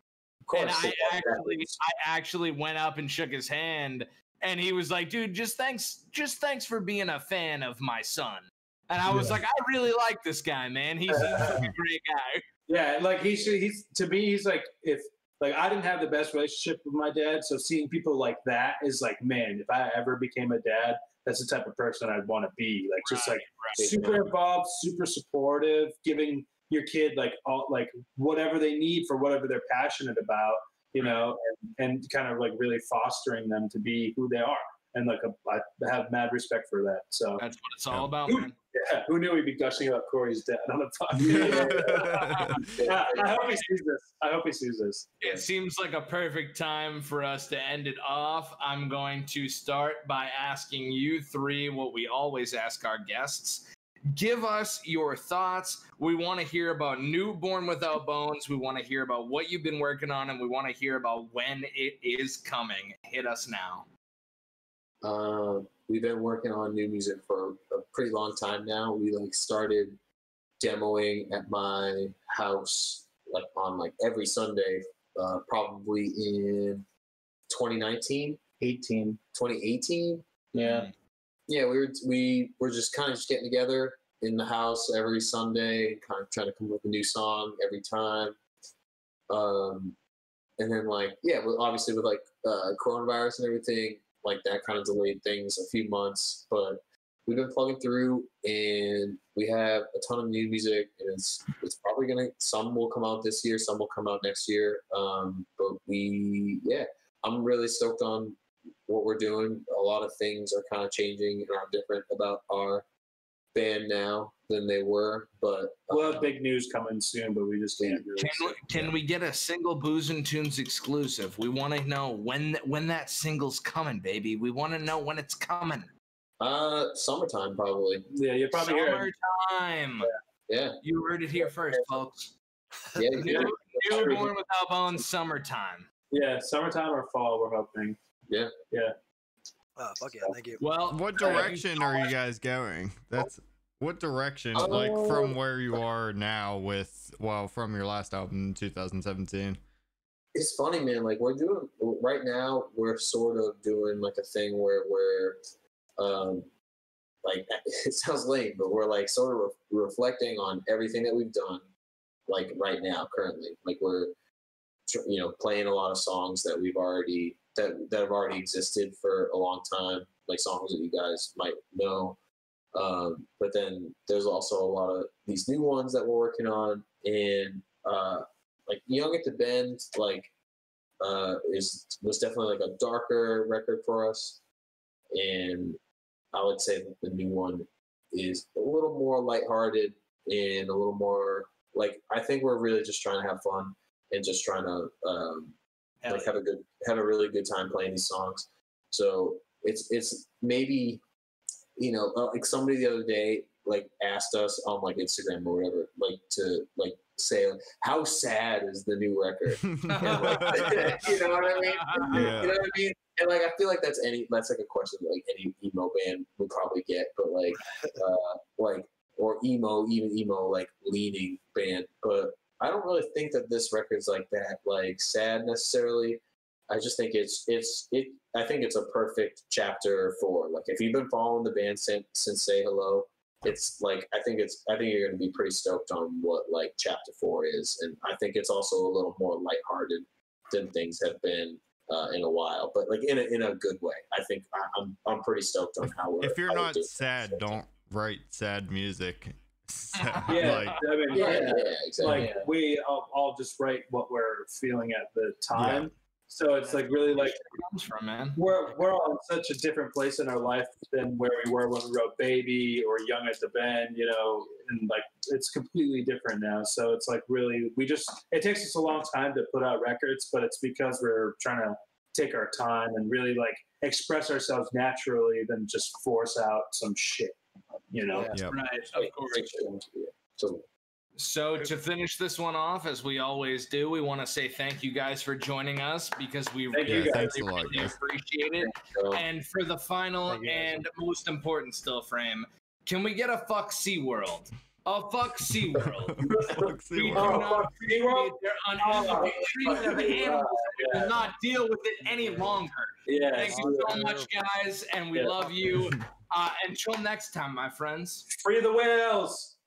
Of course, and I actually I actually went up and shook his hand and he was like, dude, just thanks just thanks for being a fan of my son. And I was Yeah. like, I really like this guy, man. He's, like a great guy. Yeah, like he should. He's to me. He's like if like I didn't have the best relationship with my dad, so seeing people like that is like, man, if I ever became a dad, that's the type of person I'd want to be. Like just like super involved, super supportive, giving your kid like all like whatever they need for whatever they're passionate about, you know, and, and kind of like really fostering them to be who they are. And like a, I have mad respect for that. So That's what it's all about, Who- man. yeah, who knew we'd be gushing about Corey's dad on the podcast? yeah, I hope he sees this. I hope he sees this. It seems like a perfect time for us to end it off. I'm going to start by asking you three what we always ask our guests. Give us your thoughts. We want to hear about Newborn Without Bones. We want to hear about what you've been working on, and we want to hear about when it is coming. Hit us now. Uh, we've been working on new music for a pretty long time now. We like started demoing at my house like on like every Sunday, uh, probably in 2019, 18. 2018. Yeah. Yeah, we were we were just kind of just getting together in the house every Sunday, kind of trying to come up with a new song every time. Um, and then like yeah, obviously with like uh, coronavirus and everything, like that kind of delayed things a few months. But we've been plugging through, and we have a ton of new music, and it's it's probably gonna some will come out this year, some will come out next year. Um, but we yeah, I'm really stoked on what we're doing. A lot of things are kind of changing and are different about our band now than they were. But We'll have big news coming soon, but we just can't really. Can, say. can we get a single Booze and Tunes exclusive? We want to know when when that single's coming, baby. We want to know when it's coming. uh, summertime probably. Yeah, you'll probably hear. Summertime. Yeah, You heard it here first, folks. yeah. New, yeah. newborn without bones, summertime. Yeah, summertime or fall, we're hoping. Oh, fuck yeah, thank you. Well, What direction are you guys going? That's what direction, like from where you are now with, well, from your last album in 2017. It's funny, man. Like we're doing right now. We're sort of doing like a thing where we're, um, like it sounds lame, but we're like sort of re- reflecting on everything that we've done, like right now, currently. Like we're, you know, playing a lot of songs that we've already that that have already existed for a long time, like songs that you guys might know. Um, but then there's also a lot of these new ones that we're working on, and uh, like Young at the Bend, like uh, is was definitely like a darker record for us, and I would say that the new one is a little more lighthearted and a little more like I think we're really just trying to have fun and just trying to um, Hell like have a good have a really good time playing these songs. So it's it's maybe you know uh, like somebody the other day like asked us on like Instagram or whatever like to like say like, how sad is the new record? And, like, you know what I mean? Yeah. you know what I mean? And like I feel like that's any that's like a question that like any emo band would probably get but like uh like or emo even emo like leaning band but I don't really think that this record's like that like sad necessarily. I just think it's it's it I think it's a perfect chapter for like if you've been following the band since since Say Hello it's like I think it's I think you're going to be pretty stoked on what like chapter four is, and I think it's also a little more lighthearted than things have been uh, in a while, but like in a in a good way. I think I, I'm I'm pretty stoked on how if you're not sad, don't write sad music. So, Yeah, like, I mean, Yeah, yeah, exactly. like we all, all just write what we're feeling at the time. So it's like really like comes from, man. we're we're all in such a different place in our life than where we were when we wrote Baby or Young at the Bend, you know, and like it's completely different now. So it's like really we just it takes us a long time to put out records, but it's because we're trying to take our time and really like express ourselves naturally than just force out some shit. You know? Yeah. Yep. Right, of course. So So to finish this one off, as we always do, we want to say thank you guys for joining us because we Thank really, Yeah, really, lot, really appreciate it. And for the final Thank you, guys. and most important still frame, can we get a fuck SeaWorld? A fuck SeaWorld. Fuck We do SeaWorld. not appreciate SeaWorld? their unethical treatment of animals and will not deal with it any longer. Yeah. Thank you so much, guys, and we Yeah. love you. Uh, until next time, my friends. Free the whales.